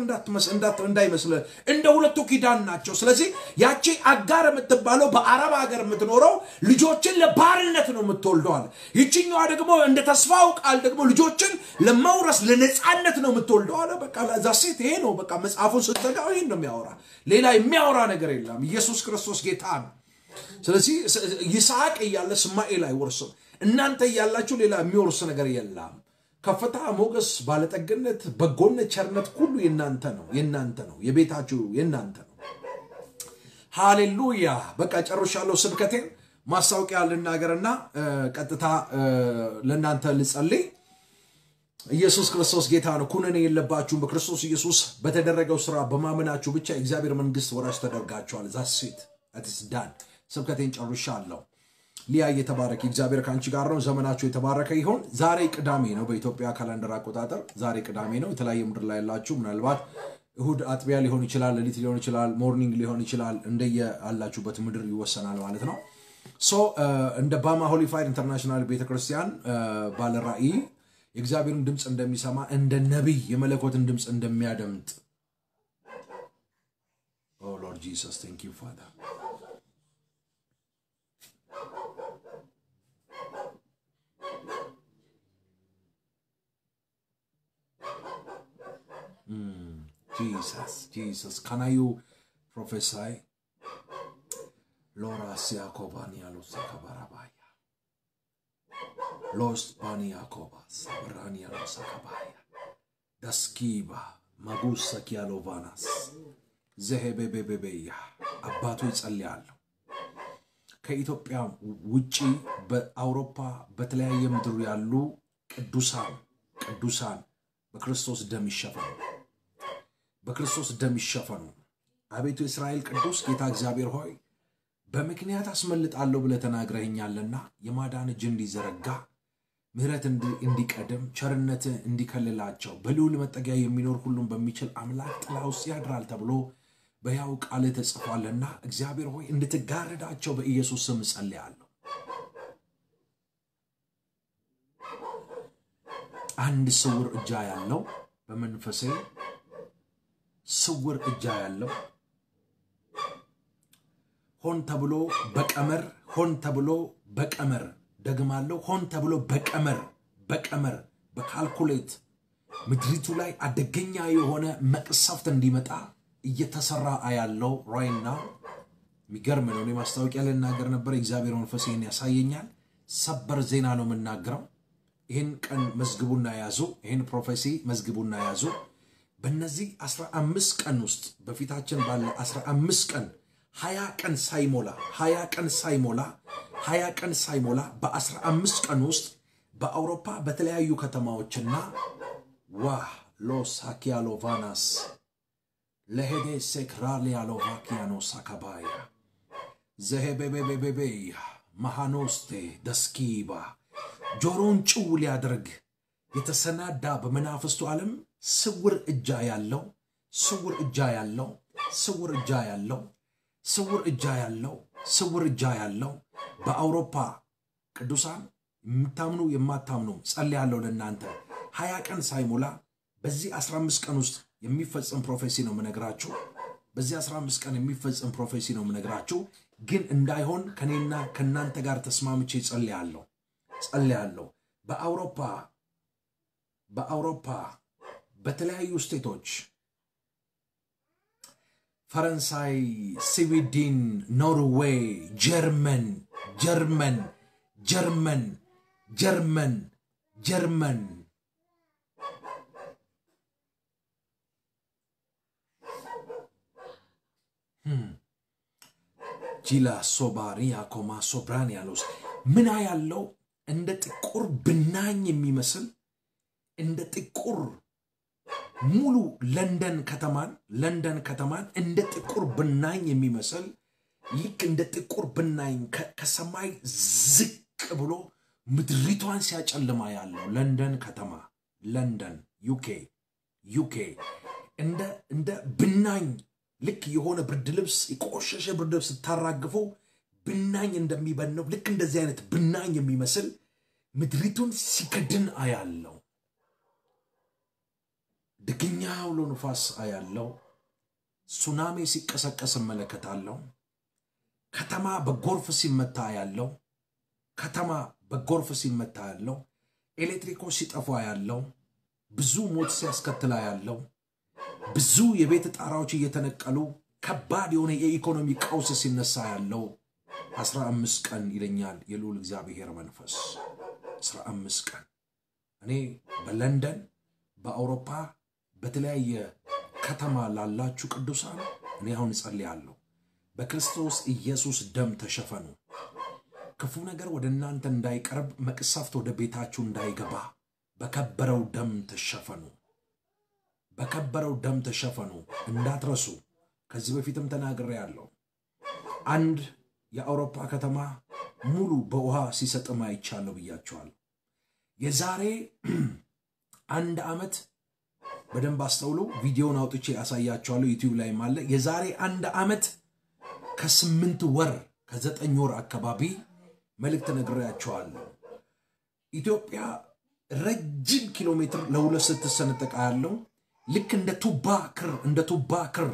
እንዳይመስል እንደ ሁለቱ ኪዳን ናቸው። ስለዚህ ያቺ አጋር የምትባለው በአረብ ሀገር የምትኖረው ልጆችን ለባርነት ነው የምትወልደዋል። ይችኛዋ ደግሞ እንደ ተስፋው ቃል ደግሞ ልጆችን ለመውረስ ለነፃነት ነው የምትወልደዋል። በቃ ዛ ሴት ይሄ ነው በቃ መጽሐፉን ስትዘጋው ይሄን ነው የሚያወራ። ሌላ የሚያወራ ነገር የለም። ኢየሱስ ክርስቶስ ጌታ ነው። ስለዚህ ይስሐቅ እያለ እስማኤል አይወርስም። እናንተ እያላችሁ ሌላ የሚወርስ ነገር የለም። ከፍታ፣ ሞገስ፣ ባለጠግነት፣ በጎነት፣ ቸርነት ሁሉ የናንተ ነው የናንተ ነው የቤታችሁ የናንተ ነው። ሃሌሉያ። በቃ ጨርሻለሁ ስብከቴን። ማስታወቂያ ልናገርና ቀጥታ ለእናንተ ልጸልይ። ኢየሱስ ክርስቶስ ጌታ ነው። ኩነኔ የለባችሁም። በክርስቶስ ኢየሱስ በተደረገው ስራ በማመናችሁ ብቻ የእግዚአብሔር መንግስት ወራሽ ተደርጋችኋል። ዛሴት done ስብከቴን ጨርሻለሁ። ሊያ እየተባረከ እግዚአብሔር ከአንቺ ጋር ነው። ዘመናችሁ የተባረከ ይሆን። ዛሬ ቅዳሜ ነው፣ በኢትዮጵያ calendar አቆጣጠር ዛሬ ቅዳሜ ነው። የተለያየ ምድር ላይ ያላችሁ ምናልባት እሁድ አጥቢያ ሊሆን ይችላል፣ ሌሊት ሊሆን ይችላል፣ morning ሊሆን ይችላል። እንደየ አላችሁበት ምድር ይወሰናል ማለት ነው። so እንደ ባማ ሆሊፋይድ ኢንተርናሽናል ቤተክርስቲያን ባለ ራእይ የእግዚአብሔርን ድምፅ እንደሚሰማ እንደ ነቢይ የመለኮትን ድምፅ እንደሚያደምጥ ሎርድ ጂሰስ ቴንክ ዩ ፋዘር Jesus, Jesus. Can you prophesy? Lora siakobania losakabarabaya. Los baniakoba sabrania losakabaya. Daskiba magusa kialovanas. ዘሄቤቤቤቤያ አባቱ ይጸልያለሁ። ከኢትዮጵያ ውጪ በአውሮፓ በተለያየ ምድር ያሉ ቅዱሳን ቅዱሳን በክርስቶስ ደም ይሸፈኑ በክርስቶስ ደም ይሸፈኑ። አቤቱ የእስራኤል ቅዱስ ጌታ እግዚአብሔር ሆይ በምክንያት አስመልጣለሁ ብለህ ተናግረኸኛልና የማዳን እጅ እንዲዘረጋ ምሕረት እንዲቀድም ቸርነት እንዲከልላቸው በልዑል መጠጊያ የሚኖር ሁሉም በሚችል አምላክ ጥላ ውስጥ ያድራል ተብሎ በያው ቃል ተጽፏልና እግዚአብሔር ሆይ እንድትጋርዳቸው በኢየሱስ ስም ጸልያለሁ። አንድ ስውር እጃ ያለው በመንፈሴ ስውር እጃ ያለው ሆን ተብሎ በቀመር ሆን ተብሎ በቀመር ደግማለሁ። ሆን ተብሎ በቀመር በቀመር በ calculate ምድሪቱ ላይ አደገኛ የሆነ መቅሰፍት እንዲመጣ እየተሰራ ያለው ራይና የሚገርም ነው። እኔ ማስታወቂያ ልናገር ነበር። የእግዚአብሔር መንፈስ ይህን ያሳየኛል። ሰበር ዜና ነው የምናገረው። ይህን ቀን መዝግቡና ያዙ። ይህን prophecy መዝግቡና ያዙ። በእነዚህ 15 ቀን ውስጥ በፊታችን ባለ 15 ቀን ሀያ ቀን ሳይሞላ ሀያ ቀን ሳይሞላ ሀያ ቀን ሳይሞላ በ15 ቀን ውስጥ በአውሮፓ በተለያዩ ከተማዎችና ዋህ ሎስ ሃኪያሎቫናስ ለሄዴ ሴክራሊያሎቫኪያኖ ሳካባያ ዘሄቤቤቤቤቤያ መሃኖስቴ ደስኪባ ጆሮን ጭው ሊያደርግ የተሰናዳ በመናፍስቱ ዓለም ስውር እጃ ያለው ስውር እጃ ያለው ስውር እጃ ያለው ስውር እጃ ያለው ስውር እጃ ያለው በአውሮፓ ቅዱሳን የምታምኑ የማታምኑ ጸልያለሁ ለእናንተ ሀያ ቀን ሳይሞላ በዚህ 15 ቀን ውስጥ የሚፈጸም prophecy ነው የምነግራችሁ። በዚህ 15 ቀን የሚፈጸም prophecy ነው የምነግራችሁ። ግን እንዳይሆን ከኔና ከእናንተ ጋር ተስማምቼ ጸልያለሁ ጸልያለሁ። በአውሮፓ በአውሮፓ በተለያዩ ስቴቶች ፈረንሳይ፣ ስዊድን፣ ኖርዌይ፣ ጀርመን ጀርመን ጀርመን ጀርመን ጀርመን ጂላ ሶባሪያ ኮማ ሶብራኒያኖስ ምና ያለው እንደ ጥቁር ብናኝ የሚመስል እንደ ጥቁር ሙሉ ለንደን ከተማን ለንደን ከተማን እንደ ጥቁር ብናኝ የሚመስል ልክ እንደ ጥቁር ብናኝ ከሰማይ ዝቅ ብሎ ምድሪቷን ሲያጨልማ ያለው ለንደን ከተማ ለንደን ዩኬ ዩኬ እንደ እንደ ብናኝ ልክ የሆነ ብርድ ልብስ የቆሸሸ ብርድ ልብስ ስታራግፉ ብናኝ እንደሚበነው ልክ እንደዚህ አይነት ብናኝ የሚመስል ምድሪቱን ሲከድን አያለው። ድግኛ አውሎ ንፋስ አያለው። ሱናሜ ሲቀሰቀስ እመለከታለሁ። ከተማ በጎርፍ ሲመታ ያለው ከተማ በጎርፍ ሲመታ ያለው ኤሌክትሪኮች ሲጠፋ ያለው ብዙ ሞት ሲያስከትላ ያለው ብዙ የቤት ጣራዎች እየተነቀሉ ከባድ የሆነ የኢኮኖሚ ቀውስ ሲነሳ ያለው አስራ አምስት ቀን ይለኛል የልዑል እግዚአብሔር መንፈስ። አስራ አምስት ቀን እኔ በለንደን በአውሮፓ በተለያየ ከተማ ላላችሁ ቅዱሳን እኔ አሁን እጸልያለሁ። በክርስቶስ ኢየሱስ ደም ተሸፈኑ። ክፉ ነገር ወደ እናንተ እንዳይቀርብ፣ መቅሰፍት ወደ ቤታችሁ እንዳይገባ በከበረው ደም ተሸፈኑ። በከበረው ደም ተሸፈኑ። እንዳትረሱ። ከዚህ በፊትም ተናግሬያለሁ። አንድ የአውሮፓ ከተማ ሙሉ በውሃ ሲሰጥም አይቻለሁ ብያቸዋለሁ። የዛሬ አንድ ዓመት በደንብ አስተውሉ። ቪዲዮውን አውጥቼ ያሳያቸዋለሁ። ዩቲዩብ ላይም አለ። የዛሬ አንድ ዓመት ከስምንት ወር ከዘጠኝ ወር አካባቢ መልእክት ነግሬያቸዋለሁ። ኢትዮጵያ ረጅም ኪሎ ሜትር ለሁለት ስትሰነጠቃ ያለው ልክ እንደ ቱባ ክር እንደ ቱባ ክር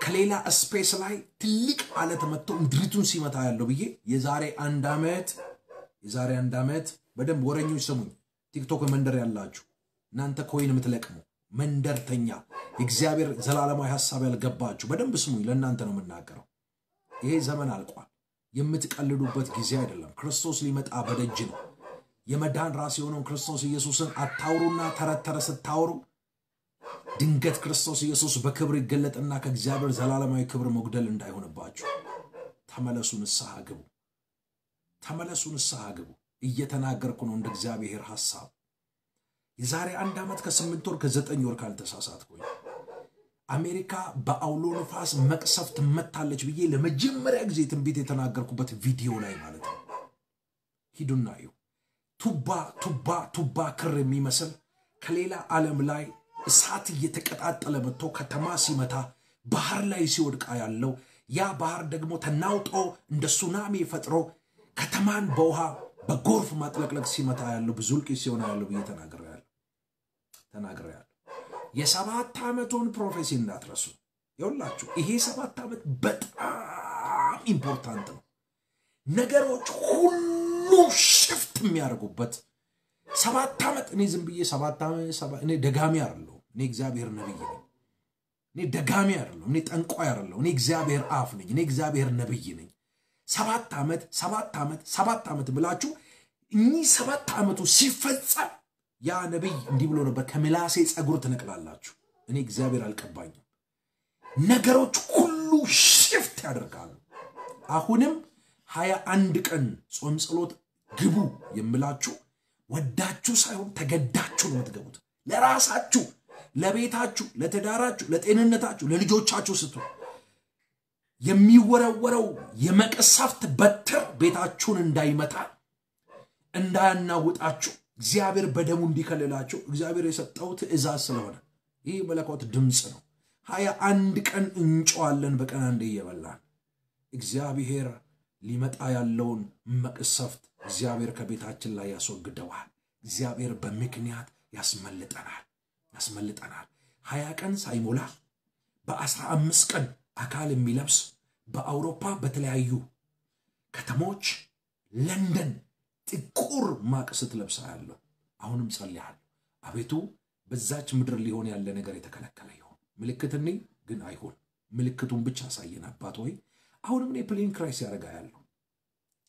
ከሌላ space ላይ ትልቅ አለት መጥቶ ምድሪቱን ሲመታ ያለው ብዬ የዛሬ አንድ ዓመት የዛሬ አንድ ዓመት በደንብ ወረኞች ስሙኝ። TikTok መንደር ያላችሁ እናንተ coin የምትለቅሙ መንደርተኛ የእግዚአብሔር ዘላለማዊ ሀሳብ ያልገባችሁ በደንብ ስሙኝ። ለእናንተ ነው የምናገረው። ይሄ ዘመን አልቋል። የምትቀልዱበት ጊዜ አይደለም። ክርስቶስ ሊመጣ በደጅ ነው። የመዳን ራስ የሆነውን ክርስቶስ ኢየሱስን አታውሩና ተረት ተረት ስታወሩ ድንገት ክርስቶስ ኢየሱስ በክብር ይገለጥና ከእግዚአብሔር ዘላለማዊ ክብር መጉደል እንዳይሆንባችሁ ተመለሱ፣ ንስሐ ግቡ። ተመለሱ፣ ንስሐ ግቡ። እየተናገርኩ ነው እንደ እግዚአብሔር ሐሳብ። የዛሬ አንድ ዓመት ከስምንት ወር ከዘጠኝ ወር ካልተሳሳትኩኝ አሜሪካ በአውሎ ንፋስ መቅሰፍት ትመታለች ብዬ ለመጀመሪያ ጊዜ ትንቢት የተናገርኩበት ቪዲዮ ላይ ማለት ነው። ሂዱና እዩ። ቱባ ቱባ ቱባ ክር የሚመስል ከሌላ ዓለም ላይ እሳት እየተቀጣጠለ መጥቶ ከተማ ሲመታ ባህር ላይ ሲወድቃ ያለው ያ ባህር ደግሞ ተናውጦ እንደ ሱናሚ ፈጥሮ ከተማን በውሃ በጎርፍ ማጥለቅለቅ ሲመታ ያለው ብዙ እልቂት ሲሆን ያለው ብዬ ተናግሬያለሁ። የሰባት ዓመቱን prophecy እንዳትረሱ። ይኸውላችሁ ይሄ ሰባት ዓመት በጣም important ነው። ነገሮች ሁሉ shift የሚያደርጉበት ሰባት ዓመት እኔ ዝም ብዬ ሰባት ዓመት እኔ ደጋሚ አይደለሁ። እኔ እግዚአብሔር ነብይ ነኝ። እኔ ደጋሚ አይደለሁ። እኔ ጠንቋይ አይደለሁ። እኔ እግዚአብሔር አፍ ነኝ። እኔ እግዚአብሔር ነብይ ነኝ። ሰባት ዓመት ሰባት ዓመት ሰባት ዓመት ብላችሁ እኚህ ሰባት ዓመቱ ሲፈጸም ያ ነቢይ እንዲህ ብሎ ነበር፣ ከምላሴ ፀጉር ትነቅላላችሁ። እኔ እግዚአብሔር አልቀባኝም። ነገሮች ሁሉ ሽፍት ያደርጋሉ። አሁንም ሀያ አንድ ቀን ጾም ጸሎት ግቡ የምላችሁ ወዳችሁ ሳይሆን ተገዳችሁ ነው የምትገቡት። ለራሳችሁ፣ ለቤታችሁ፣ ለትዳራችሁ፣ ለጤንነታችሁ፣ ለልጆቻችሁ ስትሆን የሚወረወረው የመቅሰፍት በትር ቤታችሁን እንዳይመታ እንዳያናውጣችሁ እግዚአብሔር በደሙ እንዲከልላችሁ እግዚአብሔር የሰጠው ትእዛዝ ስለሆነ ይህ መለኮት ድምፅ ነው። ሀያ አንድ ቀን እንጨዋለን በቀን አንዴ እየበላን እግዚአብሔር ሊመጣ ያለውን መቅሰፍት እግዚአብሔር ከቤታችን ላይ ያስወግደዋል። እግዚአብሔር በምክንያት ያስመልጠናል ያስመልጠናል። ሀያ ቀን ሳይሞላ በአስራ አምስት ቀን አካል የሚለብስ በአውሮፓ በተለያዩ ከተሞች ለንደን ጥቁር ማቅ ስትለብሳ ያለው አሁንም ጸልያለሁ። አቤቱ በዛች ምድር ሊሆን ያለ ነገር የተከለከለ ይሆን ምልክት ግን አይሆን ምልክቱን ብቻ አሳየን አባት ወይ አሁንም እኔ plane crash ያደረጋ ያለው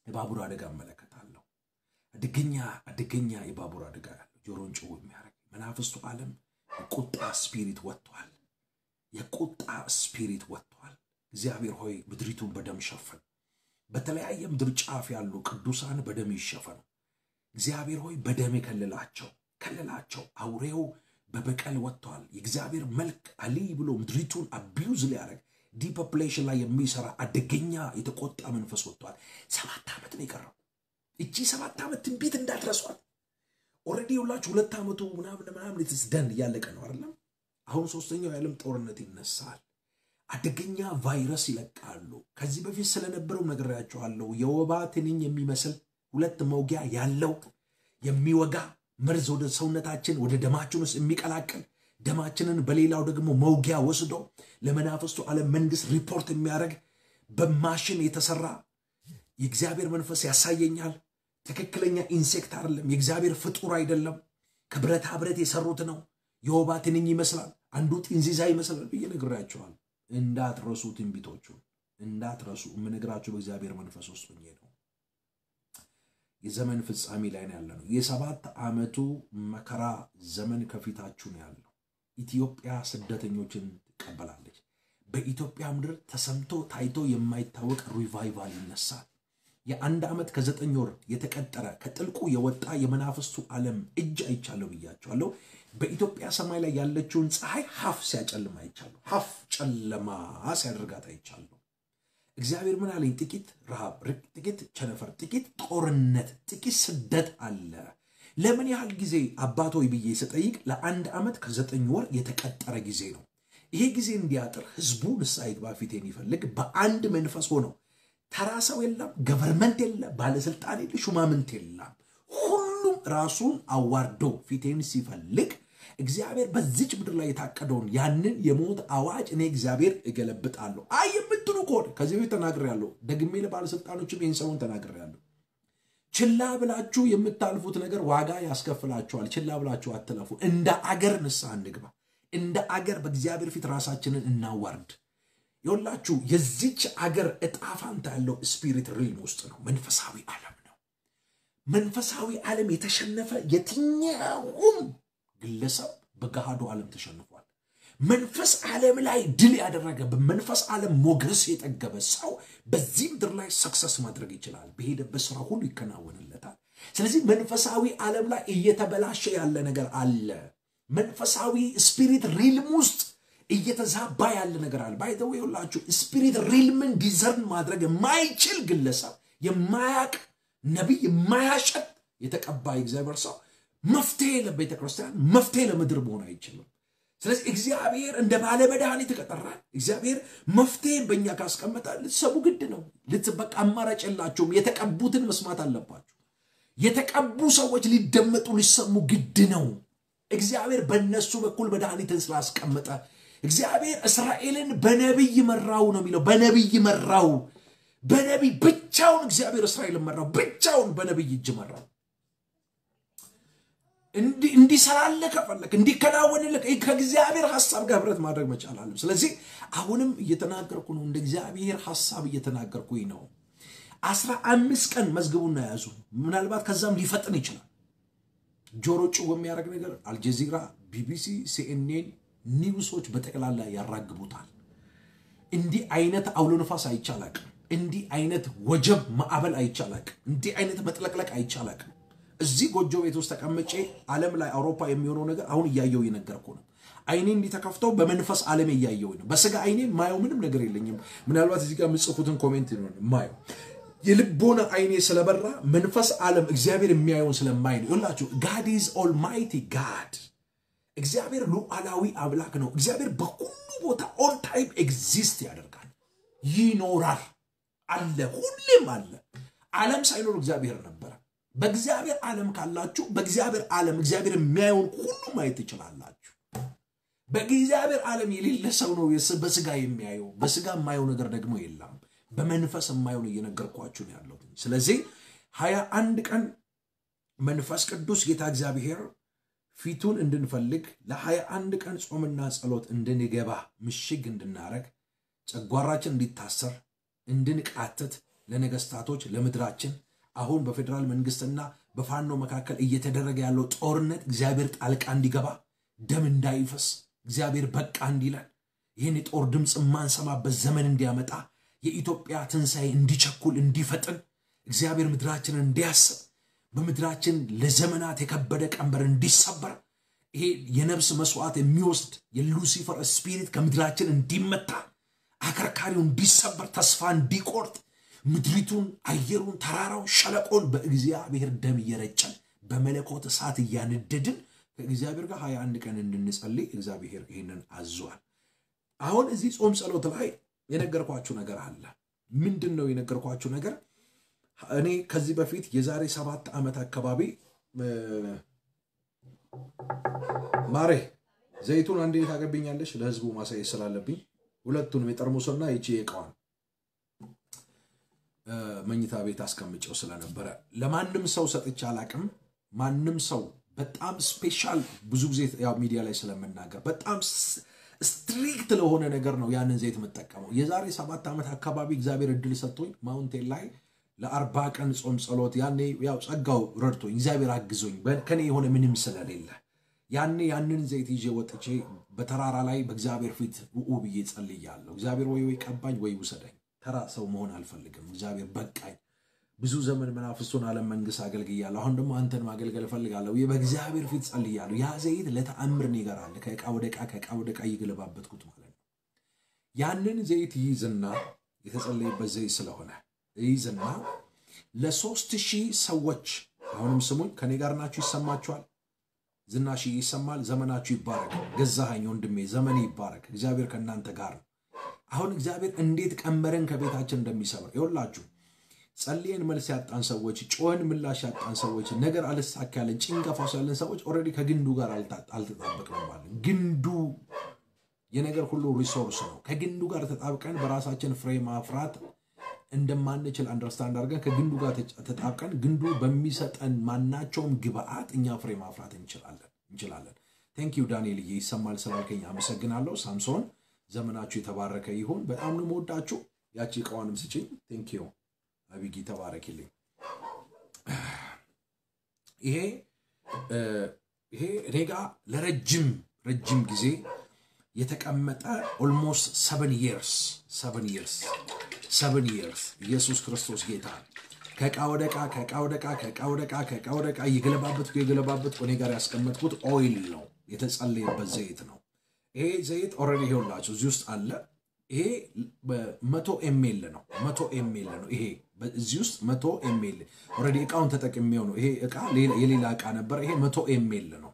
የባቡር አደጋ እመለከታለሁ። አደገኛ አደገኛ የባቡር አደጋ ያለው ጆሮን ጭው የሚያደርግ መናፍስቱ ዓለም የቁጣ spirit ወጥቷል። የቁጣ spirit ወጥቷል። እግዚአብሔር ሆይ ምድሪቱን በደም ሸፈን። በተለያየ ምድር ጫፍ ያሉ ቅዱሳን በደም ይሸፈኑ። እግዚአብሔር ሆይ በደም የከልላቸው ከልላቸው። አውሬው በበቀል ወጥተዋል። የእግዚአብሔር መልክ አልይ ብሎ ምድሪቱን abuse ሊያደርግ depopulation ላይ የሚሰራ አደገኛ የተቆጣ መንፈስ ወጥቷል። ሰባት ዓመት ነው የቀረው። እቺ ሰባት ዓመት ትንቢት እንዳትረሷል። already ሁላችሁ ሁለት ዓመቱ ምናምን ምናምን ትስደን እያለቀ ነው አይደለም። አሁን ሶስተኛው የዓለም ጦርነት ይነሳል። አደገኛ ቫይረስ ይለቃሉ። ከዚህ በፊት ስለነበረው ነግሬያቸዋለሁ። የወባ ትንኝ የሚመስል ሁለት መውጊያ ያለው የሚወጋ መርዝ ወደ ሰውነታችን ወደ ደማችን ውስጥ የሚቀላቅል ደማችንን በሌላው ደግሞ መውጊያ ወስዶ ለመናፍስቱ ዓለም መንግስት ሪፖርት የሚያደርግ በማሽን የተሰራ የእግዚአብሔር መንፈስ ያሳየኛል። ትክክለኛ insect አይደለም፣ የእግዚአብሔር ፍጡር አይደለም። ከብረታ ብረት የሰሩት ነው። የወባ ትንኝ ይመስላል፣ አንዱ ጢንዚዛ ይመስላል ብዬ ነግራቸዋል። እንዳትረሱ ትንቢቶቹን እንዳትረሱ። የምነግራችሁ በእግዚአብሔር መንፈስ ውስጥ ሆኜ ነው። የዘመን ፍጻሜ ላይ ነው ያለ ነው። የሰባት ዓመቱ መከራ ዘመን ከፊታችሁ ነው ያለው። ኢትዮጵያ ስደተኞችን ትቀበላለች። በኢትዮጵያ ምድር ተሰምቶ ታይቶ የማይታወቅ ሪቫይቫል ይነሳል። የአንድ ዓመት ከዘጠኝ ወር የተቀጠረ ከጥልቁ የወጣ የመናፍስቱ ዓለም እጅ አይቻለሁ ብያቸዋለሁ። በኢትዮጵያ ሰማይ ላይ ያለችውን ፀሐይ half ሲያጨልም አይቻለሁ። half ጨለማ ሲያደርጋት አይቻለሁ። እግዚአብሔር ምን አለኝ? ጥቂት ረሃብ፣ ጥቂት ቸነፈር፣ ጥቂት ጦርነት፣ ጥቂት ስደት አለ። ለምን ያህል ጊዜ አባት ሆይ ብዬ ስጠይቅ ለአንድ ዓመት ከዘጠኝ ወር የተቀጠረ ጊዜ ነው። ይሄ ጊዜ እንዲያጥር ህዝቡ ንስሐ ይግባ ፊቴን ይፈልግ በአንድ መንፈስ ሆነው ተራ ሰው የለም፣ government የለም፣ ባለስልጣን የለ፣ ሹማምንት የለም። ሁሉም ራሱን አዋርዶ ፊቴን ሲፈልግ እግዚአብሔር በዚች ምድር ላይ የታቀደውን ያንን የሞት አዋጅ እኔ እግዚአብሔር እገለብጣለሁ። አይ የምትሉ ከሆነ ከዚህ በፊት ተናግሬያለሁ። ደግሜ ለባለስልጣኖችም ይህን ሰውን ተናግሬያለሁ። ችላ ብላችሁ የምታልፉት ነገር ዋጋ ያስከፍላችኋል። ችላ ብላችሁ አትለፉ። እንደ አገር ንስሐ እንግባ። እንደ አገር በእግዚአብሔር ፊት ራሳችንን እናዋርድ። የሁላችሁ የዚች አገር እጣ ፋንታ ያለው spirit realm ውስጥ ነው። መንፈሳዊ ዓለም ነው። መንፈሳዊ ዓለም የተሸነፈ የትኛውም ግለሰብ በገሃዱ ዓለም ተሸንፏል። መንፈስ ዓለም ላይ ድል ያደረገ በመንፈስ ዓለም ሞገስ የጠገበ ሰው በዚህ ምድር ላይ success ማድረግ ይችላል። በሄደበት ስራ ሁሉ ይከናወንለታል። ስለዚህ መንፈሳዊ ዓለም ላይ እየተበላሸ ያለ ነገር አለ። መንፈሳዊ spirit realm ውስጥ እየተዛባ ያለ ነገር አለ። by the way ሁላችሁ spirit realm ን discern ማድረግ የማይችል ግለሰብ የማያቅ ነቢይ የማያሸጥ የተቀባ እግዚአብሔር ሰው መፍትሄ ለቤተ ክርስቲያን መፍትሄ ለምድር መሆን አይችልም። ስለዚህ እግዚአብሔር እንደ ባለ መድኃኒት ከጠራን እግዚአብሔር መፍትሄን በእኛ ካስቀመጠ ልትሰሙ ግድ ነው። ልትበቃ አማራጭ የላቸውም። የተቀቡትን መስማት አለባቸው። የተቀቡ ሰዎች ሊደመጡ ሊሰሙ ግድ ነው። እግዚአብሔር በእነሱ በኩል መድኃኒትን ስላስቀመጠ እግዚአብሔር እስራኤልን በነቢይ መራው ነው የሚለው። በነቢይ መራው። በነቢይ ብቻውን እግዚአብሔር እስራኤልን መራው። ብቻውን በነቢይ እጅ መራው። እንዲሰራልህ ከፈለክ እንዲከናወንልህ ከእግዚአብሔር ሀሳብ ጋር ህብረት ማድረግ መቻል አለም። ስለዚህ አሁንም እየተናገርኩ ነው፣ እንደ እግዚአብሔር ሀሳብ እየተናገርኩኝ ነው። አስራ አምስት ቀን መዝግቡና ያዙ። ምናልባት ከዛም ሊፈጥን ይችላል። ጆሮ ጭው የሚያደርግ ነገር አልጀዚራ፣ ቢቢሲ፣ ሲኤንኤን ኒውሶች በጠቅላላ ያራግቡታል። እንዲህ አይነት አውሎ ነፋስ አይቻላቅም። እንዲህ አይነት ወጀብ ማዕበል አይቻላቅም። እንዲህ አይነት መጥለቅለቅ አይቻላቅም። እዚህ ጎጆ ቤት ውስጥ ተቀምጬ ዓለም ላይ አውሮፓ የሚሆነው ነገር አሁን እያየው እየነገርኩ ነው። አይኔ እንዲህ ተከፍተው በመንፈስ ዓለም እያየው ነው። በስጋ አይኔ ማየው ምንም ነገር የለኝም። ምናልባት እዚህ ጋር የምጽፉትን comment ማየው የልቦና አይኔ ስለበራ መንፈስ ዓለም እግዚአብሔር የሚያየውን ስለማይ ነው። ይላችሁ God is almighty God እግዚአብሔር ሉዓላዊ አምላክ ነው። እግዚአብሔር በሁሉ ቦታ all time exist ያደርጋል፣ ይኖራል፣ አለ፣ ሁሌም አለ። ዓለም ሳይኖር እግዚአብሔር ነበረ። በእግዚአብሔር ዓለም ካላችሁ በእግዚአብሔር ዓለም እግዚአብሔር የሚያየውን ሁሉ ማየት ትችላላችሁ። በእግዚአብሔር ዓለም የሌለ ሰው ነው በስጋ የሚያየው። በስጋ የማየው ነገር ደግሞ የለም። በመንፈስ የማየውን እየነገርኳችሁ ነው ያለው። ስለዚህ ሀያ አንድ ቀን መንፈስ ቅዱስ ጌታ እግዚአብሔር ፊቱን እንድንፈልግ ለሀያ አንድ ቀን ጾምና ጸሎት እንድንገባ ምሽግ እንድናረግ ጨጓራችን እንዲታሰር እንድንቃትት ለነገስታቶች ለምድራችን አሁን በፌዴራል መንግስትና በፋኖ መካከል እየተደረገ ያለው ጦርነት እግዚአብሔር ጣልቃ እንዲገባ ደም እንዳይፈስ እግዚአብሔር በቃ እንዲለን ይህን የጦር ድምፅ የማንሰማበት ዘመን እንዲያመጣ የኢትዮጵያ ትንሣኤ እንዲቸኩል እንዲፈጥን እግዚአብሔር ምድራችንን እንዲያስብ በምድራችን ለዘመናት የከበደ ቀንበር እንዲሰበር ይሄ የነፍስ መስዋዕት የሚወስድ የሉሲፈር ስፒሪት ከምድራችን እንዲመታ አከርካሪው እንዲሰበር ተስፋ እንዲቆርጥ ምድሪቱን፣ አየሩን፣ ተራራውን፣ ሸለቆን በእግዚአብሔር ደም እየረጨን በመለኮት እሳት እያነደድን ከእግዚአብሔር ጋር ሀያ አንድ ቀን እንድንጸልይ እግዚአብሔር ይህንን አዟል። አሁን እዚህ ጾም ጸሎት ላይ የነገርኳችሁ ነገር አለ። ምንድን ነው የነገርኳችሁ ነገር? እኔ ከዚህ በፊት የዛሬ ሰባት ዓመት አካባቢ ማሬ ዘይቱን አንዴ ታገብኛለሽ ለህዝቡ ማሳየት ስላለብኝ ሁለቱንም የጠርሙስና ይቺ የእቃዋን መኝታ ቤት አስቀምጨው ስለነበረ ለማንም ሰው ሰጥቼ አላቅም። ማንም ሰው በጣም special ብዙ ጊዜ ያው ሚዲያ ላይ ስለምናገር በጣም strict ለሆነ ነገር ነው ያንን ዘይት የምጠቀመው። የዛሬ ሰባት ዓመት አካባቢ እግዚአብሔር እድል ሰጥቶኝ mountain ላይ ለአርባ ቀን ጾም ጸሎት፣ ያኔ ያው ጸጋው ረድቶኝ እግዚአብሔር አግዞኝ ከኔ የሆነ ምንም ስለሌለ ያኔ ያንን ዘይት ይዤ ወጥቼ በተራራ ላይ በእግዚአብሔር ፊት ኡኡ ብዬ ጸልያለሁ። እግዚአብሔር ወይ ወይ ቀባኝ ወይ ውሰደኝ። ተራ ሰው መሆን አልፈልግም። እግዚአብሔር በቃኝ። ብዙ ዘመን መናፍስቱን ዓለም መንግስት አገልግያለሁ። አሁን ደግሞ አንተን ማገልገል እፈልጋለሁ። በእግዚአብሔር ፊት ጸልያለሁ። ያ ዘይት ለተአምር ይገራል። ከዕቃ ወደ ዕቃ ከዕቃ ወደ ዕቃ እየገለባበጥኩት ማለት ነው። ያንን ዘይት ይይዝና የተጸለየበት ዘይት ስለሆነ ይይዝና ለሶስት ሺህ ሰዎች አሁንም ስሙኝ፣ ከኔ ጋር ናችሁ? ይሰማችኋል? ዝናሽ ይሰማል። ዘመናችሁ ይባረክ። ገዛኸኝ ወንድሜ፣ ዘመን ይባረክ። እግዚአብሔር ከእናንተ ጋር ነው። አሁን እግዚአብሔር እንዴት ቀንበርን ከቤታችን እንደሚሰብር ይኸውላችሁ። ጸልየን መልስ ያጣን ሰዎች፣ ጮህን ምላሽ ያጣን ሰዎች፣ ነገር አልሳካ ያለን ጭንቀፋ ያለን ሰዎች already ከግንዱ ጋር አልተጣበቅንም ግንዱ የነገር ሁሉ resource ነው። ከግንዱ ጋር ተጣብቀን በራሳችን ፍሬ ማፍራት እንደማንችል understand አድርገን ከግንዱ ጋር ተጣብቀን ግንዱ በሚሰጠን ማናቸውም ግብአት እኛ ፍሬ ማፍራት እንችላለን እንችላለን። thank you ዳንኤልዬ፣ ይሰማል ስላልከኝ አመሰግናለሁ። ሳምሶን ዘመናችሁ የተባረከ ይሁን። በጣም ነው የምወዳችሁ። ያቺ እቃዋንም ስጭኝ። thank you አቢጊ፣ ተባረኪልኝ። ይሄ ይሄ እኔ ጋ ለረጅም ረጅም ጊዜ የተቀመጠ almost seven years seven years seven years ኢየሱስ ክርስቶስ ጌታ ከዕቃ ወደ ዕቃ ከዕቃ ወደ ዕቃ ከዕቃ ወደ ዕቃ ከዕቃ ወደ ዕቃ እየገለባበትኩ የገለባበትኩ እኔ ጋር ያስቀመጥኩት oil ነው፣ የተጸለየበት ዘይት ነው። ይሄ ዘይት already ይኸውላችሁ እዚህ ውስጥ አለ። ይሄ መቶ ml ነው፣ መቶ ml ነው። ይሄ እዚህ ውስጥ መቶ ML already ዕቃውን ተጠቅሜው ነው። ይሄ ዕቃ የሌላ ዕቃ ነበር። ይሄ መቶ ML ነው፣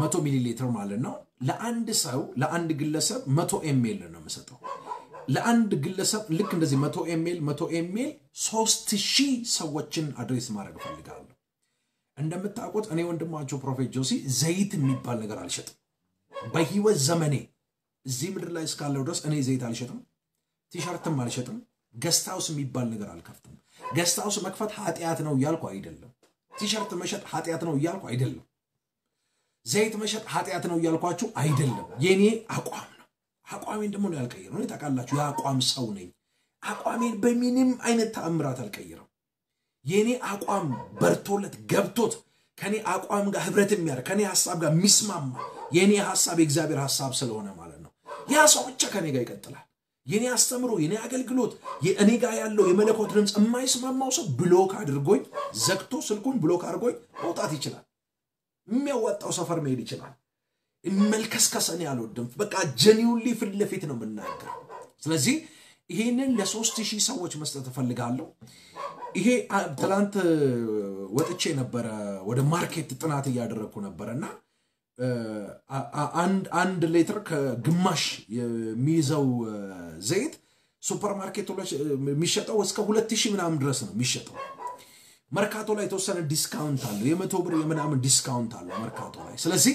መቶ ሚሊ ሊትር ማለት ነው። ለአንድ ሰው ለአንድ ግለሰብ መቶ ML ነው የምሰጠው ለአንድ ግለሰብ ልክ እንደዚህ መቶ ML መቶ ML ሶስት ሺህ ሰዎችን address ማድረግ እፈልጋለሁ። እንደምታውቁት እኔ ወንድማችሁ prophet ጆሲ ዘይት የሚባል ነገር አልሸጥም። በህይወት ዘመኔ እዚህ ምድር ላይ እስካለው ድረስ እኔ ዘይት አልሸጥም፣ ቲሸርትም አልሸጥም፣ guest house የሚባል ነገር አልከፍትም። guest house መክፈት ኃጢአት ነው እያልኩ አይደለም። ቲሸርት መሸጥ ኃጢአት ነው እያልኩ አይደለም። ዘይት መሸጥ ኃጢአት ነው እያልኳችሁ አይደለም። የኔ አቋም ነው። አቋሜን ደግሞ ነው ያልቀይረው። እኔ ታውቃላችሁ የአቋም ሰው ነኝ። አቋሜን በምንም አይነት ተአምራት አልቀይረም። የእኔ አቋም በርቶለት ገብቶት ከኔ አቋም ጋር ህብረት የሚያደርግ ከኔ ሀሳብ ጋር የሚስማማ የእኔ ሀሳብ የእግዚአብሔር ሀሳብ ስለሆነ ማለት ነው። ያ ሰው ብቻ ከኔ ጋር ይቀጥላል። የኔ አስተምሮ፣ የኔ አገልግሎት፣ እኔ ጋር ያለው የመለኮት ድምፅ የማይስማማው ሰው ብሎክ አድርጎኝ ዘግቶ ስልኩን ብሎክ አድርጎኝ መውጣት ይችላል። የሚያዋጣው ሰፈር መሄድ ይችላል። መልከስከስ እኔ በቃ ጀኒውንሊ ፊት ለፊት ነው የምናገር። ስለዚህ ይሄንን ለሶስት ሺህ ሰዎች መስጠት እፈልጋለሁ። ይሄ ትላንት ወጥቼ ነበረ ወደ market ጥናት እያደረግኩ ነበረ እና አንድ ሌትር ከግማሽ የሚይዘው ዘይት ሱፐር ማርኬቶች የሚሸጠው እስከ ሁለት ሺህ ምናምን ድረስ ነው የሚሸጠው። መርካቶ ላይ የተወሰነ discount አለው። የመቶ ብር የምናምን discount አለው መርካቶ ላይ። ስለዚህ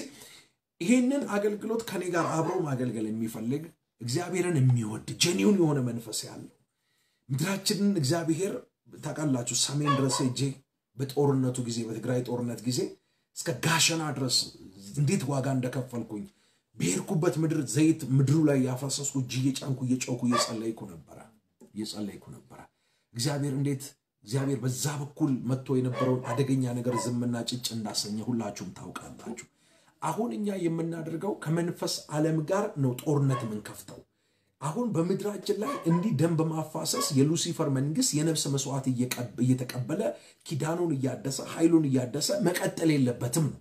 ይሄንን አገልግሎት ከኔ ጋር አብሮ ማገልገል የሚፈልግ እግዚአብሔርን የሚወድ genuine የሆነ መንፈስ ያለው ምድራችንን እግዚአብሔር ታውቃላችሁ፣ ሰሜን ድረስ ሄጄ በጦርነቱ ጊዜ በትግራይ ጦርነት ጊዜ እስከ ጋሸና ድረስ እንዴት ዋጋ እንደከፈልኩኝ ብሄርኩበት ምድር ዘይት ምድሩ ላይ ያፈሰስኩ እጅ እየጫንኩ እየጨውኩ እየጸለይኩ ነበረ እየጸለይኩ ነበረ። እግዚአብሔር እንዴት እግዚአብሔር በዛ በኩል መጥቶ የነበረውን አደገኛ ነገር ዝምና ጭጭ እንዳሰኘ ሁላችሁም ታውቃላችሁ። አሁን እኛ የምናደርገው ከመንፈስ ዓለም ጋር ነው ጦርነት የምንከፍተው። አሁን በምድራችን ላይ እንዲህ ደም በማፋሰስ የሉሲፈር መንግስት የነፍስ መስዋዕት እየተቀበለ ኪዳኑን እያደሰ ኃይሉን እያደሰ መቀጠል የለበትም ነው።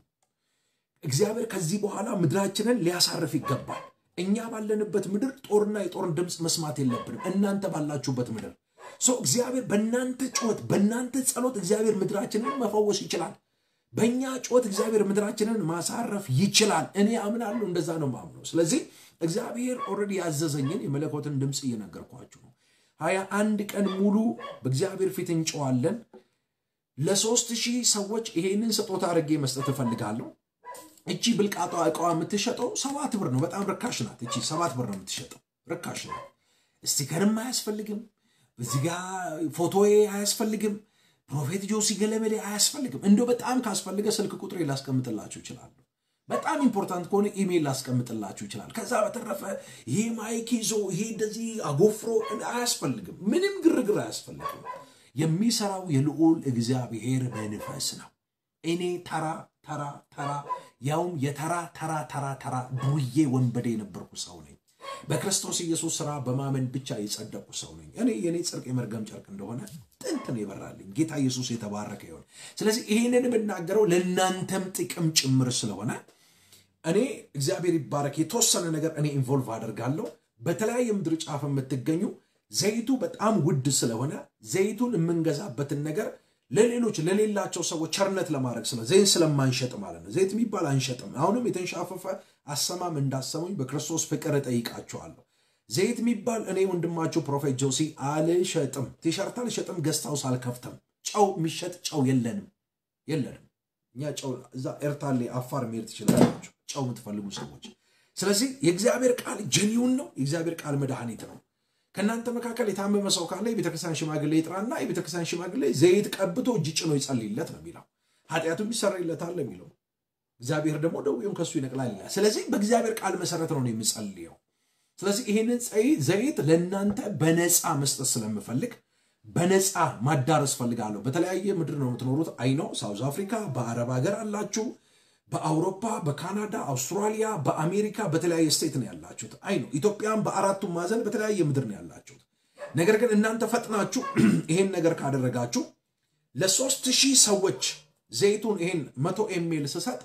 እግዚአብሔር ከዚህ በኋላ ምድራችንን ሊያሳርፍ ይገባል። እኛ ባለንበት ምድር ጦርና የጦርን ድምፅ መስማት የለብንም። እናንተ ባላችሁበት ምድር ሰው እግዚአብሔር በእናንተ ጩኸት፣ በእናንተ ጸሎት እግዚአብሔር ምድራችንን መፈወስ ይችላል። በእኛ ጩኸት እግዚአብሔር ምድራችንን ማሳረፍ ይችላል። እኔ አምናለሁ፣ እንደዛ ነው ማምነው። ስለዚህ እግዚአብሔር already ያዘዘኝን የመለኮትን ድምፅ እየነገርኳችሁ ነው። ሀያ አንድ ቀን ሙሉ በእግዚአብሔር ፊት እንጨዋለን። ለሶስት ሺህ ሰዎች ይሄንን ስጦታ አድርጌ መስጠት እፈልጋለሁ። እቺ ብልቃጧ እቃዋ የምትሸጠው ሰባት ብር ነው። በጣም ርካሽ ናት። እቺ ሰባት ብር ነው የምትሸጠው፣ ርካሽ ናት። sticker ም አያስፈልግም። እዚህ ጋ ፎቶዬ አያስፈልግም። prophet ጆሲ ገለመሌ አያስፈልግም። እንደው በጣም ካስፈልገ ስልክ ቁጥሬ ላስቀምጥላችሁ ይችላሉ። በጣም important ከሆነ ኢሜይል ላስቀምጥላችሁ ይችላል። ከዛ በተረፈ ይሄ ማይክ ይዞ ይሄ እንደዚህ አጎፍሮ አያስፈልግም። ምንም ግርግር አያስፈልግም። የሚሰራው የልዑል እግዚአብሔር መንፈስ ነው። እኔ ተራ ተራ ተራ ያውም የተራ ተራ ተራ ተራ ዱርዬ ወንበዴ የነበርኩ ሰው ነኝ። በክርስቶስ ኢየሱስ ስራ በማመን ብቻ የጸደቁ ሰው ነኝ። እኔ የኔ ጽድቅ የመርገም ጨርቅ እንደሆነ ጥንት ነው የበራልኝ። ጌታ ኢየሱስ የተባረከ ይሆን። ስለዚህ ይህንን የምናገረው ለእናንተም ጥቅም ጭምር ስለሆነ እኔ እግዚአብሔር ይባረክ የተወሰነ ነገር እኔ involve አደርጋለሁ። በተለያየ ምድር ጫፍ የምትገኙ ዘይቱ በጣም ውድ ስለሆነ ዘይቱን የምንገዛበትን ነገር ለሌሎች ለሌላቸው ሰዎች ቸርነት ለማድረግ ስለ ዘይት ስለማንሸጥ ማለት ነው። ዘይት የሚባል አንሸጥም። አሁንም የተንሻፈፈ አሰማም እንዳሰሙኝ በክርስቶስ ፍቅር እጠይቃቸዋለሁ። ዘይት የሚባል እኔ ወንድማችሁ prophet ጆሲ አልሸጥም። ቲሸርት አልሸጥም። guest house አልከፍትም። ጨው የሚሸጥ ጨው የለንም የለንም። እኛ ጨው እዛ ኤርታሌ አፋር መሄድ ትችላላችሁ፣ ጨው የምትፈልጉ ሰዎች። ስለዚህ የእግዚአብሔር ቃል genuine ነው። የእግዚአብሔር ቃል መድኃኒት ነው። ከእናንተ መካከል የታመመ ሰው ካለ የቤተክርስቲያን ሽማግሌ ይጥራና የቤተክርስቲያን ሽማግሌ ዘይት ቀብቶ እጅ ጭኖ ይጸልይለት ነው የሚለው። ኃጢአቱም ይሰረይለታል የሚለው እግዚአብሔር ደግሞ ደዌውን ከሱ ይነቅላል ስለዚህ በእግዚአብሔር ቃል መሰረት ነው የምጸልየው። ስለዚህ ይህንን ዘይት ለእናንተ በነፃ መስጠት ስለምፈልግ በነፃ ማዳረስ ፈልጋለሁ። በተለያየ ምድር ነው የምትኖሩት። I know ሳውዝ አፍሪካ፣ በአረብ ሀገር አላችሁ፣ በአውሮፓ፣ በካናዳ፣ አውስትራሊያ፣ በአሜሪካ በተለያየ state ነው ያላችሁት። I know ኢትዮጵያም በአራቱም ማዕዘን በተለያየ ምድር ነው ያላችሁት። ነገር ግን እናንተ ፈጥናችሁ ይሄን ነገር ካደረጋችሁ ለሶስት ሺህ ሰዎች ዘይቱን ይሄን መቶ ML ስሰጥ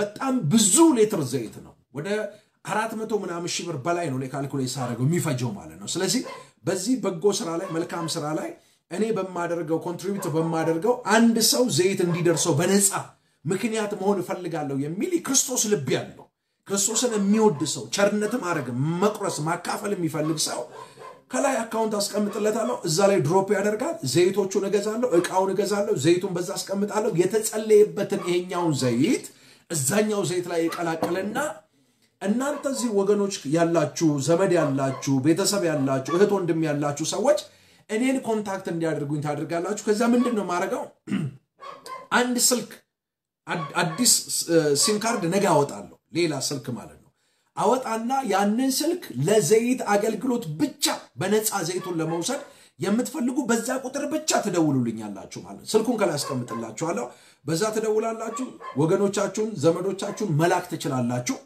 በጣም ብዙ ሌትር ዘይት ነው ወደ አራት መቶ ምናምን ሺህ ብር በላይ ነው calculate ሳደርገው የሚፈጀው ማለት ነው። ስለዚህ በዚህ በጎ ስራ ላይ መልካም ስራ ላይ እኔ በማደርገው contribute በማደርገው አንድ ሰው ዘይት እንዲደርሰው በነፃ ምክንያት መሆን እፈልጋለሁ የሚል የክርስቶስ ልብ ያለው ክርስቶስን የሚወድ ሰው ቸርነት ማድረግ መቁረስ ማካፈል የሚፈልግ ሰው ከላይ account አስቀምጥለታለሁ። እዛ ላይ drop ያደርጋል። ዘይቶቹን እገዛለሁ፣ እቃውን እገዛለሁ፣ ዘይቱን በዛ አስቀምጣለሁ። የተጸለየበትን ይሄኛውን ዘይት እዛኛው ዘይት ላይ እቀላቅልና እናንተ እዚህ ወገኖች ያላችሁ ዘመድ ያላችሁ ቤተሰብ ያላችሁ እህት ወንድም ያላችሁ ሰዎች እኔን contact እንዲያደርጉኝ ታደርጋላችሁ። ከዛ ምንድን ነው ማድረገው? አንድ ስልክ አዲስ ሲም ካርድ ነገ አወጣለሁ፣ ሌላ ስልክ ማለት ነው። አወጣና ያንን ስልክ ለዘይት አገልግሎት ብቻ በነፃ ዘይቱን ለመውሰድ የምትፈልጉ በዛ ቁጥር ብቻ ትደውሉልኛላችሁ ማለት ነው። ስልኩን ከላይ አስቀምጥላችኋለሁ። በዛ ትደውላላችሁ። ወገኖቻችሁን ዘመዶቻችሁን መላክ ትችላላችሁ።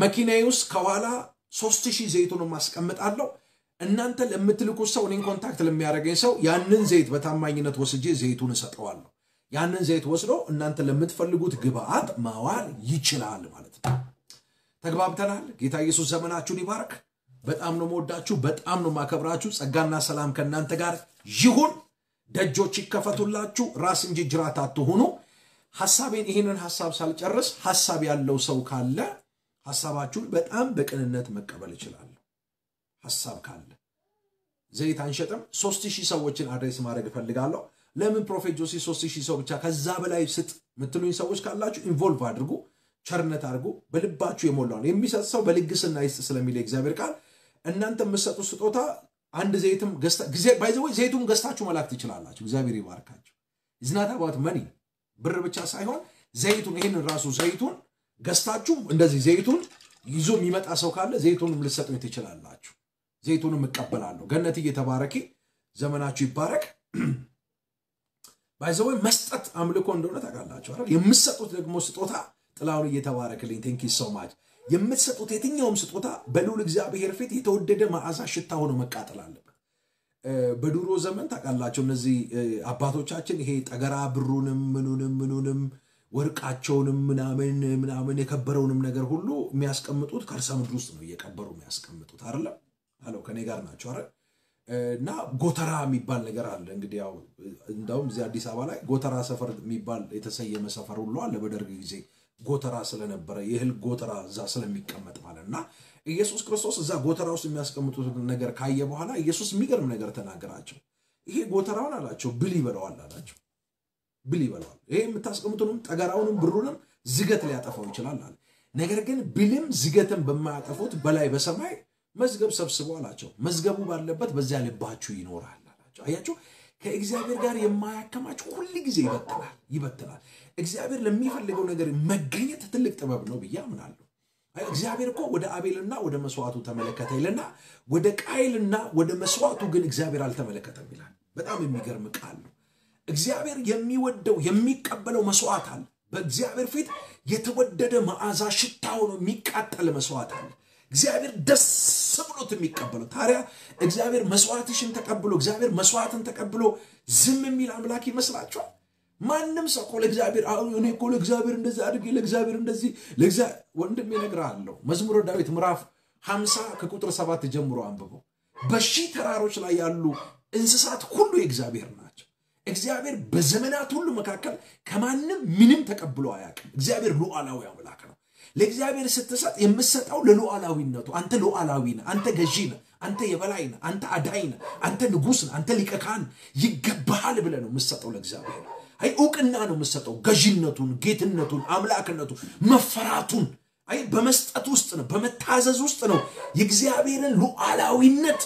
መኪናዬ ውስጥ ከኋላ ሶስት ሺህ ዘይቱን ማስቀምጣለሁ። እናንተ ለምትልኩት ሰው እኔን contact ለሚያደርገኝ ሰው ያንን ዘይት በታማኝነት ወስጄ ዘይቱን እሰጠዋለሁ። ያንን ዘይት ወስዶ እናንተ ለምትፈልጉት ግብአት ማዋል ይችላል ማለት ነው። ተግባብተናል። ጌታ ኢየሱስ ዘመናችሁን ይባርክ። በጣም ነው መወዳችሁ፣ በጣም ነው ማከብራችሁ። ጸጋና ሰላም ከእናንተ ጋር ይሁን። ደጆች ይከፈቱላችሁ፣ ራስ እንጂ ጅራት አትሁኑ። ሐሳቤን ይህንን ሐሳብ ሳልጨርስ ሐሳብ ያለው ሰው ካለ ሐሳባችሁን በጣም በቅንነት መቀበል እችላለሁ። ሐሳብ ካለ ዘይት አንሸጥም። ሶስት ሺህ ሰዎችን address ማድረግ እፈልጋለሁ። ለምን prophet ጆሲ ሶስት ሺህ ሰው ብቻ ከዛ በላይ ስጥ ምትሉኝ ሰዎች ካላችሁ involve አድርጉ፣ ቸርነት አድርጉ። በልባችሁ የሞላውን የሚሰጥ ሰው በልግስና ይስጥ ስለሚል የእግዚአብሔር ቃል እናንተ የምትሰጡት ስጦታ አንድ ዘይትም by the way ዘይቱን ገዝታችሁ መላክ ትችላላችሁ። እግዚአብሔር ይባርካችሁ። it's not about money ብር ብቻ ሳይሆን ዘይቱን ይህንን ራሱ ዘይቱን ገዝታችሁ እንደዚህ ዘይቱን ይዞ የሚመጣ ሰው ካለ ዘይቱንም ልትሰጡኝ ትችላላችሁ። ዘይቱንም እቀበላለሁ። ገነት እየተባረኪ ዘመናችሁ ይባረክ። by the way መስጠት አምልኮ እንደሆነ ታውቃላችሁ አይደል? የምትሰጡት ደግሞ ስጦታ ጥላውን እየተባረክልኝ thank you so much የምትሰጡት የትኛውም ስጦታ በልዑል እግዚአብሔር ፊት የተወደደ መዓዛ ሽታ ሆኖ መቃጠል አለበት። በድሮ ዘመን ታውቃላቸው እነዚህ አባቶቻችን ይሄ ጠገራ ብሩንም ምኑንም ምኑንም ወርቃቸውንም ምናምን ምናምን የከበረውንም ነገር ሁሉ የሚያስቀምጡት ከርሰ ምድር ውስጥ ነው እየቀበሩ የሚያስቀምጡት። አይደለም አለው ከኔ ጋር ናቸው አረ እና ጎተራ የሚባል ነገር አለ። እንግዲህ ያው እንዳውም እዚህ አዲስ አበባ ላይ ጎተራ ሰፈር የሚባል የተሰየመ ሰፈር ሁሉ አለ በደርግ ጊዜ ጎተራ ስለነበረ የእህል ጎተራ እዛ ስለሚቀመጥ ማለት እና ኢየሱስ ክርስቶስ እዛ ጎተራ ውስጥ የሚያስቀምጡትን ነገር ካየ በኋላ ኢየሱስ የሚገርም ነገር ተናገራቸው ይሄ ጎተራውን አላቸው ብል ይበለዋል አላቸው ብል ይበለዋል ይሄ የምታስቀምጡንም ጠገራውንም ብሩንም ዝገት ሊያጠፋው ይችላል አለ። ነገር ግን ብልም ዝገትን በማያጠፉት በላይ በሰማይ መዝገብ ሰብስቦ አላቸው። መዝገቡ ባለበት በዚያ ልባችሁ ይኖራል አላቸው። አያችሁ፣ ከእግዚአብሔር ጋር የማያከማች ሁል ጊዜ ይበትናል ይበትናል። እግዚአብሔር ለሚፈልገው ነገር መገኘት ትልቅ ጥበብ ነው ብዬ አምናለሁ። እግዚአብሔር እኮ ወደ አቤልና ወደ መስዋዕቱ ተመለከተ ይልና ወደ ቃይልና ወደ መስዋዕቱ ግን እግዚአብሔር አልተመለከተም ይላል። በጣም የሚገርም ቃል ነው። እግዚአብሔር የሚወደው የሚቀበለው መስዋዕት አለ። በእግዚአብሔር ፊት የተወደደ መዓዛ ሽታ ሆኖ የሚቃጠል መስዋዕት አለ። እግዚአብሔር ደስ ብሎት የሚቀበለው ታዲያ እግዚአብሔር መስዋዕትሽን ተቀብሎ እግዚአብሔር መስዋዕትን ተቀብሎ ዝም የሚል አምላክ ይመስላችኋል? ማንም ሰው እኮ ለእግዚአብሔር እኔ እኮ ለእግዚአብሔር እንደዚህ አድርጌ ለእግዚአብሔር እንደዚህ ወንድም እነግርሃለሁ። መዝሙረ ዳዊት ምዕራፍ ሀምሳ ከቁጥር ሰባት ጀምሮ አንብበው። በሺህ ተራሮች ላይ ያሉ እንስሳት ሁሉ የእግዚአብሔር ናቸው። እግዚአብሔር በዘመናት ሁሉ መካከል ከማንም ምንም ተቀብሎ አያውቅም። እግዚአብሔር ሉዓላዊ አምላክ ነው። ለእግዚአብሔር ስትሰጥ የምትሰጠው ለሉዓላዊነቱ። አንተ ሉዓላዊ ነህ፣ አንተ ገዢ ነህ፣ አንተ የበላይ ነህ፣ አንተ አዳኝ ነህ፣ አንተ ንጉሥ ነህ፣ አንተ ሊቀ ካህን ይገባሃል ብለህ ነው የምትሰጠው ለእግዚአብሔር። አይ እውቅና ነው የምትሰጠው፣ ገዢነቱን፣ ጌትነቱን፣ አምላክነቱን፣ መፈራቱን አይ በመስጠት ውስጥ ነው፣ በመታዘዝ ውስጥ ነው የእግዚአብሔርን ሉዓላዊነት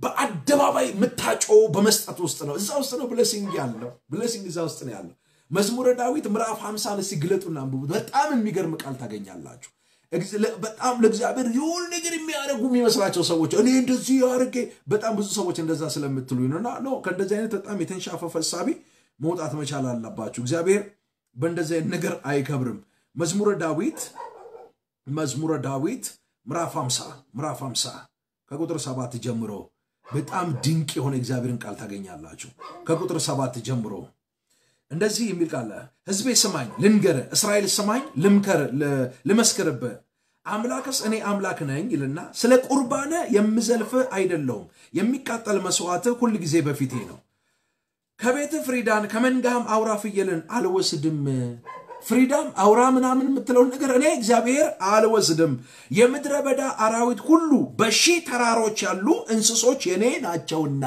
በአደባባይ የምታጮው በመስጠት ውስጥ ነው። እዛ ውስጥ ነው ብለሲንግ ያለው። ብለሲንግ እዛ ውስጥ ነው ያለው። መዝሙረ ዳዊት ምዕራፍ 50 እስቲ ግለጡና በጣም የሚገርም ቃል ታገኛላችሁ። በጣም ለእግዚአብሔር የሆነ ነገር የሚያደርጉ የሚመስላቸው ሰዎች እኔ እንደዚህ አድርጌ በጣም ብዙ ሰዎች እንደዛ ስለምትሉኝ ነውና ኖ ከእንደዚህ አይነት በጣም የተንሻፈፈ ሳቢ መውጣት መቻል አለባችሁ። እግዚአብሔር በእንደዚህ አይነት ነገር አይከብርም። መዝሙረ ዳዊት መዝሙረ ዳዊት ምዕራፍ 50 ምዕራፍ 50 ከቁጥር ሰባት ጀምሮ በጣም ድንቅ የሆነ እግዚአብሔርን ቃል ታገኛላችሁ። ከቁጥር ሰባት ጀምሮ እንደዚህ የሚል ቃል ሕዝቤ ስማኝ ልንገር፣ እስራኤል ስማኝ ልመስክርብህ። አምላክስ እኔ አምላክ ነኝ ይልና ስለ ቁርባነ የምዘልፍ አይደለሁም፣ የሚቃጠል መስዋዕትህ ሁል ጊዜ በፊቴ ነው። ከቤት ፍሪዳን ከመንጋህም አውራ ፍየልን አልወስድም። ፍሪዳም አውራ ምናምን የምትለውን ነገር እኔ እግዚአብሔር አልወስድም። የምድረ በዳ አራዊት ሁሉ በሺህ ተራሮች ያሉ እንስሶች የኔ ናቸውና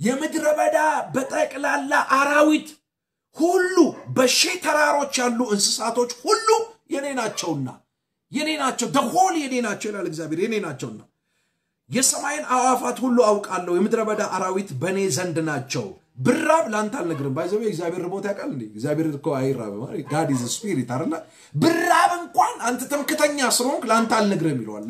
የምድረ በዳ በጠቅላላ አራዊት ሁሉ በሺህ ተራሮች ያሉ እንስሳቶች ሁሉ የኔ ናቸውና የኔ ናቸው the whole የኔ ናቸው ይላል እግዚአብሔር የኔ ናቸውና የሰማይን አዋፋት ሁሉ አውቃለሁ። የምድረ በዳ አራዊት በእኔ ዘንድ ናቸው። ብራብ ለአንተ አልነግርም። by the way እግዚአብሔር ርቦት ያውቃል እንዴ? እግዚአብሔር እኮ አይራብም God is spirit አለ ብራብ እንኳን አንተ ትምክተኛ ስለሆንክ ለአንተ አልነግርም ይለዋል።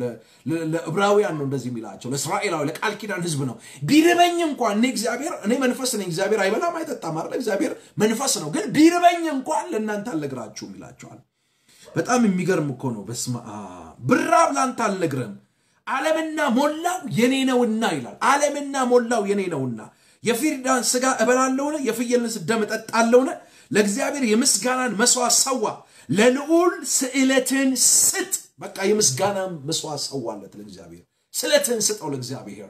ለዕብራውያን ነው እንደዚህ የሚላቸው። ለእስራኤላዊ ለቃል ኪዳን ህዝብ ነው። ቢርበኝ እንኳን እኔ እግዚአብሔር እኔ መንፈስ ነኝ። እግዚአብሔር አይበላም አይጠጣም አይደል እግዚአብሔር መንፈስ ነው። ግን ቢርበኝ እንኳን ለእናንተ አልነግራችሁም ይላቸዋል። በጣም የሚገርም እኮ ነው። በስመ አብ። ብራብ ለአንተ አልነግርም ዓለምና ሞላው የኔ ነውና ይላል። ዓለምና ሞላው የኔ ነውና የፊርዳን ስጋ እበላለሁን? የፍየልን ደም እጠጣለሁን? ለእግዚአብሔር የምስጋናን መስዋዕት ሰዋ። ለልዑል ስዕለትን ስጥ። በቃ የምስጋና መስዋዕት ሰዋለት ለእግዚአብሔር። ስዕለትን ስጠው ለእግዚአብሔር።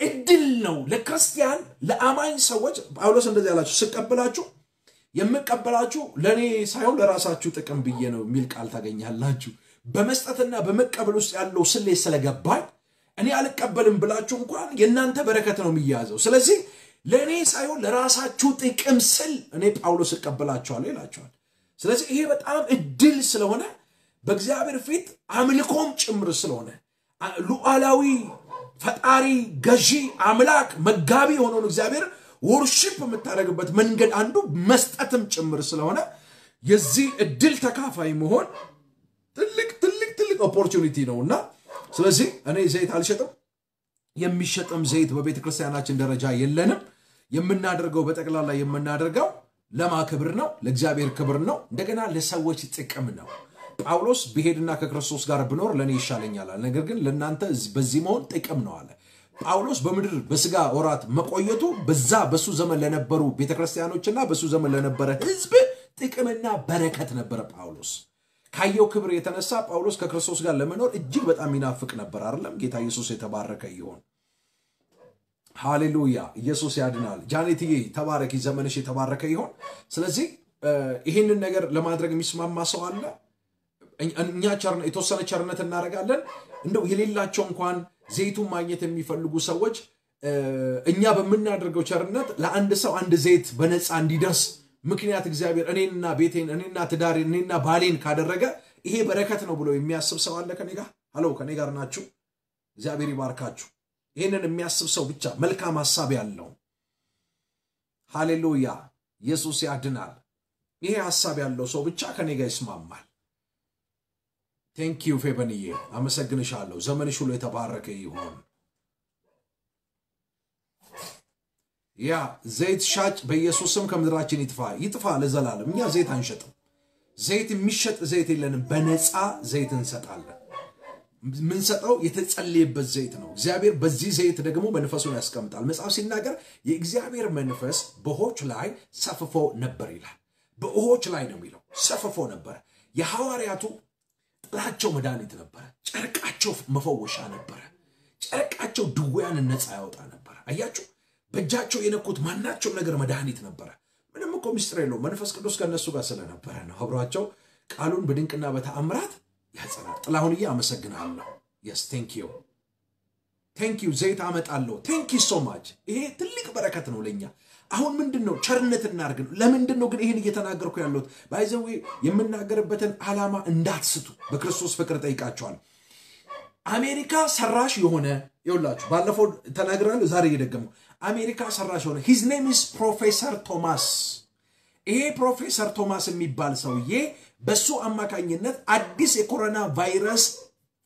እድል ነው ለክርስቲያን ለአማኝ ሰዎች። ጳውሎስ እንደዚህ ያላችሁ ስቀበላችሁ የምቀበላችሁ ለእኔ ሳይሆን ለራሳችሁ ጥቅም ብዬ ነው የሚል ቃል ታገኛላችሁ በመስጠትና በመቀበል ውስጥ ያለው ስሌት ስለገባኝ እኔ አልቀበልም ብላችሁ እንኳን የእናንተ በረከት ነው የሚያዘው። ስለዚህ ለእኔ ሳይሆን ለራሳችሁ ጥቅም ስል እኔ ጳውሎስ እቀበላችኋለሁ ይላቸዋል ስለዚህ ይሄ በጣም እድል ስለሆነ በእግዚአብሔር ፊት አምልኮም ጭምር ስለሆነ ሉዓላዊ ፈጣሪ ገዢ አምላክ መጋቢ የሆነውን እግዚአብሔር worship የምታደርግበት መንገድ አንዱ መስጠትም ጭምር ስለሆነ የዚህ እድል ተካፋይ መሆን ትልቅ opportunity ነው እና ስለዚህ እኔ ዘይት አልሸጥም። የሚሸጥም ዘይት በቤተ ክርስቲያናችን ደረጃ የለንም። የምናደርገው በጠቅላላ የምናደርገው ለማ ክብር ነው ለእግዚአብሔር ክብር ነው እንደገና ለሰዎች ጥቅም ነው። ጳውሎስ ብሄድና ከክርስቶስ ጋር ብኖር ለእኔ ይሻለኛል ነገር ግን ለእናንተ በዚህ መሆን ጥቅም ነው አለ። ጳውሎስ በምድር በስጋ ወራት መቆየቱ በዛ በሱ ዘመን ለነበሩ ቤተክርስቲያኖችና በሱ ዘመን ለነበረ ህዝብ ጥቅምና በረከት ነበረ ጳውሎስ ካየው ክብር የተነሳ ጳውሎስ ከክርስቶስ ጋር ለመኖር እጅግ በጣም ይናፍቅ ነበር አይደለም? ጌታ ኢየሱስ የተባረከ ይሆን ሃሌሉያ! ኢየሱስ ያድናል። ጃኔትዬ ተባረኪ ዘመንሽ የተባረከ ይሆን ስለዚህ ይህንን ነገር ለማድረግ የሚስማማ ሰው አለ? እኛ የተወሰነ ቸርነት እናደርጋለን? እንደው የሌላቸው እንኳን ዘይቱን ማግኘት የሚፈልጉ ሰዎች እኛ በምናደርገው ቸርነት ለአንድ ሰው አንድ ዘይት በነፃ እንዲደርስ ምክንያት እግዚአብሔር እኔንና ቤቴን እኔና ትዳሬን እኔና ባሌን ካደረገ ይሄ በረከት ነው ብሎ የሚያስብ ሰው አለ ከኔ ጋር? ሀሎ ከኔ ጋር ናችሁ? እግዚአብሔር ይባርካችሁ። ይህንን የሚያስብ ሰው ብቻ መልካም ሀሳብ ያለው ሃሌሉያ፣ ኢየሱስ ያድናል። ይሄ ሀሳብ ያለው ሰው ብቻ ከኔ ጋር ይስማማል። thank you ፌበንዬ፣ አመሰግንሻለሁ። ዘመንሽ ሁሉ የተባረከ ይሆን። ያ ዘይት ሻጭ በኢየሱስም ከምድራችን ይጥፋ ይጥፋ ለዘላለም። እኛ ዘይት አንሸጥም። ዘይት የሚሸጥ ዘይት የለንም። በነፃ ዘይት እንሰጣለን። የምንሰጠው የተጸለየበት ዘይት ነው። እግዚአብሔር በዚህ ዘይት ደግሞ መንፈሱን ያስቀምጣል። መጽሐፍ ሲናገር የእግዚአብሔር መንፈስ በውኆች ላይ ሰፍፎ ነበር ይላል። በውኆች ላይ ነው የሚለው ሰፍፎ ነበረ። የሐዋርያቱ ጥላቸው መድኃኒት ነበረ። ጨርቃቸው መፈወሻ ነበረ። ጨርቃቸው ድውያንን ነፃ ያወጣ ነበረ። አያችሁ፣ በእጃቸው የነኩት ማናቸው ነገር መድኃኒት ነበረ። ምንም እኮ ሚስጥር የለውም። መንፈስ ቅዱስ ከእነሱ ጋር ስለነበረ ነው። አብሯቸው ቃሉን በድንቅና በተአምራት ያጸናል። ጥላሁንዬ አመሰግናለሁ። yes thank you thank you። ዘይት አመጣለሁ። thank you so much። ይሄ ትልቅ በረከት ነው ለእኛ። አሁን ምንድን ነው ቸርነት እናድርግ ነው። ለምንድን ነው ግን ይህን እየተናገርኩ ያለሁት? by the way የምናገርበትን ዓላማ እንዳትስቱ በክርስቶስ ፍቅር ጠይቃችኋለሁ። አሜሪካ ሰራሽ የሆነ ይውላችሁ፣ ባለፈው ተናግሬአለሁ፣ ዛሬ እየደገምኩ አሜሪካ ሰራሽ የሆነ his name is ፕሮፌሰር ቶማስ። ይሄ ፕሮፌሰር ቶማስ የሚባል ሰውዬ በሱ አማካኝነት አዲስ የኮሮና ቫይረስ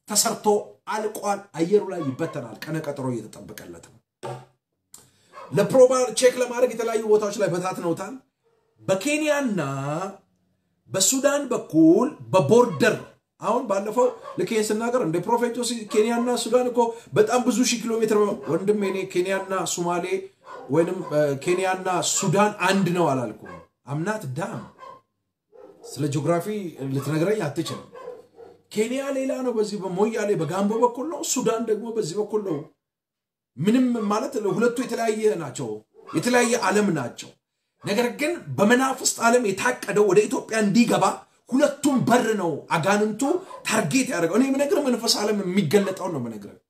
ተሰርቶ አልቋል። አየሩ ላይ ይበተናል። ቀነ ቀጠሮ እየተጠበቀለት ነው። ለፕሮባል check ለማድረግ የተለያዩ ቦታዎች ላይ በታትነውታል። በኬንያና በሱዳን በኩል በ border አሁን ባለፈው ይህን ስናገር እንደ ፕሮፌቶስ ኬንያና ሱዳን እኮ በጣም ብዙ ሺህ ኪሎ ሜትር ወንድሜ ኬንያና ሱማሌ ወይንም ኬንያና ሱዳን አንድ ነው አላልኩም። I'm not dumb ስለ ጂኦግራፊ ልትነግረኝ አትችልም። ኬንያ ሌላ ነው፣ በዚህ በሞያሌ በጋምቦ በኩል ነው። ሱዳን ደግሞ በዚህ በኩል ነው። ምንም ማለት ሁለቱ የተለያየ ናቸው፣ የተለያየ ዓለም ናቸው። ነገር ግን በመናፍስት ዓለም የታቀደው ወደ ኢትዮጵያ እንዲገባ ሁለቱም በር ነው አጋንንቱ target ያደረገው። እኔ የምነግርህ መንፈስ ዓለም የሚገለጠውን ነው የምነግርህ።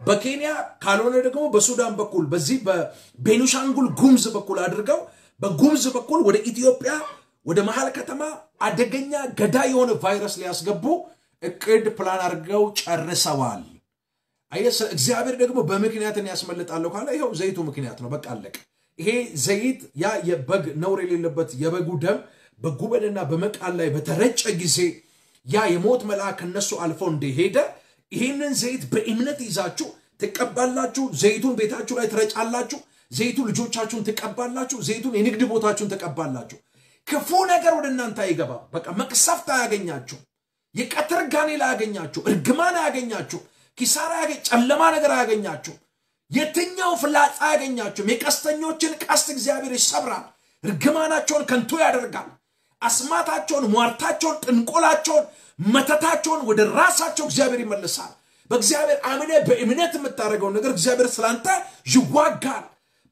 በኬንያ ካልሆነ ደግሞ በሱዳን በኩል በዚህ በቤኒሻንጉል ጉምዝ በኩል አድርገው በጉምዝ በኩል ወደ ኢትዮጵያ ወደ መሀል ከተማ አደገኛ ገዳይ የሆነ ቫይረስ ሊያስገቡ እቅድ ፕላን አድርገው ጨርሰዋል። እግዚአብሔር ደግሞ በምክንያት ያስመልጣለሁ ካለ ይኸው ዘይቱ ምክንያት ነው። በቃ አለቀ። ይሄ ዘይት ያ የበግ ነውር የሌለበት የበጉ ደም በጉበንና በመቃል ላይ በተረጨ ጊዜ ያ የሞት መልአክ ከነሱ አልፎ እንደሄደ ይህንን ዘይት በእምነት ይዛችሁ ትቀባላችሁ። ዘይቱን ቤታችሁ ላይ ትረጫላችሁ። ዘይቱ ልጆቻችሁን ትቀባላችሁ። ዘይቱን የንግድ ቦታችሁን ትቀባላችሁ። ክፉ ነገር ወደ እናንተ አይገባም። በቃ መቅሰፍት አያገኛችሁ። የቀትር ጋኔ ላይ አያገኛችሁ። እርግማን አያገኛችሁ። ኪሳራ ጨለማ ነገር አያገኛችሁ። የትኛው ፍላጻ አያገኛችሁም። የቀስተኞችን ቀስት እግዚአብሔር ይሰብራል። እርግማናቸውን ከንቱ ያደርጋል። አስማታቸውን፣ ሟርታቸውን፣ ጥንቆላቸውን፣ መተታቸውን ወደ ራሳቸው እግዚአብሔር ይመልሳል። በእግዚአብሔር አምነ በእምነት የምታደርገውን ነገር እግዚአብሔር ስላንተ ይዋጋል።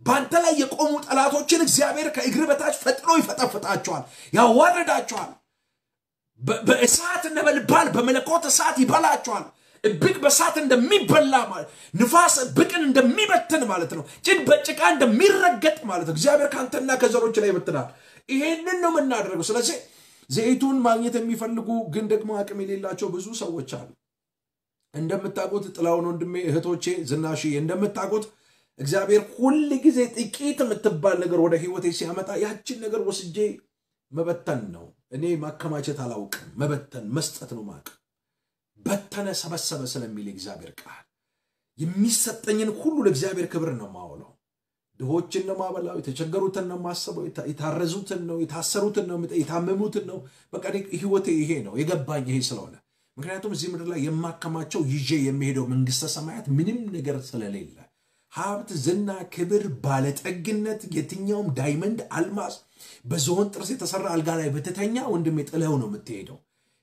በአንተ ላይ የቆሙ ጠላቶችን እግዚአብሔር ከእግር በታች ፈጥኖ ይፈጠፍጣቸዋል፣ ያዋርዳቸዋል። በእሳት ነበልባል በመለኮት እሳት ይበላቸዋል። እብቅ በእሳት እንደሚበላ ማለት ንፋስ እብቅን እንደሚበትን ማለት ነው። ጭድ በጭቃ እንደሚረገጥ ማለት ነው። እግዚአብሔር ከአንተና ከዘሮች ላይ ይበትናል። ይሄንን ነው የምናደርገው። ስለዚህ ዘይቱን ማግኘት የሚፈልጉ ግን ደግሞ አቅም የሌላቸው ብዙ ሰዎች አሉ። እንደምታውቁት ጥላውን ወንድሜ፣ እህቶቼ፣ ዝናሽዬ እንደምታውቁት እግዚአብሔር ሁል ጊዜ ጥቂት የምትባል ነገር ወደ ህይወቴ ሲያመጣ ያችን ነገር ወስጄ መበተን ነው። እኔ ማከማቸት አላውቅም። መበተን መስጠት ነው ማቅ በተነ ሰበሰበ ስለሚል እግዚአብሔር ቃል የሚሰጠኝን ሁሉ ለእግዚአብሔር ክብር ነው ማውለው። ድሆችን ነው ማበላው፣ የተቸገሩትን ነው ማሰበው፣ የታረዙትን ነው፣ የታሰሩትን ነው፣ የታመሙትን ነው። በቃ ህይወቴ ይሄ ነው የገባኝ ይሄ ስለሆነ ምክንያቱም እዚህ ምድር ላይ የማከማቸው ይዤ የሚሄደው መንግስተ ሰማያት ምንም ነገር ስለሌለ ሀብት፣ ዝና፣ ክብር፣ ባለጠግነት፣ የትኛውም ዳይመንድ፣ አልማዝ በዝሆን ጥርስ የተሰራ አልጋ ላይ በተተኛ ወንድሜ ጥለው ነው የምትሄደው።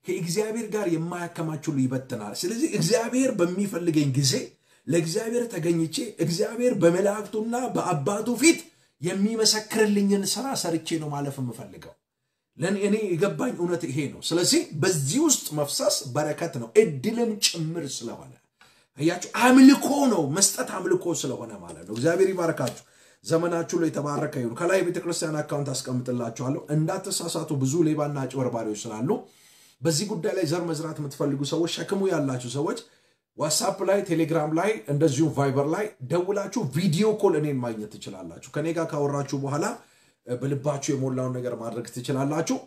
ከእግዚአብሔር ጋር የማያከማችሉ ይበትናል። ስለዚህ እግዚአብሔር በሚፈልገኝ ጊዜ ለእግዚአብሔር ተገኝቼ እግዚአብሔር በመላእክቱና በአባቱ ፊት የሚመሰክርልኝን ስራ ሰርቼ ነው ማለፍ የምፈልገው። ለእኔ እኔ የገባኝ እውነት ይሄ ነው። ስለዚህ በዚህ ውስጥ መፍሰስ በረከት ነው፣ እድልም ጭምር ስለሆነ እያችሁ አምልኮ ነው መስጠት አምልኮ ስለሆነ ማለት ነው። እግዚአብሔር ይባርካችሁ። ዘመናችሁ ላይ የተባረከ ይሁን። ከላይ ቤተክርስቲያን account አስቀምጥላችኋለሁ። እንዳትሳሳቱ፣ ብዙ ሌባና አጭበርባሪዎች ስላሉ በዚህ ጉዳይ ላይ ዘር መዝራት የምትፈልጉ ሰዎች፣ ሸክሙ ያላችሁ ሰዎች ዋትሳፕ ላይ፣ ቴሌግራም ላይ እንደዚሁም ቫይበር ላይ ደውላችሁ video call እኔን ማግኘት ትችላላችሁ። ከኔ ጋር ካወራችሁ በኋላ በልባችሁ የሞላውን ነገር ማድረግ ትችላላችሁ።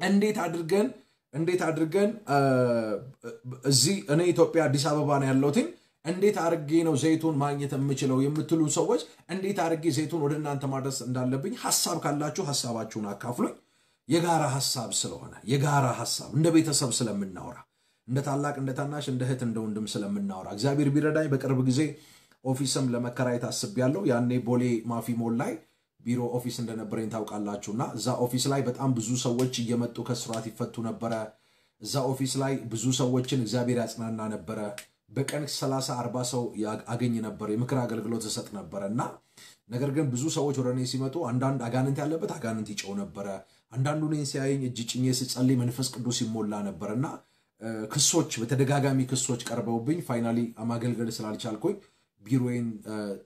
እንዴት አድርገን እንዴት አድርገን እዚህ እኔ ኢትዮጵያ አዲስ አበባ ነው ያለሁትኝ እንዴት አድርጌ ነው ዘይቱን ማግኘት የምችለው የምትሉ ሰዎች እንዴት አድርጌ ዘይቱን ወደ እናንተ ማድረስ እንዳለብኝ ሀሳብ ካላችሁ ሀሳባችሁን አካፍሉኝ። የጋራ ሀሳብ ስለሆነ የጋራ ሀሳብ እንደ ቤተሰብ ስለምናወራ እንደ ታላቅ እንደ ታናሽ እንደ እህት እንደ ወንድም ስለምናወራ እግዚአብሔር ቢረዳኝ በቅርብ ጊዜ office ም ለመከራየት አስቤያለሁ። ያኔ ቦሌ ማፊ ሞል ላይ ቢሮ office እንደነበረኝ ታውቃላችሁና እዛ office ላይ በጣም ብዙ ሰዎች እየመጡ ከእስራት ይፈቱ ነበረ። እዛ office ላይ ብዙ ሰዎችን እግዚአብሔር ያጽናና ነበረ። በቀን 30 40 ሰው አገኝ ነበር፣ የምክር አገልግሎት እሰጥ ነበረ እና ነገር ግን ብዙ ሰዎች ወደ እኔ ሲመጡ አንዳንድ አጋንንት ያለበት አጋንንት ይጮህ ነበረ። አንዳንዱ እኔን ሲያየኝ እጅ ጭኜ ስጸልይ መንፈስ ቅዱስ ይሞላ ነበር እና ክሶች በተደጋጋሚ ክሶች ቀርበውብኝ finally ማገልገል ስላልቻልኩኝ ቢሮዬን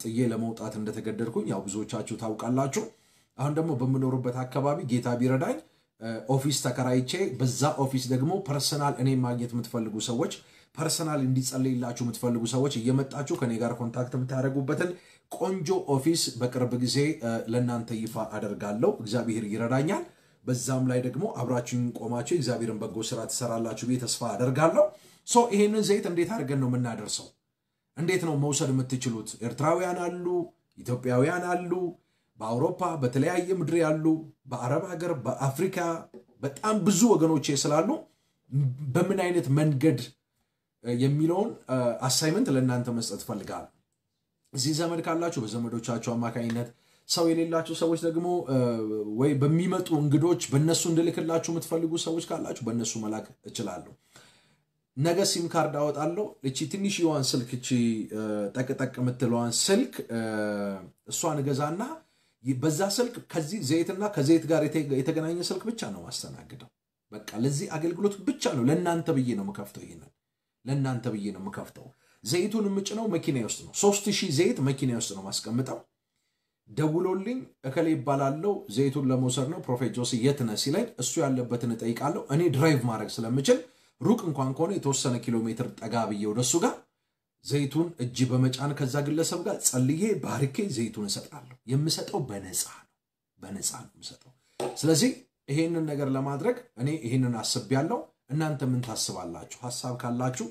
ጥዬ ለመውጣት እንደተገደድኩኝ ያው ብዙዎቻችሁ ታውቃላችሁ። አሁን ደግሞ በምኖርበት አካባቢ ጌታ ቢረዳኝ office ተከራይቼ በዛ office ደግሞ personal እኔን ማግኘት የምትፈልጉ ሰዎች personal እንዲጸልይላችሁ የምትፈልጉ ሰዎች እየመጣችሁ ከኔ ጋር contact የምታደርጉበትን ቆንጆ office በቅርብ ጊዜ ለእናንተ ይፋ አደርጋለሁ። እግዚአብሔር ይረዳኛል። በዛም ላይ ደግሞ አብራችሁን ቆማችሁ እግዚአብሔርን በጎ ስራ ትሰራላችሁ ብዬ ተስፋ አደርጋለሁ። so ይሄንን ዘይት እንዴት አድርገን ነው የምናደርሰው? እንዴት ነው መውሰድ የምትችሉት? ኤርትራውያን አሉ፣ ኢትዮጵያውያን አሉ፣ በአውሮፓ በተለያየ ምድር ያሉ፣ በአረብ ሀገር፣ በአፍሪካ በጣም ብዙ ወገኖቼ ስላሉ በምን አይነት መንገድ የሚለውን assignment ለእናንተ መስጠት ፈልጋለሁ። እዚህ ዘመድ ካላችሁ በዘመዶቻችሁ አማካኝነት፣ ሰው የሌላችሁ ሰዎች ደግሞ ወይ በሚመጡ እንግዶች በእነሱ እንድልክላችሁ የምትፈልጉ ሰዎች ካላችሁ በእነሱ መላክ እችላለሁ። ነገ SIM card አወጣለሁ። እቺ ትንሽዋን ስልክ እቺ ጠቅጠቅ የምትለዋን ስልክ እሷን እገዛና በዛ ስልክ ከዚህ ዘይትና ከዘይት ጋር የተገናኘ ስልክ ብቻ ነው ማስተናግደው። በቃ ለዚህ አገልግሎት ብቻ ነው ለእናንተ ብዬ ነው የምከፍተው። ይሄንን ለእናንተ ብዬ ነው የምከፍተው። ዘይቱን የምጭነው መኪና ውስጥ ነው። ሶስት ሺህ ዘይት መኪና ውስጥ ነው ማስቀምጠው። ደውሎልኝ እከሌ ይባላለው ዘይቱን ለመውሰድ ነው prophet ጆሲ የት ነህ ሲለኝ እሱ ያለበትን እጠይቃለሁ። እኔ drive ማድረግ ስለምችል ሩቅ እንኳን ከሆነ የተወሰነ ኪሎ ሜትር ጠጋ ብዬ ወደሱ ጋር ዘይቱን እጅ በመጫን ከዛ ግለሰብ ጋር ጸልዬ ባርኬ ዘይቱን እሰጣለሁ። የምሰጠው በነፃ ነው፣ በነፃ ነው የምሰጠው። ስለዚህ ይሄንን ነገር ለማድረግ እኔ ይሄንን አስቤያለሁ። እናንተ ምን ታስባላችሁ? ሀሳብ ካላችሁ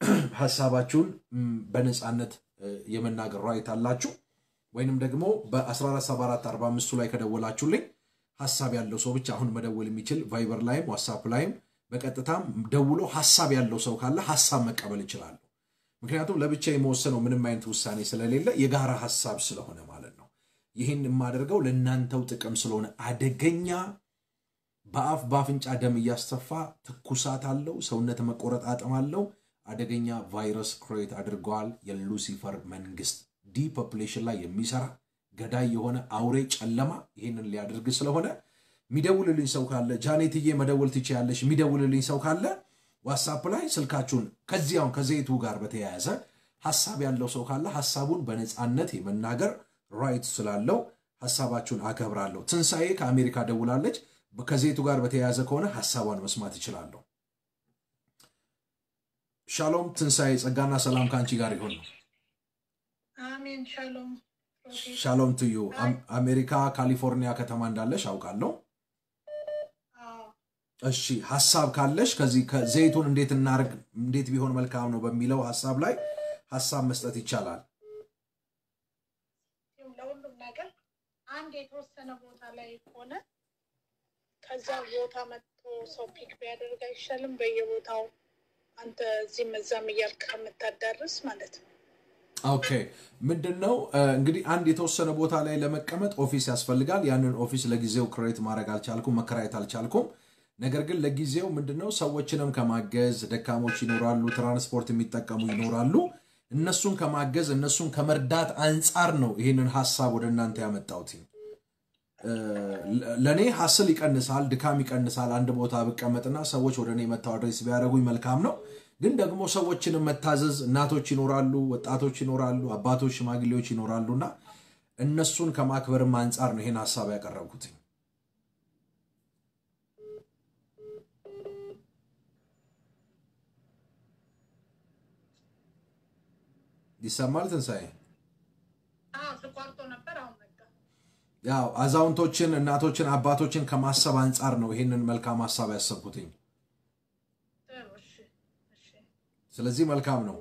ሀሳባችሁን በነፃነት የመናገር right አላችሁ። ወይንም ደግሞ በ147445 ላይ ከደወላችሁልኝ ሀሳብ ያለው ሰው ብቻ አሁን መደወል የሚችል ቫይበር ላይም ዋትሳፕ ላይም በቀጥታም ደውሎ ሀሳብ ያለው ሰው ካለ ሀሳብ መቀበል ይችላሉ። ምክንያቱም ለብቻ የመወሰነው ምንም አይነት ውሳኔ ስለሌለ የጋራ ሀሳብ ስለሆነ ማለት ነው። ይህን የማደርገው ለእናንተው ጥቅም ስለሆነ አደገኛ በአፍ በአፍንጫ ደም እያስተፋ ትኩሳት አለው፣ ሰውነት መቆረጣጠም አለው። አደገኛ ቫይረስ create አድርገዋል። የሉሲፈር መንግስት depopulation ላይ የሚሰራ ገዳይ የሆነ አውሬ ጨለማ ይህንን ሊያደርግ ስለሆነ የሚደውልልኝ ሰው ካለ ጃኔትዬ መደወል ትችያለሽ። የሚደውልልኝ ሰው ካለ ዋትሳፕ ላይ ስልካችሁን ከዚያውን ከዘይቱ ጋር በተያያዘ ሀሳብ ያለው ሰው ካለ ሀሳቡን በነፃነት የመናገር right ስላለው ሀሳባችሁን አከብራለሁ። ትንሣኤ ከአሜሪካ ደውላለች። ከዘይቱ ጋር በተያያዘ ከሆነ ሀሳቧን መስማት ይችላለሁ። ሻሎም ትንሣኤ፣ ጸጋና ሰላም ከአንቺ ጋር ይሁን ነው። ሻሎም ሻሎም ትዩ አሜሪካ ካሊፎርኒያ ከተማ እንዳለሽ አውቃለሁ። እሺ ሀሳብ ካለሽ ከዚህ ዘይቱን እንዴት እናርግ እንዴት ቢሆን መልካም ነው በሚለው ሀሳብ ላይ ሀሳብ መስጠት ይቻላል። ለሁሉም ነገር አንድ የተወሰነ ቦታ ላይ ሆነ ከዛ ቦታ መጥቶ ሰው pick ቢያደርግ አይሻልም? በየቦታው አንተ እዚህም እዛም እያልክ ከምታዳርስ ማለት ነው። okay ምንድን ነው እንግዲህ አንድ የተወሰነ ቦታ ላይ ለመቀመጥ office ያስፈልጋል። ያንን office ለጊዜው create ማድረግ አልቻልኩም፣ መከራየት አልቻልኩም። ነገር ግን ለጊዜው ምንድነው ሰዎችንም ከማገዝ ደካሞች ይኖራሉ፣ ትራንስፖርት የሚጠቀሙ ይኖራሉ። እነሱን ከማገዝ እነሱን ከመርዳት አንጻር ነው ይህንን ሀሳብ ወደ እናንተ ያመጣሁት። ለእኔ ሀስል ይቀንሳል፣ ድካም ይቀንሳል። አንድ ቦታ ብቀመጥና ሰዎች ወደ እኔ መጥተው አድሬስ ቢያደርጉኝ መልካም ነው። ግን ደግሞ ሰዎችንም መታዘዝ እናቶች ይኖራሉ፣ ወጣቶች ይኖራሉ፣ አባቶች፣ ሽማግሌዎች ይኖራሉና እነሱን ከማክበርም አንጻር ነው ይሄን ሀሳብ ያቀረብኩት። ይሰማል ትንሣኤ? ያው አዛውንቶችን፣ እናቶችን፣ አባቶችን ከማሰብ አንጻር ነው ይሄንን መልካም ሀሳብ ያሰብኩትኝ። ጥሩ። እሺ፣ እሺ። ስለዚህ መልካም ነው፣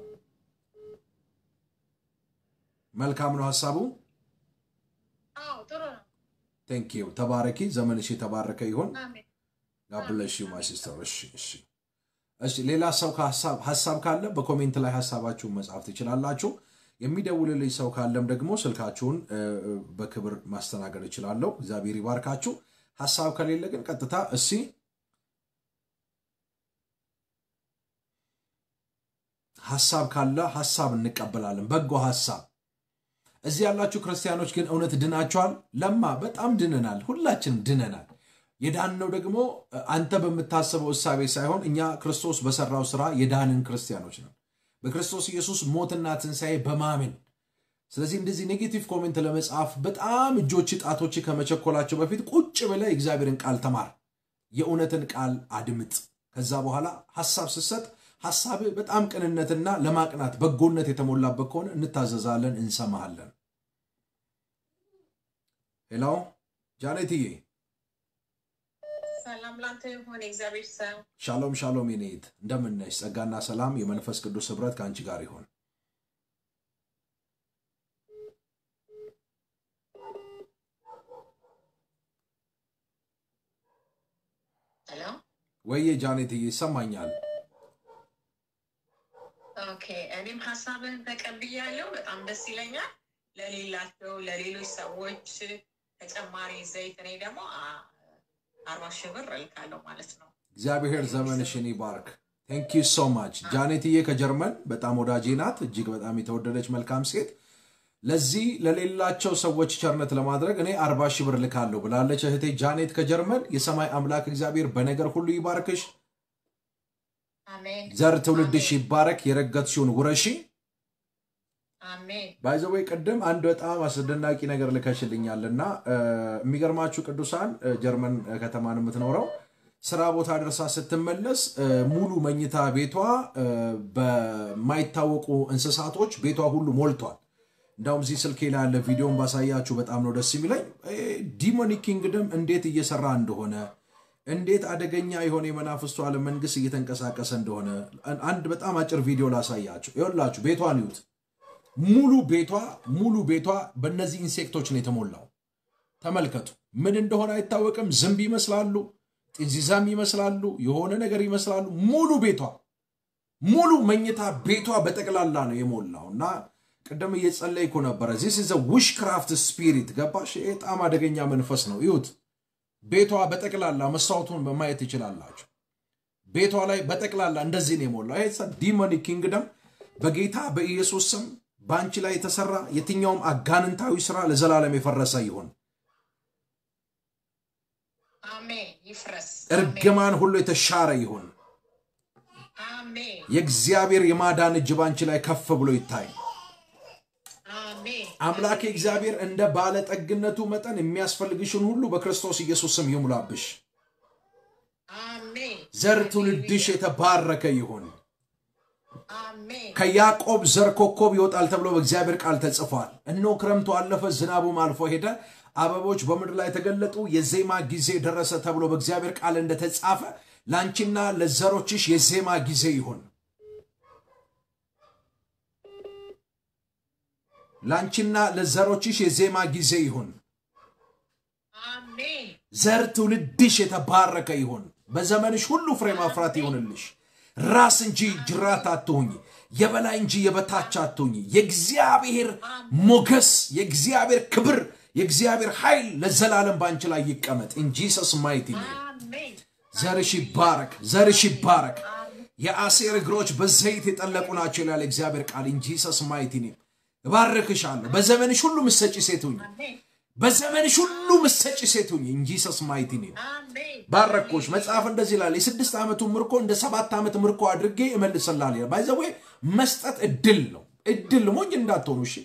መልካም ነው ሀሳቡ። you ተባረኪ። ዘመንሽ የተባረከ ይሁን። አሜን። God bless you my sister። እሺ እሺ እሺ። ሌላ ሰው ከሀሳብ ሀሳብ ካለ በ comment ላይ ሀሳባችሁን መጻፍ ትችላላችሁ። የሚደውልልኝ ሰው ካለም ደግሞ ስልካችሁን በክብር ማስተናገድ እችላለሁ። እግዚአብሔር ይባርካችሁ። ሀሳብ ከሌለ ግን ቀጥታ እሲ ሀሳብ ካለ ሀሳብ እንቀበላለን። በጎ ሀሳብ እዚህ ያላችሁ ክርስቲያኖች ግን እውነት ድናችኋል? ለማ በጣም ድነናል። ሁላችንም ድነናል። የዳንነው ደግሞ አንተ በምታስበው እሳቤ ሳይሆን እኛ ክርስቶስ በሰራው ስራ የዳንን ክርስቲያኖች ነን፣ በክርስቶስ ኢየሱስ ሞትና ትንሣኤ በማመን ስለዚህ እንደዚህ negative comment ለመጻፍ በጣም እጆች ጣቶች ከመቸኮላቸው በፊት ቁጭ ብለህ የእግዚአብሔርን ቃል ተማር፣ የእውነትን ቃል አድምጥ። ከዛ በኋላ ሀሳብ ስትሰጥ ሀሳብህ በጣም ቅንነትና ለማቅናት በጎነት የተሞላበት ከሆነ እንታዘዛለን፣ እንሰማሃለን። hello ጃኔትዬ፣ ሰላም ላንተ ይሁን። እግዚአብሔር ሰው ሻሎም ሻሎም፣ ጃኔት እንደምነሽ? ጸጋና ሰላም የመንፈስ ቅዱስ ህብረት ከአንቺ ጋር ይሆን። ወዬ ጃኔትዬ፣ ይሰማኛል። okay፣ እኔም ሀሳብህን ተቀብያለሁ። በጣም ደስ ይለኛል። ለሌላቸው ለሌሎች ሰዎች ተጨማሪ ዘይት እኔ ደግሞ አርባ ሺህ ብር እልካለሁ ማለት ነው። እግዚአብሔር ዘመንሽን ይባርክ። thank you so much ጃኔትዬ ከጀርመን በጣም ወዳጄ ናት። እጅግ በጣም የተወደደች መልካም ሴት። ለዚህ ለሌላቸው ሰዎች ቸርነት ለማድረግ እኔ አርባ ሺህ ብር ልካለሁ ብላለች እህቴ ጃኔት ከጀርመን። የሰማይ አምላክ እግዚአብሔር በነገር ሁሉ ይባርክሽ። ዘር ትውልድሽ ይባረክ። የረገጥሽውን ውረሺ። አሜን። by the way ቅድም አንድ በጣም አስደናቂ ነገር ልከሽልኛልና እ፣ የሚገርማችሁ ቅዱሳን ጀርመን ከተማን የምትኖረው ስራ ቦታ ደርሳ ስትመለስ ሙሉ መኝታ ቤቷ በማይታወቁ እንስሳቶች ቤቷ ሁሉ ሞልቷል። እንዳውም እዚህ ስልኬ ላይ ያለ ቪዲዮን ባሳያችሁ በጣም ነው ደስ የሚለኝ። demonic kingdom እንዴት እየሰራ እንደሆነ እንዴት አደገኛ የሆነ የመናፍስቱ ዓለም መንግስት እየተንቀሳቀሰ እንደሆነ አንድ በጣም አጭር ቪዲዮ ላሳያችሁ። ይኸውላችሁ ቤቷን ይዩት። ሙሉ ቤቷ ሙሉ ቤቷ በእነዚህ insect ኦች ነው የተሞላው። ተመልከቱ። ምን እንደሆነ አይታወቅም። ዝንብ ይመስላሉ፣ ጥንዚዛም ይመስላሉ፣ የሆነ ነገር ይመስላሉ። ሙሉ ቤቷ ሙሉ መኝታ ቤቷ በጠቅላላ ነው የሞላው እና ቅድም እየጸለይኩ ነበረ። this is witchcraft spirit ገባሽ? በጣም አደገኛ መንፈስ ነው። ይኸውት ቤቷ በጠቅላላ መስታወቱን በማየት ትችላላችሁ። ቤቷ ላይ በጠቅላላ እንደዚህ ነው የሞላው። ይሄ ዲሞኒክ ኪንግደም በጌታ በኢየሱስ ስም በአንቺ ላይ የተሰራ የትኛውም አጋንንታዊ ስራ ለዘላለም የፈረሰ ይሁን። ይፍረስ። እርግማን ሁሉ የተሻረ ይሁን። አሜን። የእግዚአብሔር የማዳን እጅ በአንቺ ላይ ከፍ ብሎ ይታይ። አምላኬ እግዚአብሔር እንደ ባለጠግነቱ መጠን የሚያስፈልግሽን ሁሉ በክርስቶስ ኢየሱስ ስም ይሙላብሽ። ዘር ትውልድሽ የተባረከ ይሁን። ከያዕቆብ ዘር ኮከብ ይወጣል ተብሎ በእግዚአብሔር ቃል ተጽፏል። እነሆ ክረምቱ አለፈ፣ ዝናቡም አልፎ ሄደ፣ አበቦች በምድር ላይ ተገለጡ፣ የዜማ ጊዜ ደረሰ ተብሎ በእግዚአብሔር ቃል እንደተጻፈ ለአንቺና ለዘሮችሽ የዜማ ጊዜ ይሁን። ለአንቺና ለዘሮችሽ የዜማ ጊዜ ይሁን። ዘር ትውልድሽ የተባረከ ይሁን። በዘመንሽ ሁሉ ፍሬ ማፍራት ይሁንልሽ። ራስ እንጂ ጅራት አትሁኝ፣ የበላይ እንጂ የበታች አትሁኝ። የእግዚአብሔር ሞገስ፣ የእግዚአብሔር ክብር፣ የእግዚአብሔር ኃይል ለዘላለም በአንቺ ላይ ይቀመጥ። in Jesus mighty ዘርሽ ይባረክ፣ ዘርሽ ይባረክ። የአሴር እግሮች በዘይት የጠለቁ ናቸው ይላል እግዚአብሔር ቃል። in Jesus mighty እባርክሻለሁ። በዘመንሽ ሁሉ ምሰጪ ሴት ሁኝ። በዘመንሽ ሁሉ ምሰጪ ሴት ሁኝ። in Jesus mighty name ባረኮች። መጽሐፍ እንደዚህ ይላል፣ የስድስት ዓመቱን ምርኮ እንደ ሰባት ዓመት ምርኮ አድርጌ እመልስልሃል ይላል። መስጠት እድል ነው። እድል ሞኝ እንዳትሆኑ እሺ።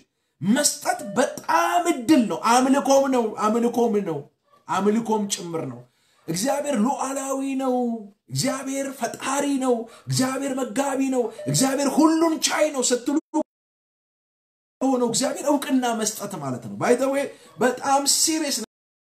መስጠት በጣም እድል ነው። አምልኮም ነው። አምልኮም ነው። አምልኮም ጭምር ነው። እግዚአብሔር ሉዓላዊ ነው። እግዚአብሔር ፈጣሪ ነው። እግዚአብሔር መጋቢ ነው። እግዚአብሔር ሁሉን ቻይ ነው ስትሉ ሆኖ እግዚአብሔር እውቅና መስጠት ማለት ነው። ባይ ዘ ዌይ በጣም ሲሪየስ